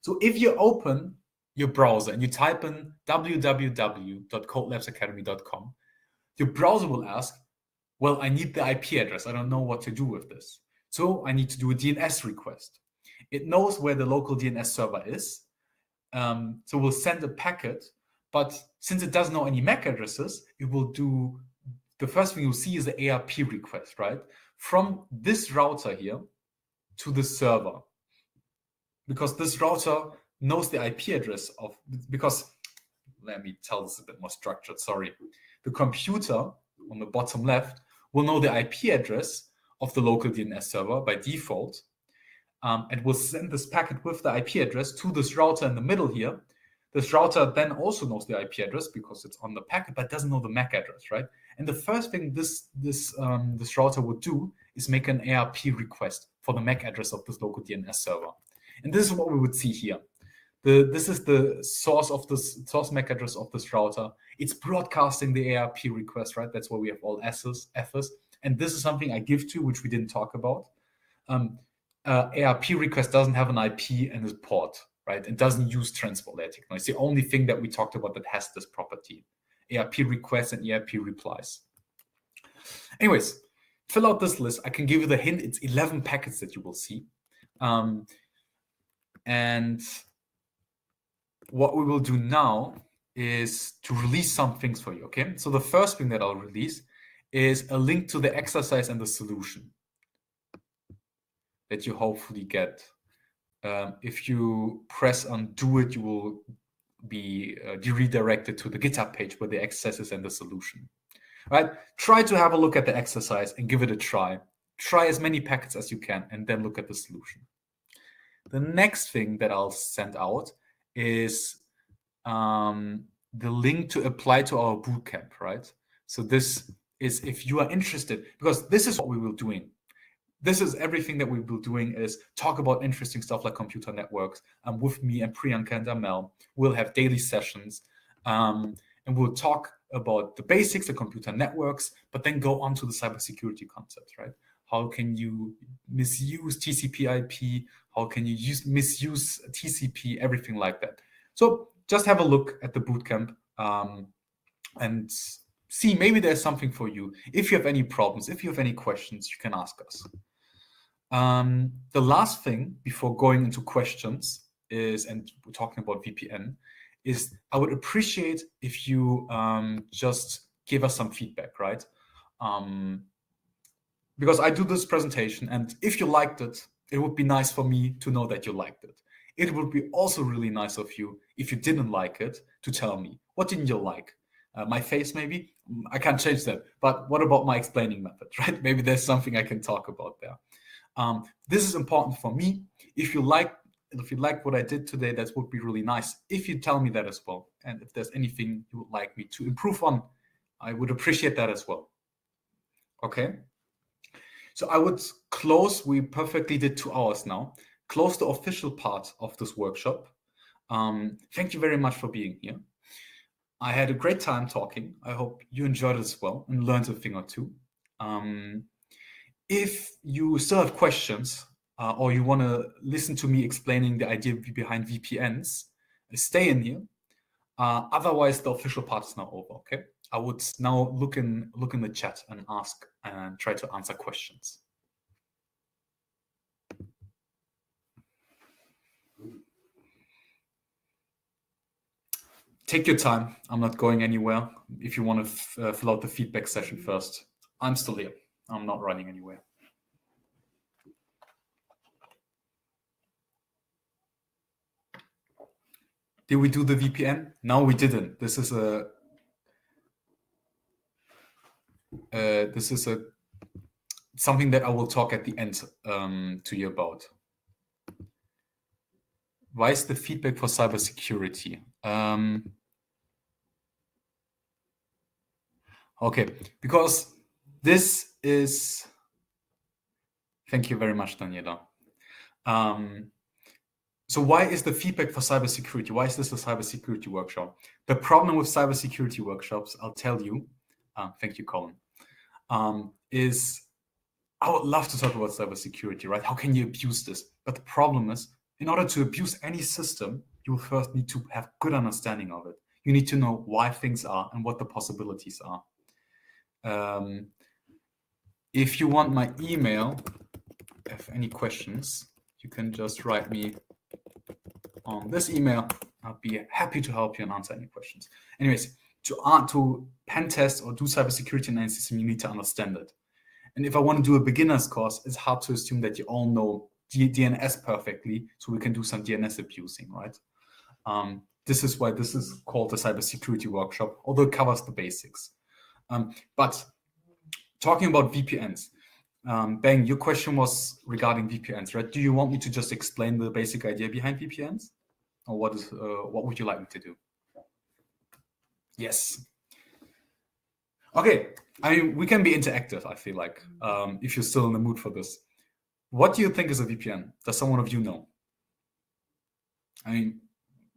So if you open your browser and you type in www.codelabsacademy.com, your browser will ask, well, I need the IP address. I don't know what to do with this. So I need to do a DNS request. It knows where the local DNS server is. Um, so we'll send a packet, but since it doesn't know any MAC addresses, it will do the first thing you'll see is the ARP request, right? From this router here to the server. Because this router knows the IP address of, because let me tell this a bit more structured, sorry. The computer on the bottom left will know the IP address of the local DNS server by default. Um, and will send this packet with the IP address to this router in the middle here. This router then also knows the IP address because it's on the packet, but doesn't know the MAC address, right? And the first thing this this um, this router would do is make an ARP request for the MAC address of this local DNS server. And this is what we would see here. The, this is the source of this source MAC address of this router. It's broadcasting the ARP request, right? That's why we have all S's, F's and this is something I give to, which we didn't talk about. Um, uh, ARP request doesn't have an IP and a port, right? It doesn't use transport layer technology. It's the only thing that we talked about that has this property. ARP requests and ARP replies. Anyways, fill out this list. I can give you the hint. It's 11 packets that you will see. Um, and what we will do now is to release some things for you, okay? So the first thing that I'll release is a link to the exercise and the solution that you hopefully get. Um, if you press undo it, you will be uh, redirected to the GitHub page where the exercises and the solution. Right? Try to have a look at the exercise and give it a try. Try as many packets as you can and then look at the solution. The next thing that I'll send out is um, the link to apply to our bootcamp, right? So this is if you are interested, because this is what we will doing. This is everything that we will doing is talk about interesting stuff like computer networks um, with me and Priyanka and Amel. We'll have daily sessions um, and we'll talk about the basics of computer networks, but then go on to the cybersecurity concepts, right? How can you misuse TCP IP? How can you use misuse TCP? Everything like that. So just have a look at the bootcamp um, and see maybe there's something for you. If you have any problems, if you have any questions, you can ask us. Um, the last thing before going into questions is, and we're talking about VPN, is I would appreciate if you um, just give us some feedback, right? Um, because I do this presentation, and if you liked it, it would be nice for me to know that you liked it. It would be also really nice of you if you didn't like it to tell me what didn't you like uh, my face maybe? I can't change that. But what about my explaining method <laughs> right? Maybe there's something i can talk about there. Um, this is important for me. If you like if you like what i did today that would be really nice. If you tell me that as well and if there's anything you would like me to improve on i would appreciate that as well. Okay? So i would close we perfectly did two hours now. Close the official part of this workshop. Um, thank you very much for being here I had a great time talking. I hope you enjoyed it as well and learned a thing or two. Um, if you still have questions uh, or you want to listen to me explaining the idea behind VPNs, stay in here. Uh, otherwise, the official part is now over. Okay. I would now look in look in the chat and ask and try to answer questions. Take your time. I'm not going anywhere. If you want to uh, fill out the feedback session first, I'm still here. I'm not running anywhere. Did we do the VPN? No, we didn't. This is a uh, this is a something that I will talk at the end um, to you about. Why is the feedback for cybersecurity? Um, okay, because this is. Thank you very much, Daniela. Um, so why is the feedback for cybersecurity? Why is this a cybersecurity workshop? The problem with cybersecurity workshops, I'll tell you. Uh, thank you, Colin. Um, is I would love to talk about cybersecurity, right? How can you abuse this? But the problem is, in order to abuse any system, you will first need to have good understanding of it. You need to know why things are and what the possibilities are. Um, if you want my email, if any questions, you can just write me on this email. I'll be happy to help you and answer any questions. Anyways, to uh, to pen test or do cybersecurity analysis, you need to understand it. And if I want to do a beginner's course, it's hard to assume that you all know DNS perfectly, so we can do some DNS abusing, right? Um, this is why this is called a cybersecurity workshop, although it covers the basics. Um, but talking about VPNs, um, Bang, your question was regarding VPNs, right? Do you want me to just explain the basic idea behind VPNs, or what is uh, what would you like me to do? Yes. Okay. I mean, we can be interactive. I feel like um, if you're still in the mood for this. What do you think is a VPN? Does someone of you know? I mean,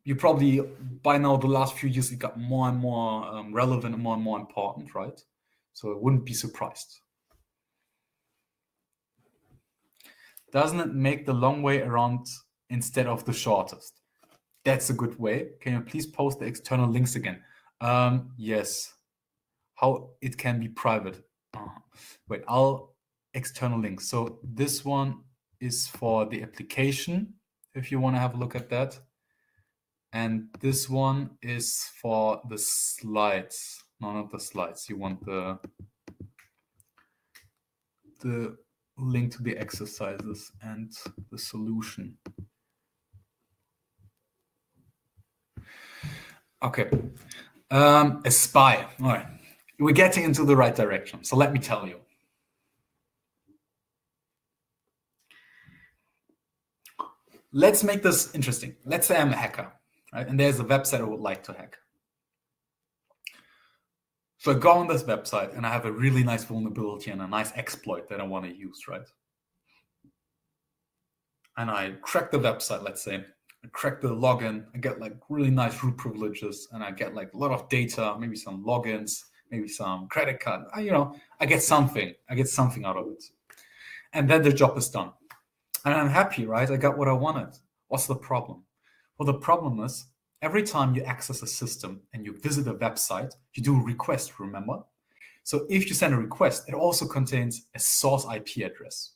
you probably by now the last few years it got more and more um, relevant and more and more important, right? So I wouldn't be surprised. Doesn't it make the long way around instead of the shortest? That's a good way. Can you please post the external links again? Um, yes. How it can be private. Uh, wait, I'll external links. So this one is for the application, if you want to have a look at that. And this one is for the slides. No, not the slides. You want the the link to the exercises and the solution. Okay. Um, a spy. All right. We're getting into the right direction. So let me tell you. Let's make this interesting. Let's say I'm a hacker, right? And there's a website I would like to hack. So I go on this website and I have a really nice vulnerability and a nice exploit that I want to use, right? And I crack the website, let's say, I crack the login, I get like really nice root privileges, and I get like a lot of data, maybe some logins, maybe some credit card. I, you know, I get something. I get something out of it, and then the job is done, and I'm happy, right? I got what I wanted. What's the problem? Well, the problem is every time you access a system and you visit a website, you do a request. Remember? So if you send a request, it also contains a source IP address.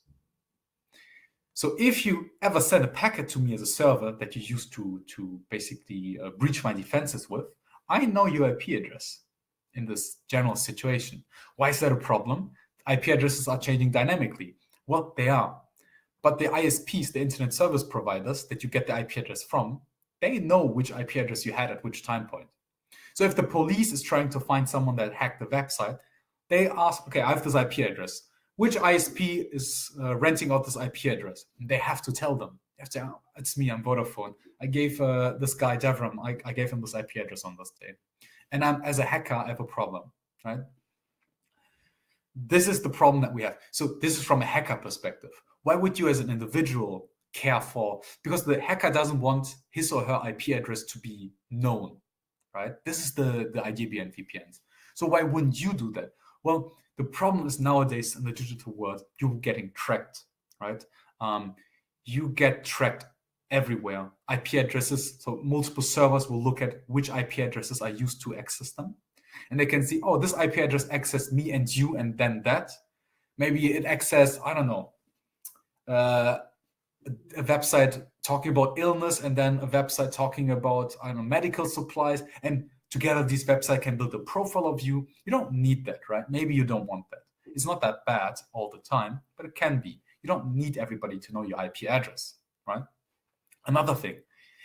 So if you ever send a packet to me as a server that you use to, to basically uh, breach my defenses with, I know your IP address in this general situation. Why is that a problem? IP addresses are changing dynamically. Well, they are. But the ISPs, the internet service providers that you get the IP address from, they know which IP address you had at which time point. So if the police is trying to find someone that hacked the website, they ask, okay, I have this IP address which ISP is uh, renting out this IP address. And they have to tell them. They have to, oh, it's me, I'm Vodafone. I gave uh, this guy Devram, I, I gave him this IP address on this day. And I'm as a hacker, I have a problem, right? This is the problem that we have. So this is from a hacker perspective. Why would you as an individual care for? Because the hacker doesn't want his or her IP address to be known, right? This is the, the idea behind VPNs. So why wouldn't you do that? Well, the problem is nowadays in the digital world, you're getting tracked, right? Um, you get tracked everywhere. IP addresses, so multiple servers will look at which IP addresses are used to access them. And they can see, oh, this IP address accessed me and you and then that. Maybe it accessed, I don't know, uh, a website talking about illness and then a website talking about, I don't know, medical supplies. And together these websites can build a profile of you. You don't need that, right? Maybe you don't want that. It's not that bad all the time, but it can be. You don't need everybody to know your IP address, right? Another thing,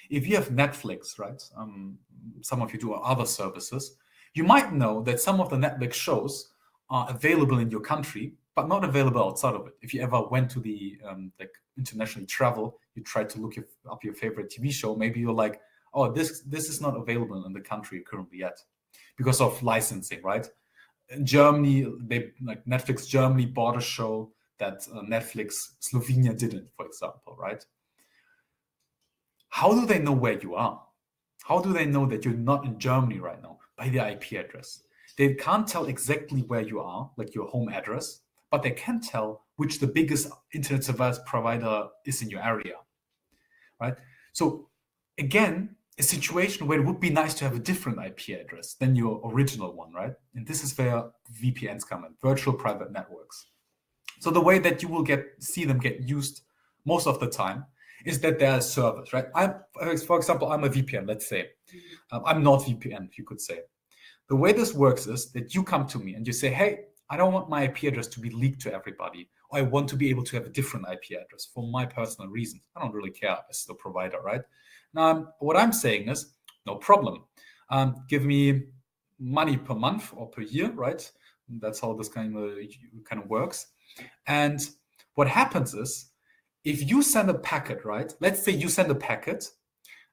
if you have Netflix, right? Um, some of you do other services. You might know that some of the Netflix shows are available in your country, but not available outside of it. If you ever went to the um, like international travel, you tried to look up your favorite TV show, maybe you're like, oh, this this is not available in the country currently yet because of licensing, right? In Germany, they like Netflix Germany bought a show that uh, Netflix Slovenia didn't, for example, right? How do they know where you are? How do they know that you're not in Germany right now? By the IP address. They can't tell exactly where you are, like your home address, but they can tell which the biggest internet service provider is in your area. Right? So again, a situation where it would be nice to have a different IP address than your original one, right? And this is where VPNs come in, virtual private networks. So the way that you will get see them get used most of the time is that there are servers, right? I'm, for example, I'm a VPN, let's say. Um, I'm not VPN, you could say. The way this works is that you come to me and you say, hey, I don't want my IP address to be leaked to everybody. I want to be able to have a different IP address for my personal reasons. I don't really care as the provider, right? Now, what I'm saying is, no problem. Um, give me money per month or per year, right? That's how this kind of kind of works. And what happens is if you send a packet, right? Let's say you send a packet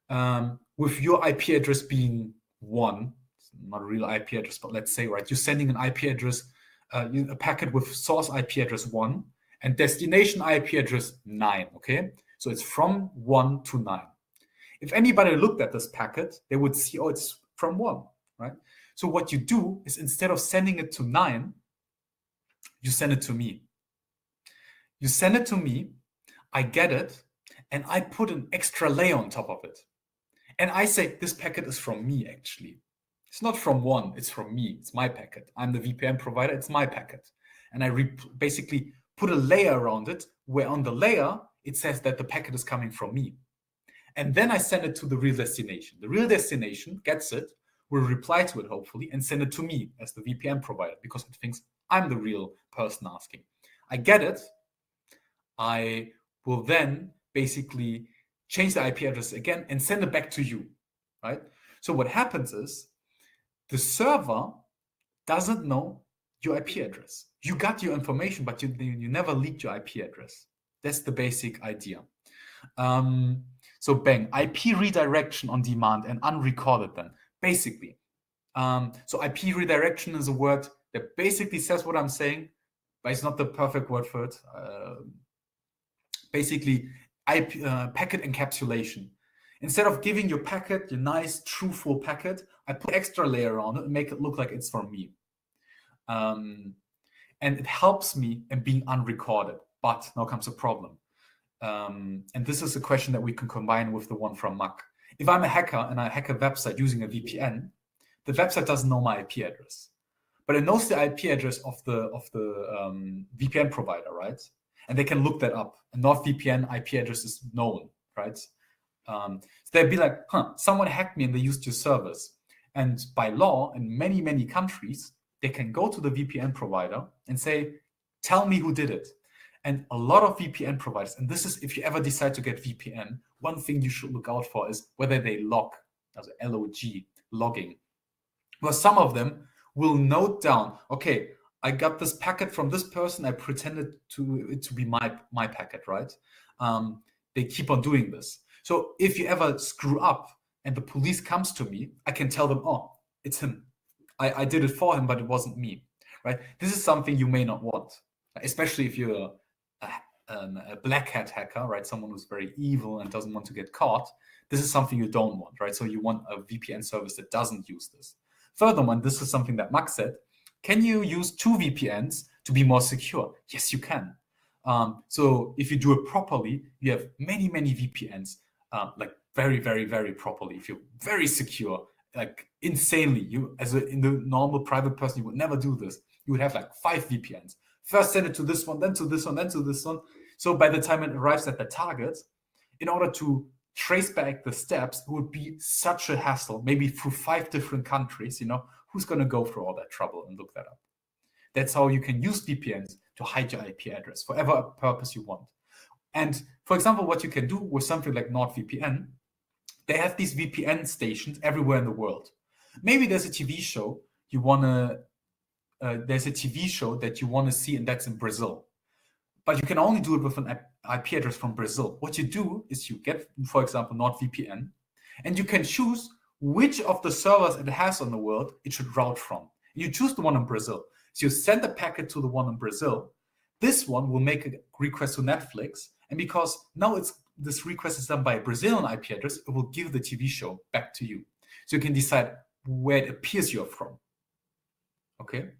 um, with your IP address being one, not a real IP address, but let's say, right, you're sending an IP address, uh, a packet with source IP address one and destination IP address nine, okay? So it's from one to nine. If anybody looked at this packet, they would see, oh, it's from one, right? So what you do is instead of sending it to nine, you send it to me. You send it to me, I get it, and I put an extra layer on top of it. And I say, this packet is from me, actually. It's not from one, it's from me. It's my packet. I'm the VPN provider, it's my packet. And I basically put a layer around it where on the layer, it says that the packet is coming from me. And then I send it to the real destination. The real destination gets it, will reply to it hopefully, and send it to me as the VPN provider because it thinks I'm the real person asking. I get it. I will then basically change the IP address again and send it back to you, right? So what happens is the server doesn't know your IP address. You got your information, but you, you never leaked your IP address. That's the basic idea. Um, so bang, IP redirection on demand and unrecorded then. Basically, um, so IP redirection is a word that basically says what I'm saying, but it's not the perfect word for it. Uh, basically IP, uh, packet encapsulation. Instead of giving your packet, your nice, truthful packet, I put extra layer on it and make it look like it's for me. Um, and it helps me in being unrecorded. But now comes a problem. Um, and this is a question that we can combine with the one from Mac. If I'm a hacker and I hack a website using a VPN, the website doesn't know my IP address, but it knows the IP address of the of the um, VPN provider, right? and they can look that up. A NordVPN IP address is known, right? Um, so they'd be like, huh, someone hacked me and they used your service. And by law, in many, many countries, they can go to the VPN provider and say, tell me who did it. And a lot of VPN providers, and this is if you ever decide to get VPN, one thing you should look out for is whether they log, as a LOG, logging. Well, some of them will note down, okay, I got this packet from this person. I pretended to it to be my my packet, right? Um, they keep on doing this. So if you ever screw up and the police comes to me, I can tell them, oh, it's him. I, I did it for him, but it wasn't me, right? This is something you may not want, especially if you're a, a, black hat hacker, right? Someone who's very evil and doesn't want to get caught. This is something you don't want, right? So you want a VPN service that doesn't use this. Furthermore, this is something that Max said, can you use two VPNs to be more secure? Yes, you can. Um, so if you do it properly, you have many, many VPNs. uh, like very, very, very properly, if you're very secure, like insanely, you as a in the normal private person, you would never do this. You would have like five VPNs. First send it to this one, then to this one, then to this one. So by the time it arrives at the target, in order to trace back the steps, it would be such a hassle, maybe through five different countries, you know, who's going to go through all that trouble and look that up? That's how you can use VPNs to hide your IP address for whatever purpose you want. And for example, what you can do with something like NordVPN, they have these VPN stations everywhere in the world. Maybe there's a TV show you want to, uh, there's a TV show that you want to see, and that's in Brazil. But you can only do it with an IP address from Brazil. What you do is you get, for example, NordVPN, and you can choose which of the servers it has on the world it should route from. You choose the one in Brazil. So you send a packet to the one in Brazil. This one will make a request to Netflix. And because now it's this request is done by a Brazilian IP address, it will give the TV show back to you. So you can decide where it appears you're from. Okay.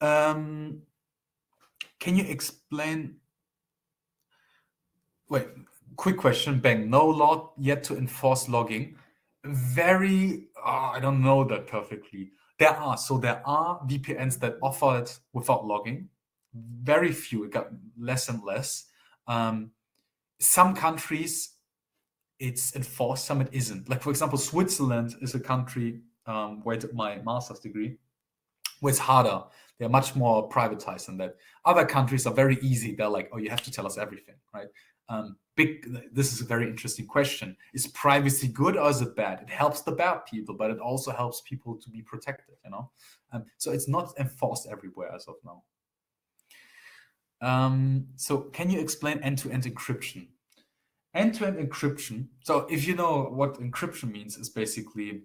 Um, can you explain? Wait, quick question, Bang. No law yet to enforce logging. Very, oh, I don't know that perfectly. There are, so there are VPNs that offer it without logging. Very few, it got less and less. Um, some countries it's enforced, some it isn't. Like for example, Switzerland is a country um, where I did my master's degree, where it's harder. They're much more privatized than that. Other countries are very easy. They're like, oh, you have to tell us everything, right? Um, big. This is a very interesting question. Is privacy good or is it bad? It helps the bad people, but it also helps people to be protected. You know, um, so it's not enforced everywhere as of now. Um, so can you explain end-to-end encryption? End-to-end encryption. So if you know what encryption means, is basically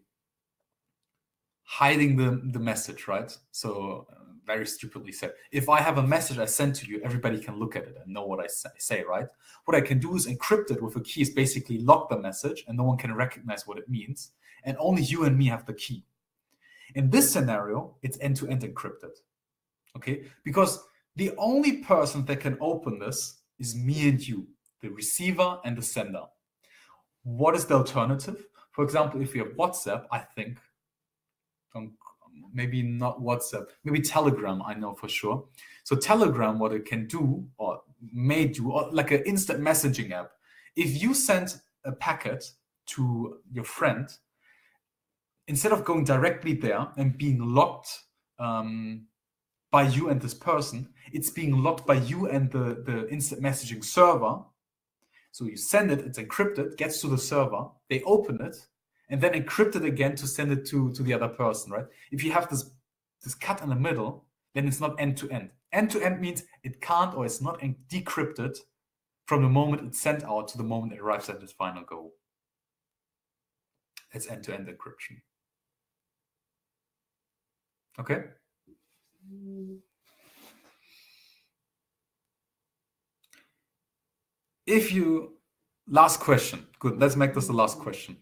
hiding the, the message, right? So uh, very stupidly said, if I have a message I send to you, everybody can look at it and know what I say, say, right? What I can do is encrypt it with a key, is basically lock the message and no one can recognize what it means. And only you and me have the key. In this scenario, it's end-to-end encrypted. Okay, because the only person that can open this is me and you, the receiver and the sender. What is the alternative? For example, if you have WhatsApp, I think, um, maybe not WhatsApp, maybe Telegram, I know for sure. So Telegram, what it can do or may do, or like an instant messaging app, if you send a packet to your friend, instead of going directly there and being locked um, by you and this person. It's being locked by you and the, the instant messaging server. So you send it, it's encrypted, gets to the server, they open it, and then encrypt it again to send it to, to the other person, right? If you have this, this cut in the middle, then it's not end to end. End to end means it can't or it's not decrypted from the moment it's sent out to the moment it arrives at its final goal. It's end to end encryption. Okay? Mm. If you, last question. Good. Let's make this the last question.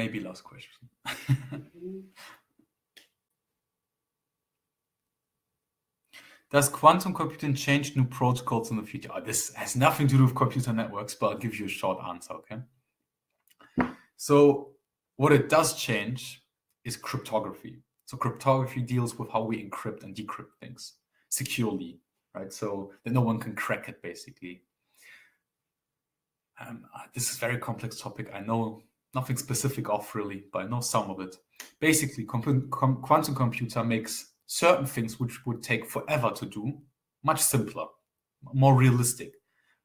Maybe last question. <laughs> Does quantum computing change new protocols in the future? Oh, this has nothing to do with computer networks, but I'll give you a short answer, okay? So, what it does change is cryptography. So, cryptography deals with how we encrypt and decrypt things securely, right? So that no one can crack it, basically. Um, uh, this is a very complex topic. I know nothing specific off really, but I know some of it. Basically, com quantum computer makes certain things which would take forever to do much simpler, more realistic,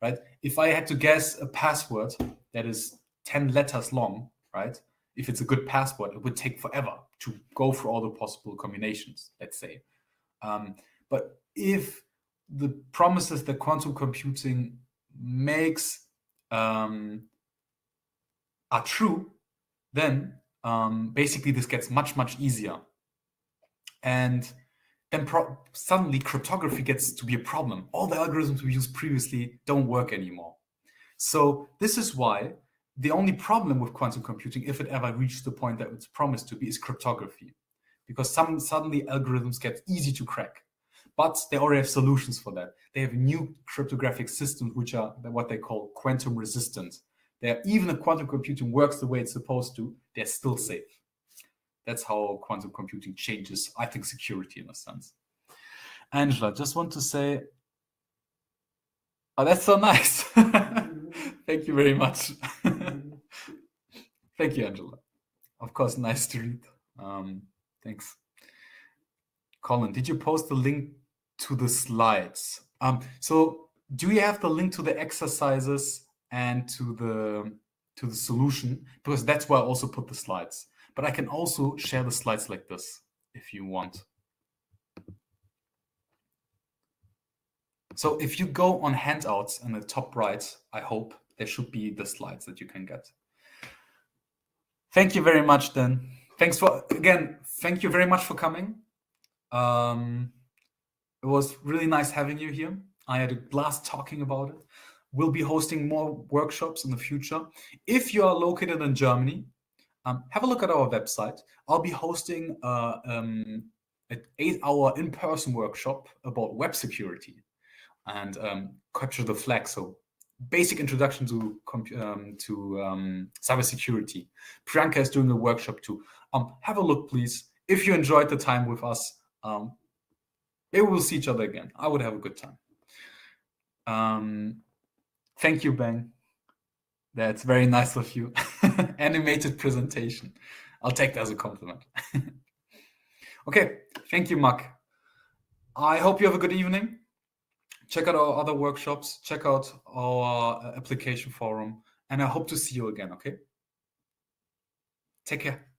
right? If I had to guess a password that is 10 letters long, right? If it's a good password, it would take forever to go through all the possible combinations, let's say. Um, but if the promises that quantum computing makes um, are true, then um, basically this gets much, much easier. and then suddenly cryptography gets to be a problem. All the algorithms we used previously don't work anymore. So this is why the only problem with quantum computing, if it ever reaches the point that it's promised to be, is cryptography, because some suddenly algorithms get easy to crack. But they already have solutions for that. They have new cryptographic systems which are what they call quantum resistant. They're, even if quantum computing works the way it's supposed to, they're still safe. That's how quantum computing changes, I think, security in a sense. Angela, just want to say, oh, that's so nice. <laughs> Thank you very much. <laughs> Thank you, Angela. Of course, nice to read. Um, thanks. Colin, did you post the link to the slides? Um, so do you have the link to the exercises and to the to the solution? Because that's where I also put the slides. But I can also share the slides like this if you want. So if you go on handouts in the top right, I hope there should be the slides that you can get. Thank you very much then. Thanks for, again, thank you very much for coming. Um, it was really nice having you here. I had a blast talking about it. We'll be hosting more workshops in the future. If you are located in Germany, um, have a look at our website. I'll be hosting uh, um, an eight-hour in-person workshop about web security and um, capture the flag. So basic introduction to um, to um, cybersecurity. Priyanka is doing a workshop too. Um, have a look, please. If you enjoyed the time with us, um, maybe we'll see each other again. I would have a good time. Um, thank you, Ben. That's very nice of you. <laughs> Animated presentation. I'll take that as a compliment. <laughs> okay, thank you, Mark. I hope you have a good evening check out our other workshops, check out our uh, application forum, and I hope to see you again, okay? Take care.